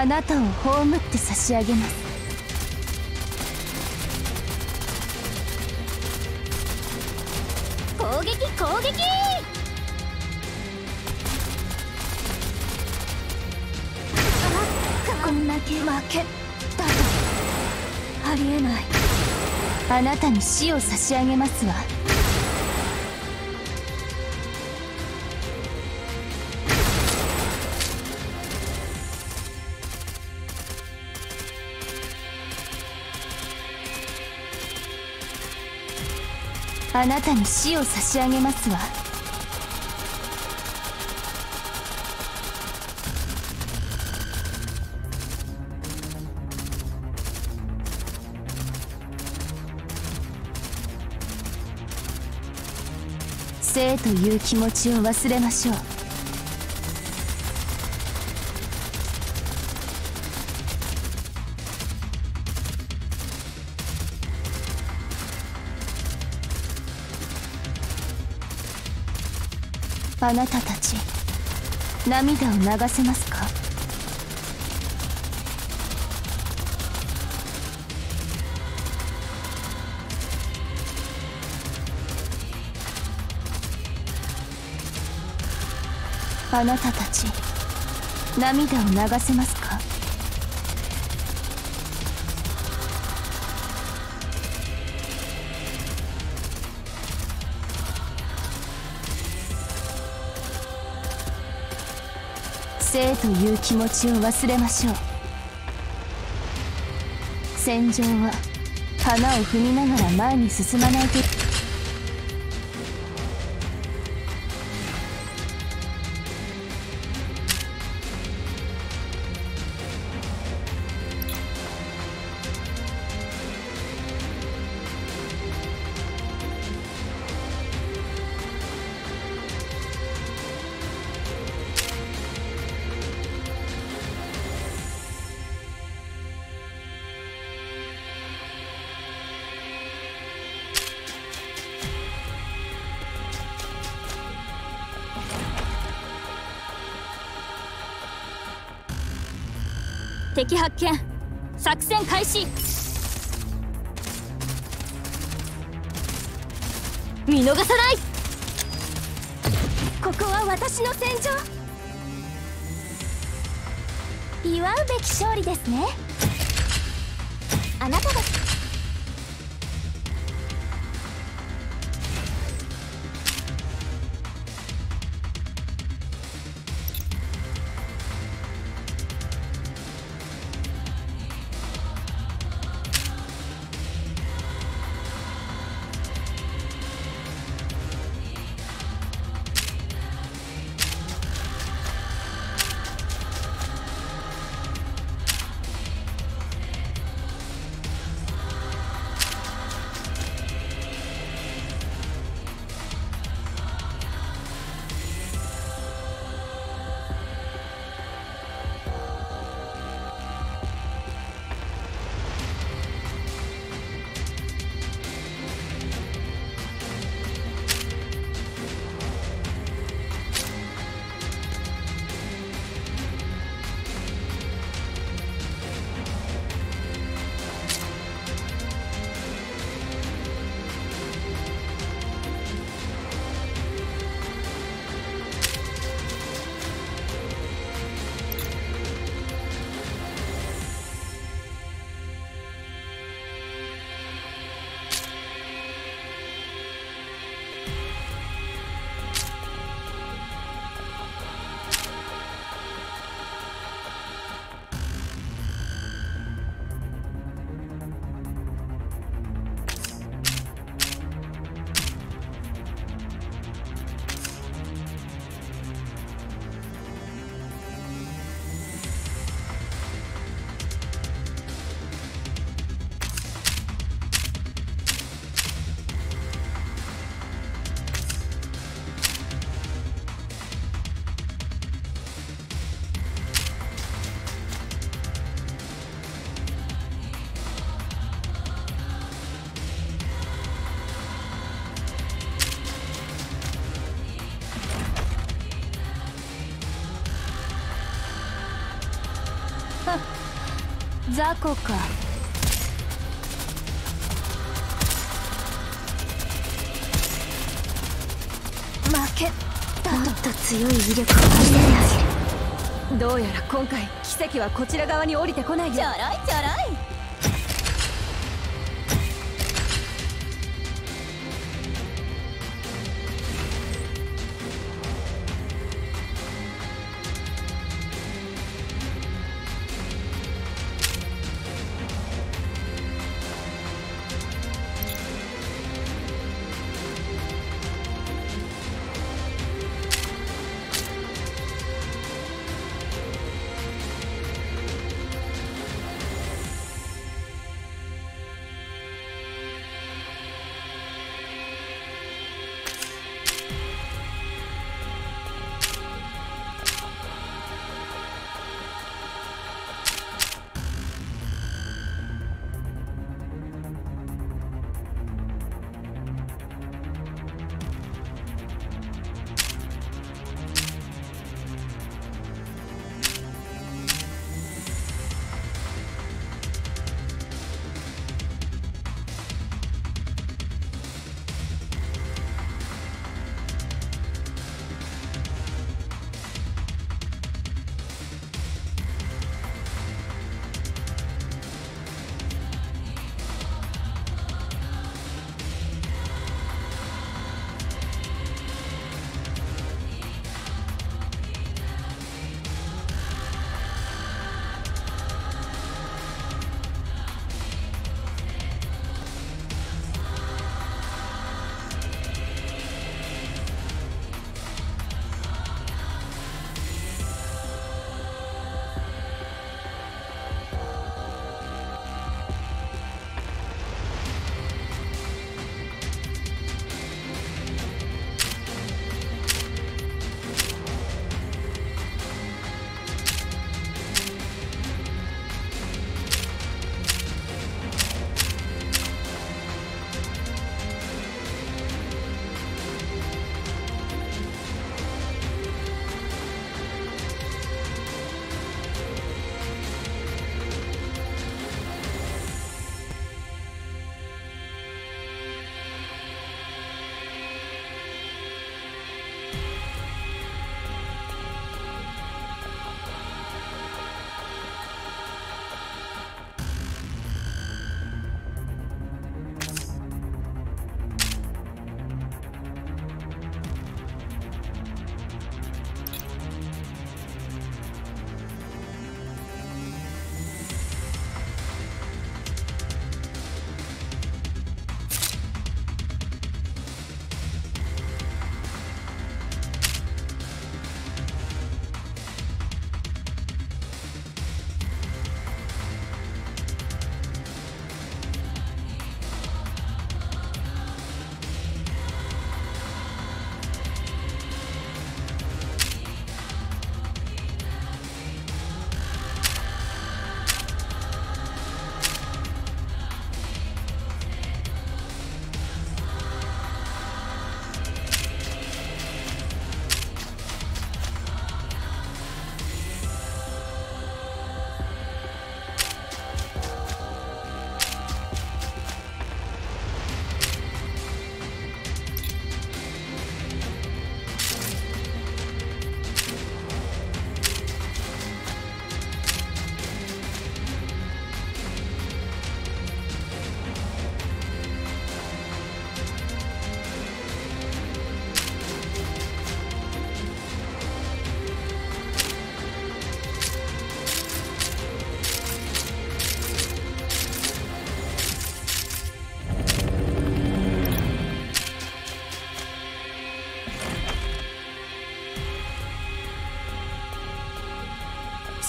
あなたを葬って差し上げます。攻撃攻撃！こんだけ負けだとありえないあなたに死を差し上げますわあなたに死を差し上げますわ。生という気持ちを忘れましょう。あなたたち涙を流せますか？あなたたち涙を流せますという気持ちを忘れましょう。戦場は花を踏みながら前に進まないと敵発見作戦開始。見逃さない。ここは私の戦場。祝うべき勝利ですね。雑魚か負け。もっと強い威力を見せてあげる。どうやら今回奇跡はこちら側に降りてこないよちょろいちょろい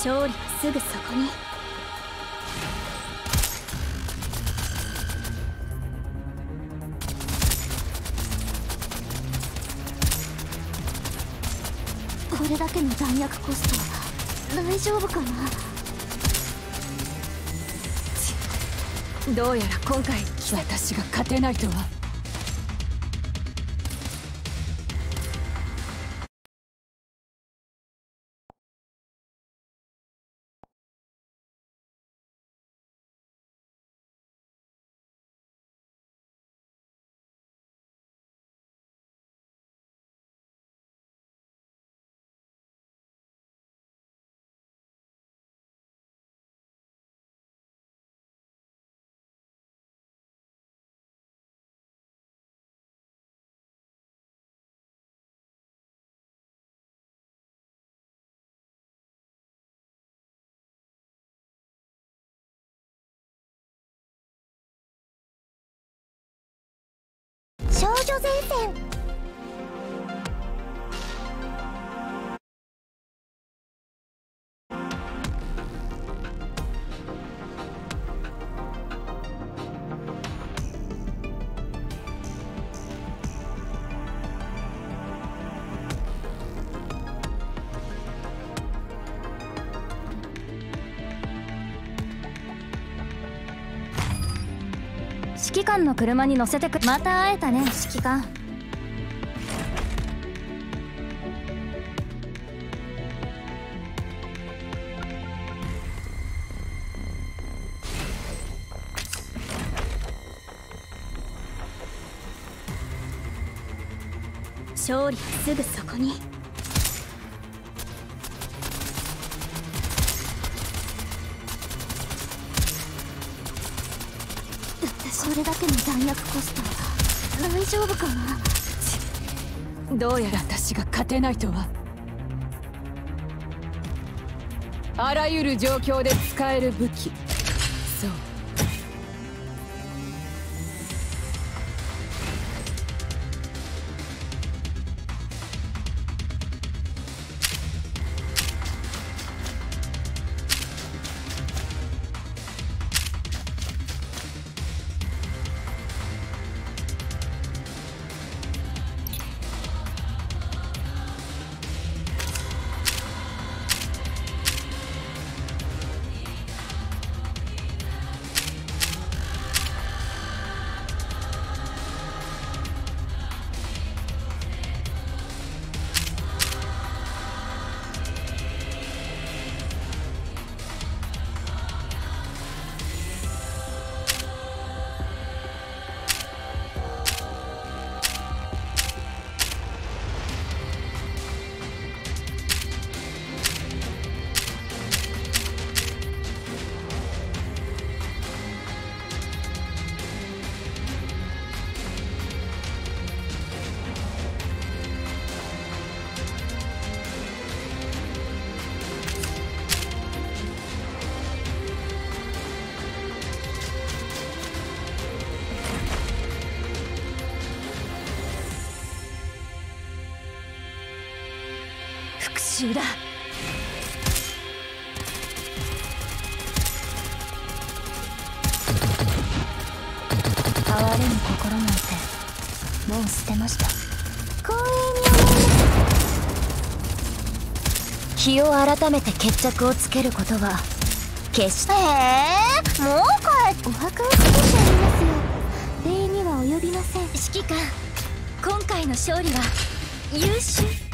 勝利はすぐそこに。これだけの弾薬コスト大丈夫かな？どうやら今回私が勝てないとは。前線。指揮官の車に乗せてくまた会えたね指揮官。勝利はすぐそこに。どうやら私が勝てないとは。あらゆる状況で使える武器。日を改めて決着をつけることは決してえー、もう帰っお墓を作ってありますよ礼には及びません。指揮官今回の勝利は優秀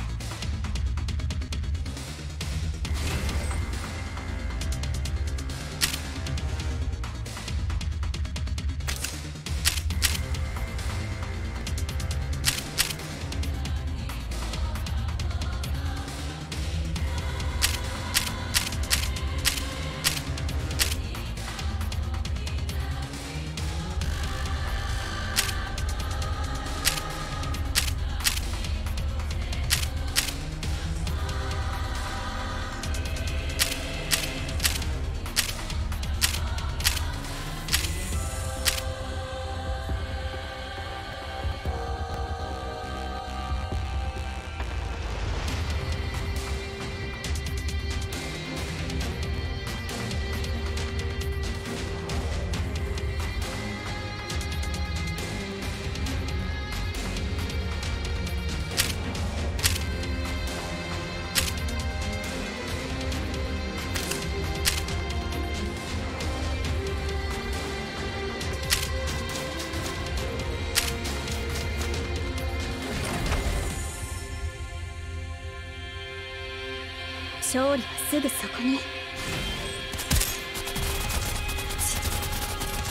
勝利はすぐそこに。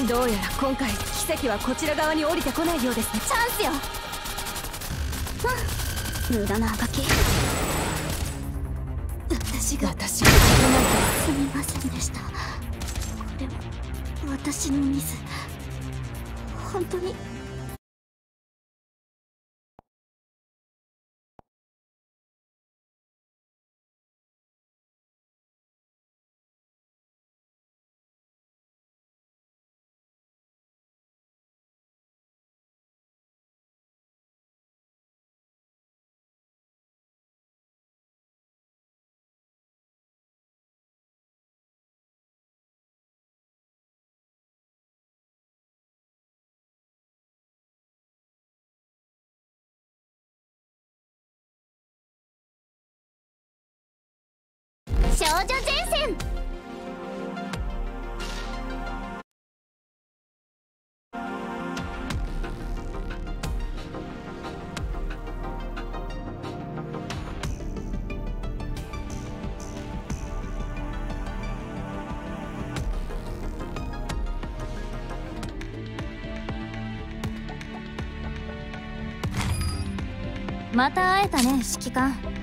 どうやら今回奇跡はこちら側に降りてこないようですね。チャンスよ。うん無駄なあがき。私が。私が勝てないとすみませんでした。これは私のミス。本当に。女前線。また会えたね指揮官。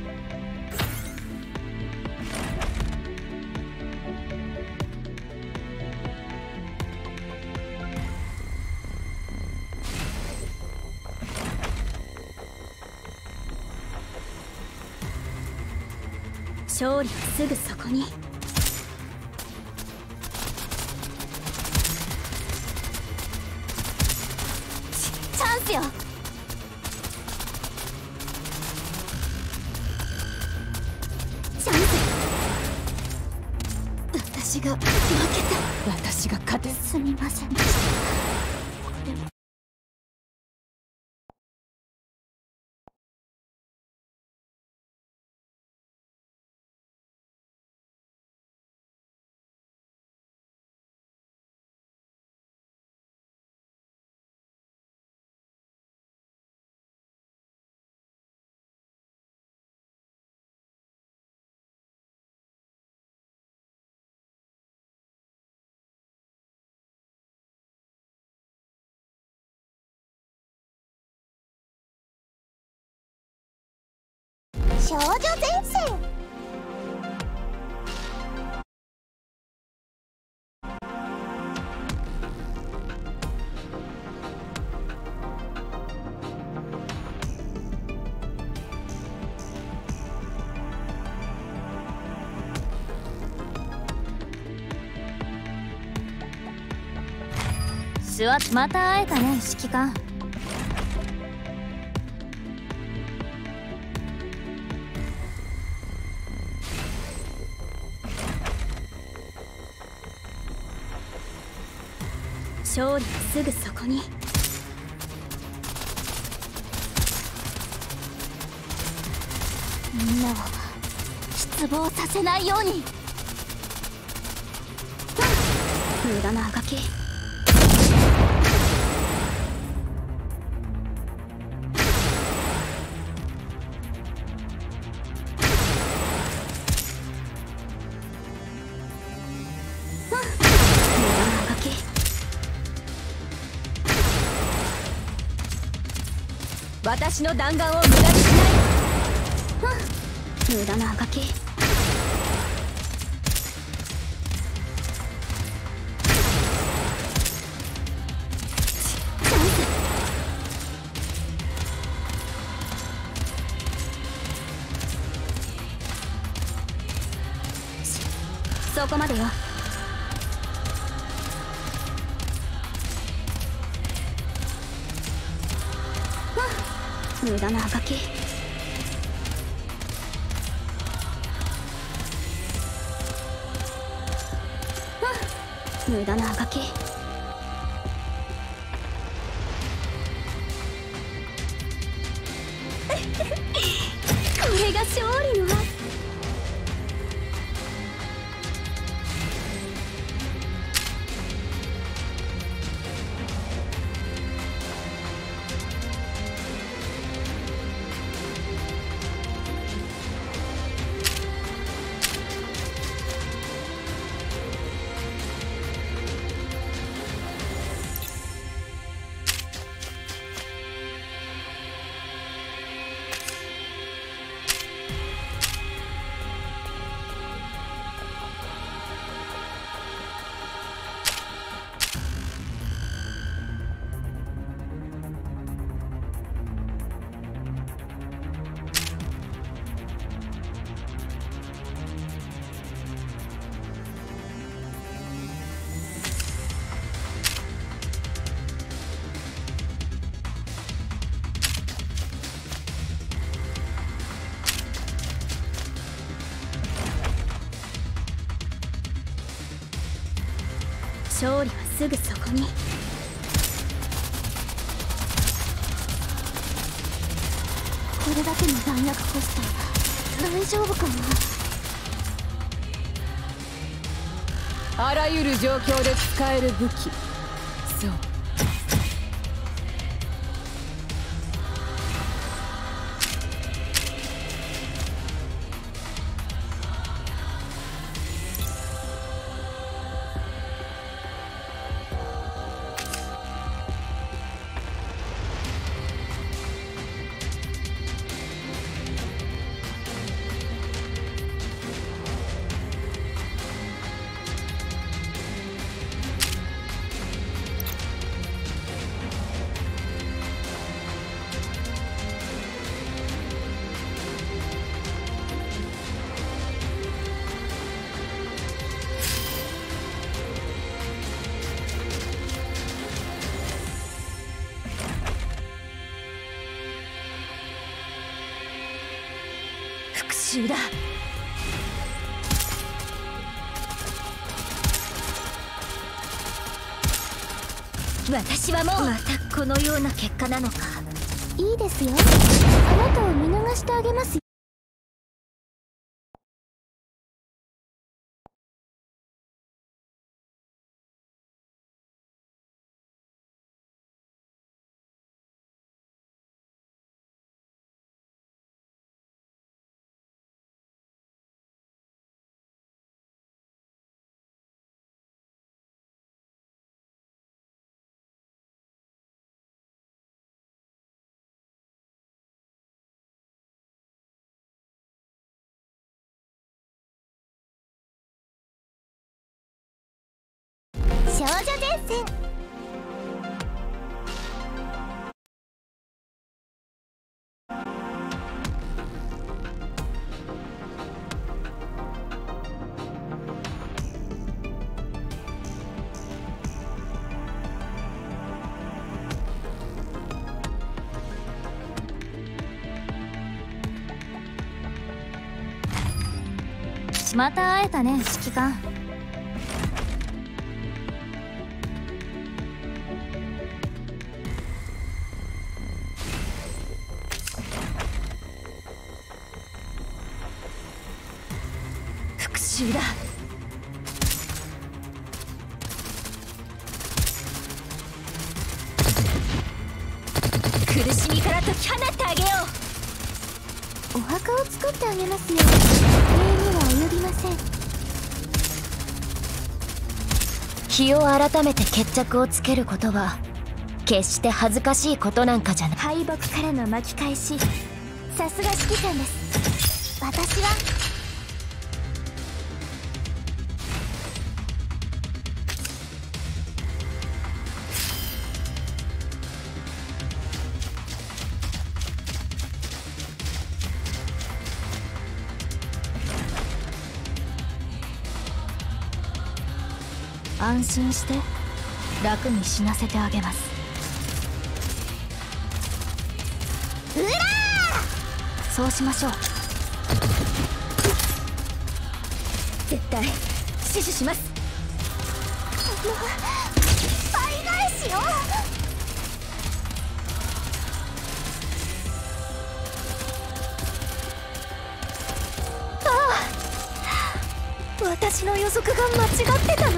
勝利はすぐそこに。少女前線。また会えたね指揮官。勝利はすぐそこに。みんなを失望させないように。無駄なあがき。私の弾丸を無駄にしない。無駄なあがきそこまでよ。無勝利はすぐそこに。これだけの弾薬コスト大丈夫かな？あらゆる状況で使える武器。このような結果なのか。いいですよ。あなたを見逃してあげますよ。また会えたね指揮官。決着をつけることは決して恥ずかしいことなんかじゃない。敗北からの巻き返し。さすが指揮官です。私は。安心して。楽に死なせてあげます。うらそうしましょう。絶対死守します。倍返しよ。私の予測が間違ってた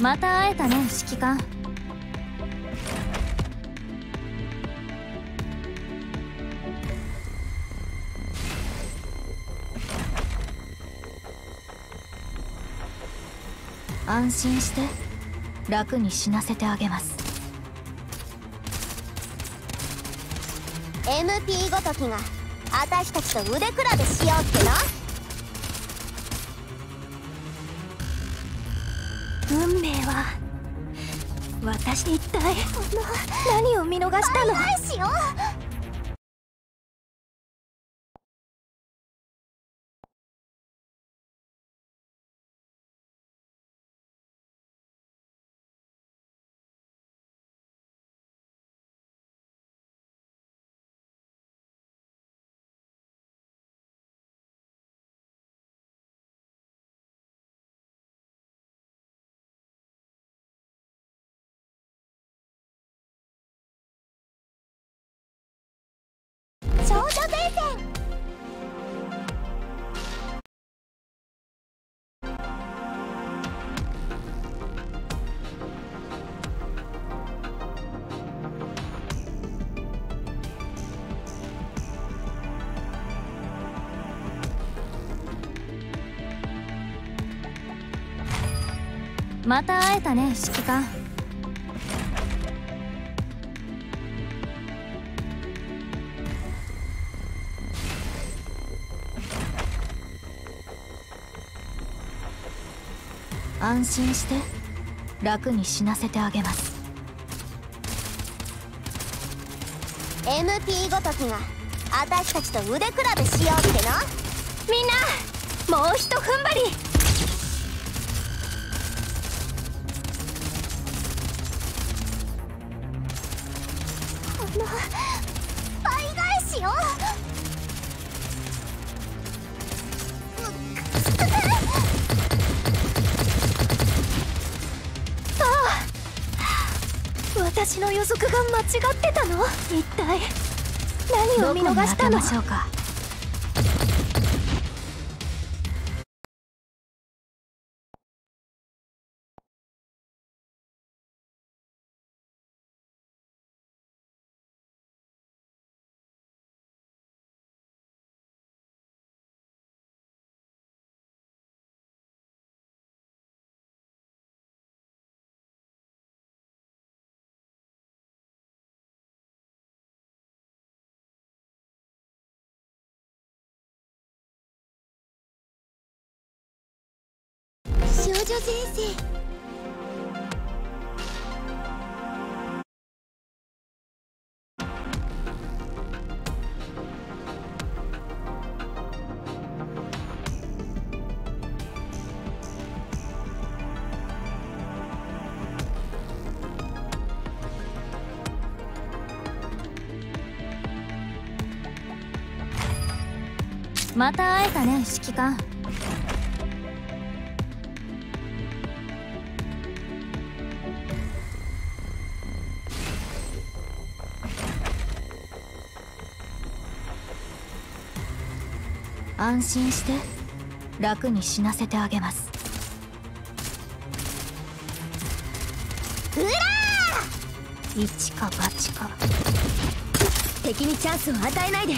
また会えたね指揮官。安心して楽に死なせてあげます。MP ごときが私たちと腕比べしようってな私一体何を見逃したの？しよまた会えたね指揮官。安心して楽に死なせてあげます。MP ごときが私たちと腕比べしようっての？みんなもうひと踏ん張り。の倍返しよ。私の予測が間違ってたの？一体。何を見逃したの？でしょうか？また会えたね指揮官。安心して楽に死なせてあげます。うら一か八か。敵にチャンスを与えないで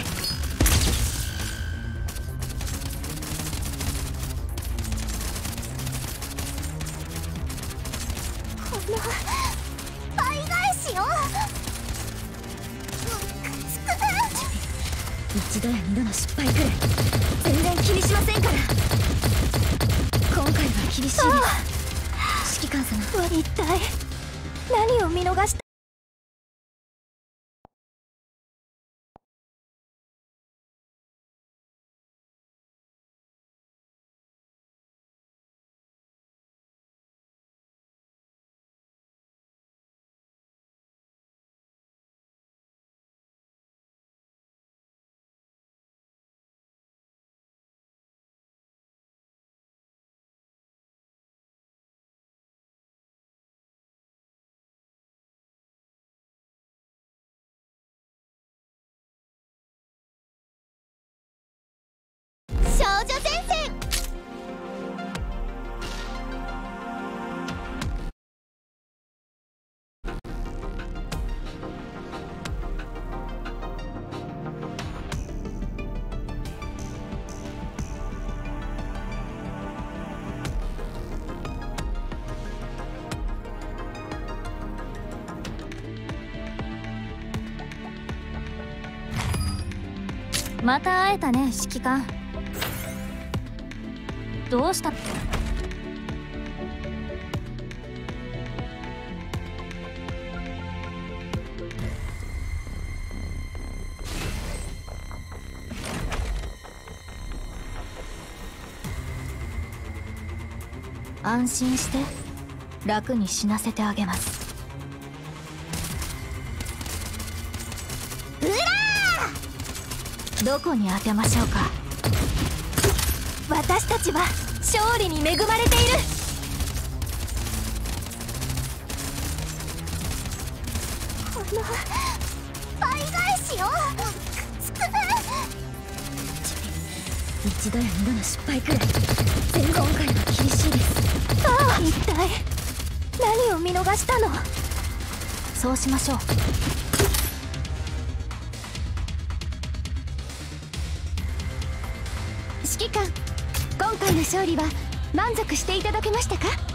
また会えたね指揮官。どうした？っ安心して楽に死なせてあげます。どこに当てましょうか。私たちは勝利に恵まれている。倍返しを。つく一度や二度の失敗くらい。全今回は厳しいです。ああ一体。何を見逃したの？そうしましょう料理は満足していただけましたか？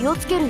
気をつける